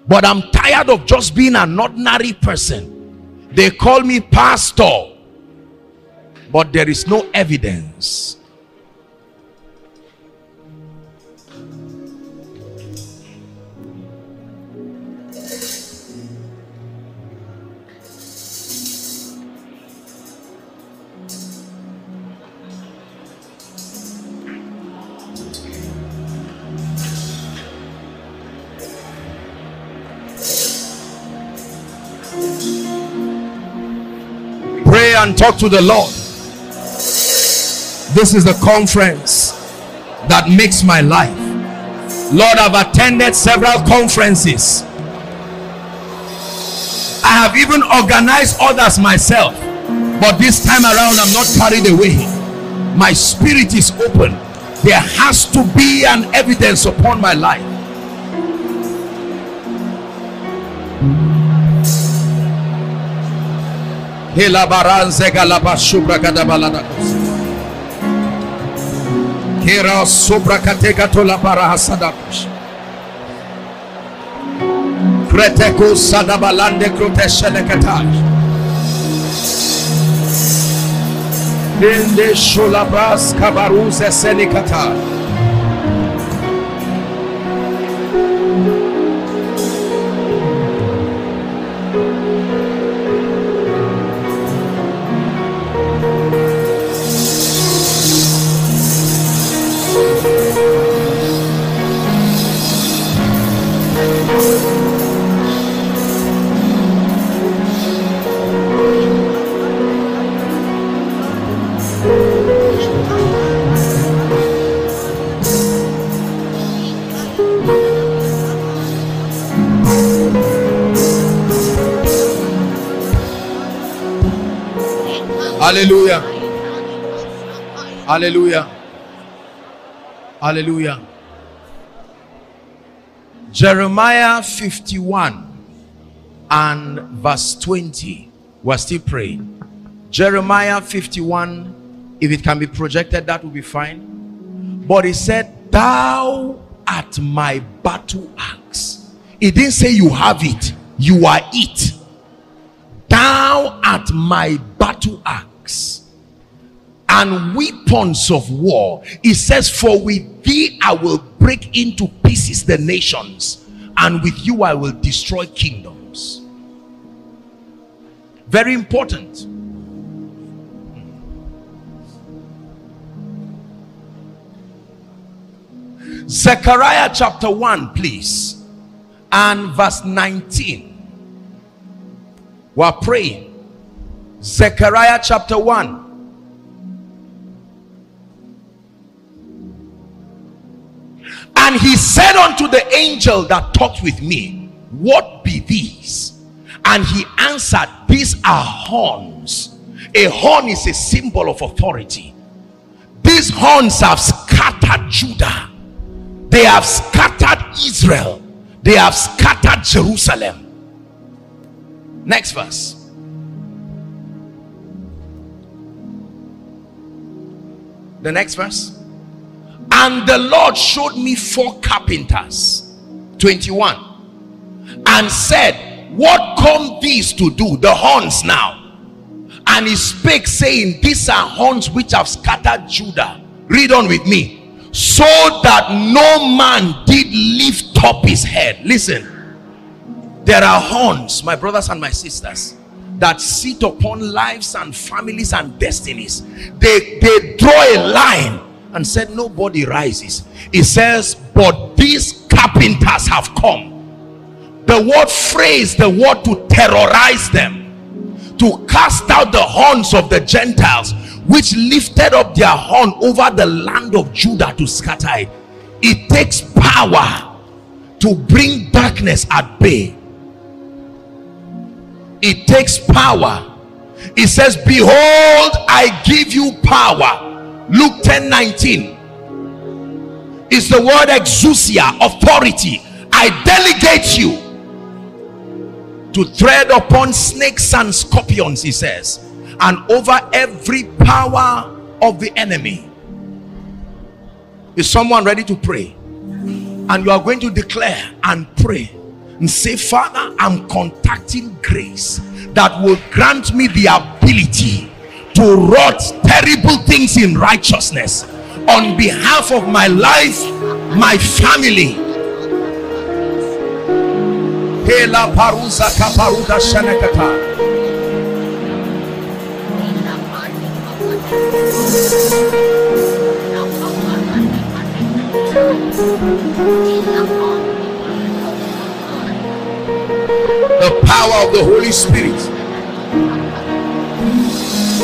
But I'm tired of just being an ordinary person. They call me pastor, but there is no evidence and talk to the Lord. This is the conference that makes my life. Lord, I've attended several conferences. I have even organized others myself. But this time around, I'm not carried away. My spirit is open. There has to be an evidence upon my life. Galaba shubra kadabalada Kera sobra kateka tola para hasadakush. Kreteko sadabalande kroteshele katash. Inde shulabras kabaruze senikatash. Hallelujah. Hallelujah. Jeremiah 51 and verse 20. We're still praying. Jeremiah 51, if it can be projected, that will be fine. But he said, Thou art my battle axe. He didn't say you have it, you are it. Thou art my battle axe and weapons of war. It says, For with thee I will break into pieces the nations, and with you I will destroy kingdoms. Very important. Zechariah chapter 1, please, and verse 19. We're praying. Zechariah chapter 1. And he said unto the angel that talked with me, What be these? And he answered, These are horns. A horn is a symbol of authority. These horns have scattered Judah, they have scattered Israel, they have scattered Jerusalem. Next verse. The next verse. And the Lord showed me four carpenters. 21. And said, What come these to do? The horns now. And he spake, saying, These are horns which have scattered Judah. Read on with me. So that no man did lift up his head. Listen. There are horns, my brothers and my sisters that sit upon lives and families and destinies they they draw a line and said nobody rises. It says but these carpenters have come. The word phrase the word to terrorize them to cast out the horns of the gentiles which lifted up their horn over the land of judah to scatter it. It takes power to bring darkness at bay. It takes power. It says behold i give you power luke 10 19 is the word exousia authority. I delegate you to tread upon snakes and scorpions he says and over every power of the enemy. Is someone ready to pray? And you are going to declare and pray and say father i'm contacting grace that will grant me the ability to wrought terrible things in righteousness. On behalf of my life my family. The power of the Holy Spirit.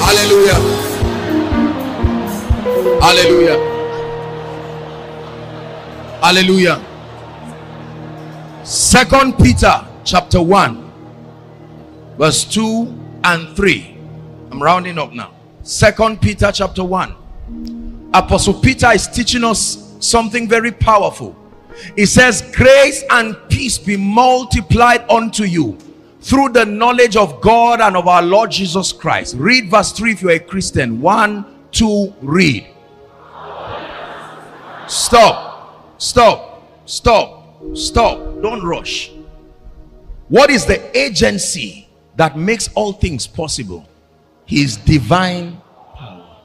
Hallelujah. Hallelujah. Hallelujah. Second Peter chapter 1 verse 2 and 3. I'm rounding up now. Second Peter chapter 1. Apostle Peter is teaching us something very powerful. He says, Grace and peace be multiplied unto you through the knowledge of God and of our Lord Jesus Christ. Read verse 3 if you're a Christian. 1, 2, read. Stop. Stop. Stop. Stop. Don't rush. What is the agency that makes all things possible? His divine power.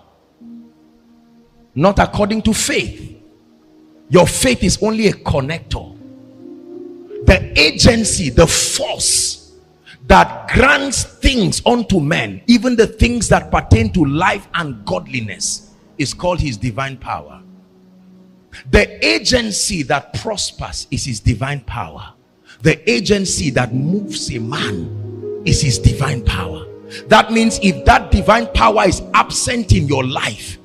Not according to faith. Your faith is only a connector. The agency, the force that grants things unto men, even the things that pertain to life and godliness, is called his divine power. The agency that prospers is his divine power. The agency that moves a man is his divine power. That means if that divine power is absent in your life,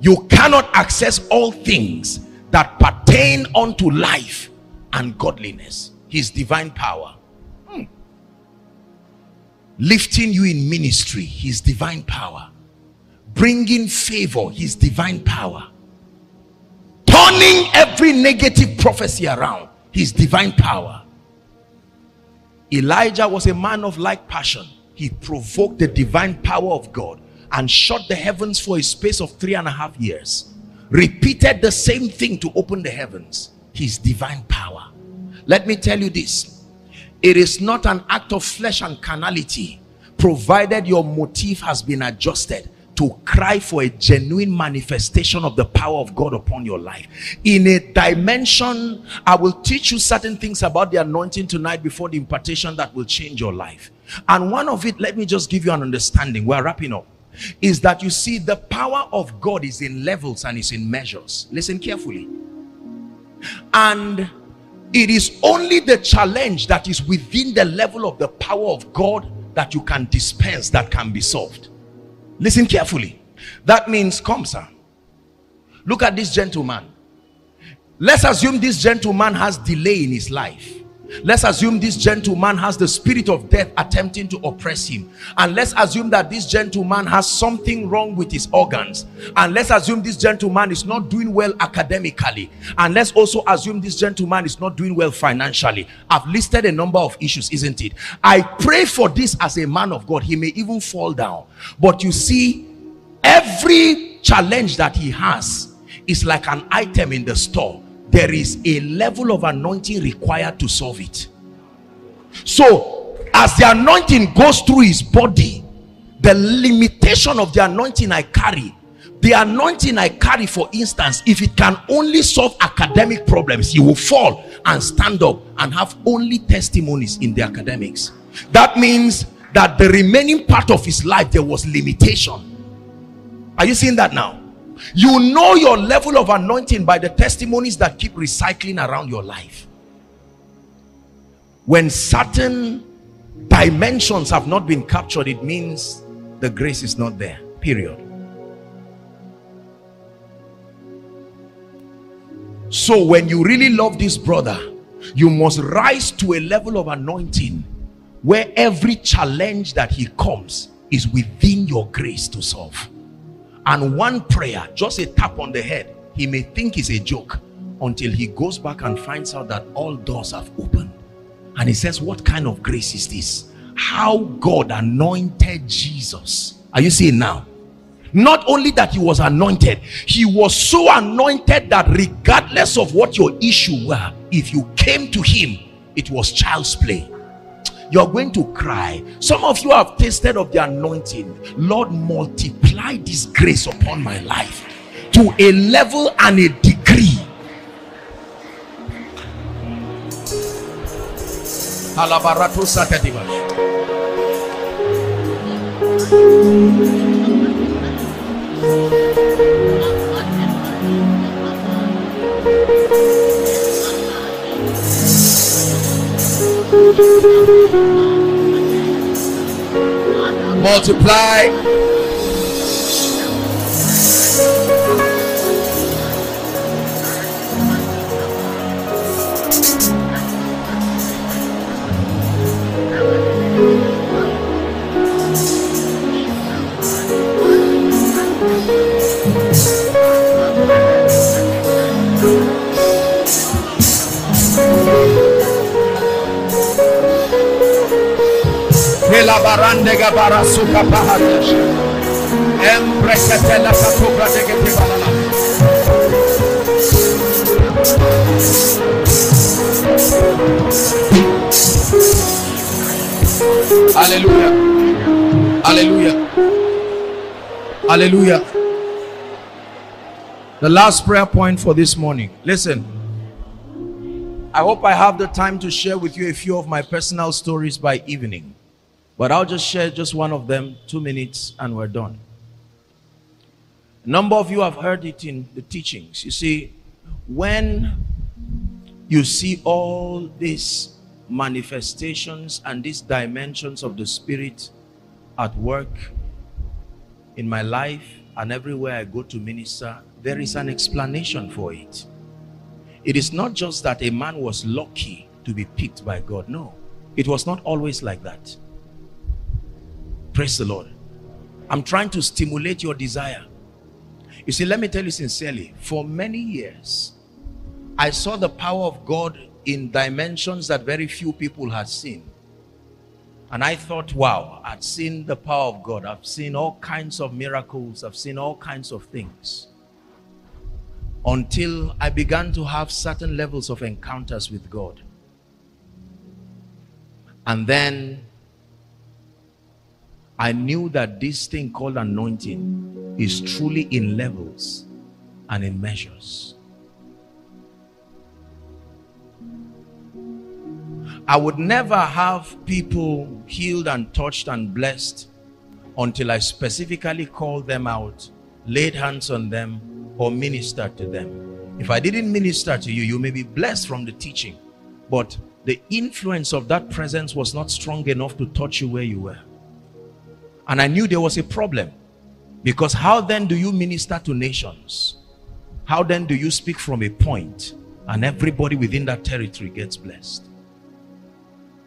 you cannot access all things that pertain unto life and godliness. His divine power. Hmm. Lifting you in ministry, his divine power. Bringing favor, his divine power. Turning every negative prophecy around, his divine power. Elijah was a man of like passion. He provoked the divine power of God and shut the heavens for a space of three and a half years. Repeated the same thing to open the heavens. His divine power. Let me tell you this. It is not an act of flesh and carnality provided your motive has been adjusted to cry for a genuine manifestation of the power of God upon your life. In a dimension, I will teach you certain things about the anointing tonight before the impartation that will change your life. And one of it, let me just give you an understanding. We're wrapping up. Is that you see the power of God is in levels and is in measures. Listen carefully. And it is only the challenge that is within the level of the power of God that you can dispense that can be solved. Listen carefully. That means, come, sir. Look at this gentleman. Let's assume this gentleman has delay in his life. Let's assume this gentleman has the spirit of death attempting to oppress him. And let's assume that this gentleman has something wrong with his organs. And let's assume this gentleman is not doing well academically. And let's also assume this gentleman is not doing well financially. I've listed a number of issues, isn't it? I pray for this as a man of God. He may even fall down. But you see, every challenge that he has is like an item in the store there is a level of anointing required to solve it. So as the anointing goes through his body the limitation of the anointing i carry the anointing i carry for instance if it can only solve academic problems he will fall and stand up and have only testimonies in the academics. That means that the remaining part of his life there was limitation. Are you seeing that now you know your level of anointing by the testimonies that keep recycling around your life. When certain dimensions have not been captured it means the grace is not there period. So when you really love this brother you must rise to a level of anointing where every challenge that he comes is within your grace to solve and one prayer just a tap on the head he may think it's a joke until he goes back and finds out that all doors have opened. And he says what kind of grace is this? How god anointed jesus. Are you seeing now? Not only that he was anointed he was so anointed that regardless of what your issue were if you came to him it was child's play you're going to cry. Some of you have tasted of the anointing. Lord multiply this grace upon my life to a level and a degree multiply Hallelujah. Hallelujah. Hallelujah. The last prayer point for this morning. Listen. I hope I have the time to share with you a few of my personal stories by evening. But I'll just share just one of them, two minutes, and we're done. A number of you have heard it in the teachings. You see, when you see all these manifestations and these dimensions of the Spirit at work, in my life, and everywhere I go to minister, there is an explanation for it. It is not just that a man was lucky to be picked by God. No, it was not always like that. Praise the Lord. I'm trying to stimulate your desire. You see, let me tell you sincerely, for many years, I saw the power of God in dimensions that very few people had seen. And I thought, wow, I'd seen the power of God. I've seen all kinds of miracles. I've seen all kinds of things. Until I began to have certain levels of encounters with God. And then I knew that this thing called anointing is truly in levels and in measures. I would never have people healed and touched and blessed until I specifically called them out, laid hands on them, or ministered to them. If I didn't minister to you, you may be blessed from the teaching, but the influence of that presence was not strong enough to touch you where you were. And I knew there was a problem. Because how then do you minister to nations? How then do you speak from a point and everybody within that territory gets blessed?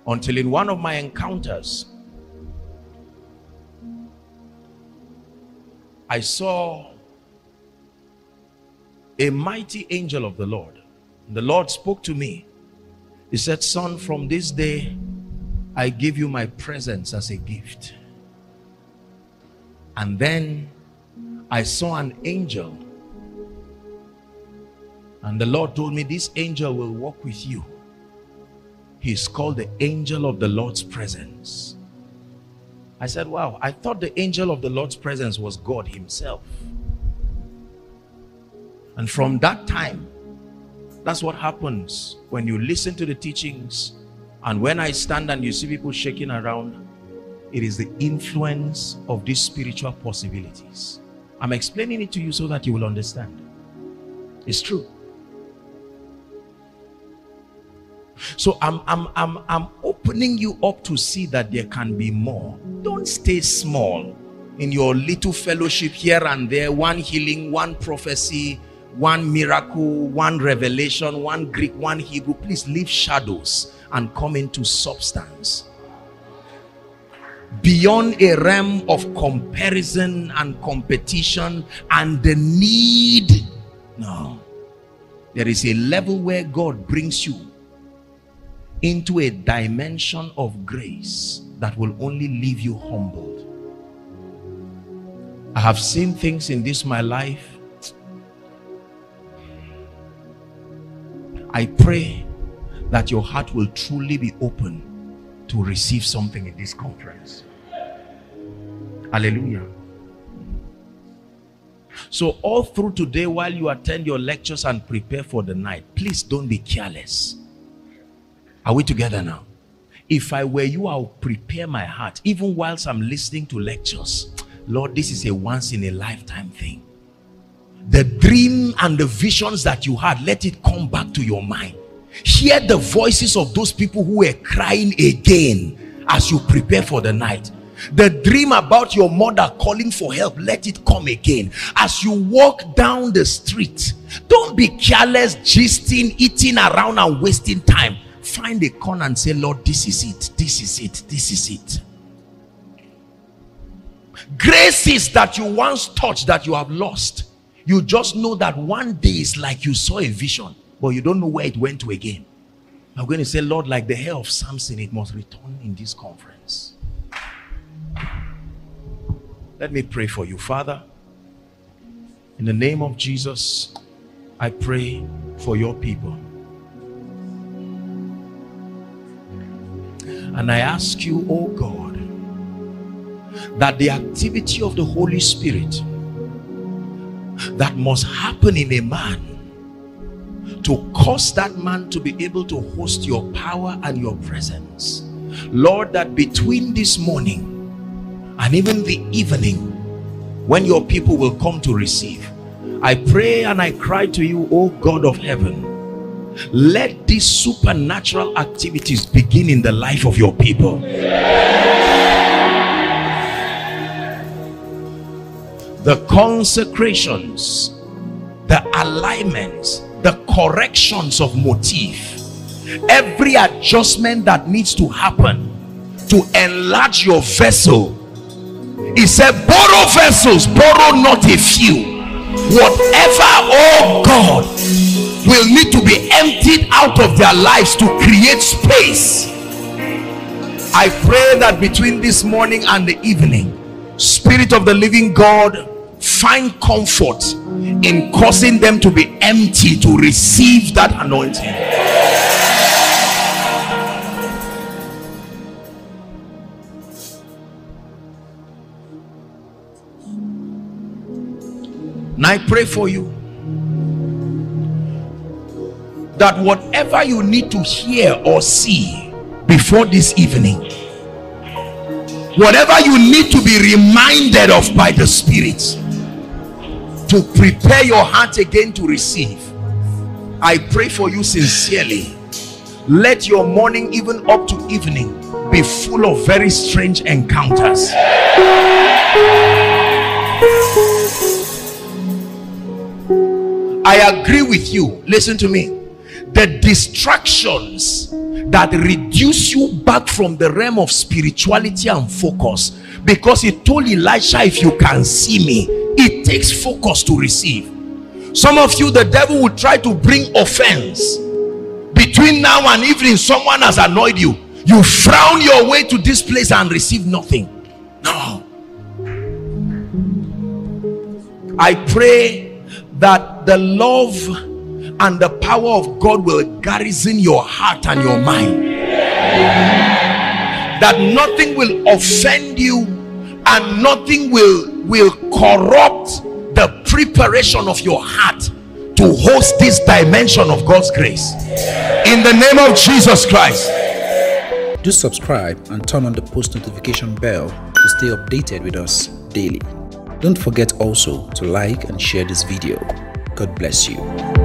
Until in one of my encounters, I saw a mighty angel of the Lord. The Lord spoke to me. He said, Son, from this day, I give you my presence as a gift. And then I saw an angel. And the Lord told me, This angel will walk with you. He's called the angel of the Lord's presence. I said, Wow, I thought the angel of the Lord's presence was God Himself. And from that time, that's what happens when you listen to the teachings. And when I stand and you see people shaking around, it is the influence of these spiritual possibilities. I'm explaining it to you so that you will understand. It's true. So I'm, I'm, I'm, I'm opening you up to see that there can be more. Don't stay small in your little fellowship here and there, one healing, one prophecy, one miracle, one revelation, one Greek, one Hebrew. Please leave shadows and come into substance. Beyond a realm of comparison and competition and the need. No. There is a level where God brings you into a dimension of grace that will only leave you humbled. I have seen things in this my life. I pray that your heart will truly be open to receive something in this conference. Hallelujah. So all through today while you attend your lectures and prepare for the night, please don't be careless. Are we together now? If I were you, I'll prepare my heart. Even whilst I'm listening to lectures. Lord, this is a once in a lifetime thing. The dream and the visions that you had, let it come back to your mind. Hear the voices of those people who were crying again as you prepare for the night. The dream about your mother calling for help, let it come again. As you walk down the street, don't be careless, gisting, eating around and wasting time find a corner and say, Lord, this is it, this is it, this is it. Graces that you once touched that you have lost. You just know that one day is like you saw a vision, but you don't know where it went to again. I'm going to say, Lord, like the hair of Samson, it must return in this conference. Let me pray for you, Father. In the name of Jesus, I pray for your people. And I ask you, oh God, that the activity of the Holy Spirit that must happen in a man to cause that man to be able to host your power and your presence. Lord, that between this morning and even the evening, when your people will come to receive, I pray and I cry to you, O God of heaven, let these supernatural activities begin in the life of your people the consecrations, the alignments, the corrections of motive, every adjustment that needs to happen to enlarge your vessel. He said, Borrow vessels, borrow not a few. Whatever, oh God, will need to be emptied out of their lives to create space. I pray that between this morning and the evening, Spirit of the living God, find comfort in causing them to be empty to receive that anointing. Now I pray for you that whatever you need to hear or see before this evening, whatever you need to be reminded of by the Spirit to prepare your heart again to receive, I pray for you sincerely. Let your morning, even up to evening, be full of very strange encounters. I agree with you. Listen to me. The distractions that reduce you back from the realm of spirituality and focus because he told Elisha if you can see me it takes focus to receive some of you the devil will try to bring offense between now and evening someone has annoyed you you frown your way to this place and receive nothing no I pray that the love and the power of God will garrison your heart and your mind. That nothing will offend you and nothing will will corrupt the preparation of your heart to host this dimension of God's grace. In the name of Jesus Christ. Do subscribe and turn on the post notification bell to stay updated with us daily don't forget also to like and share this video. God bless you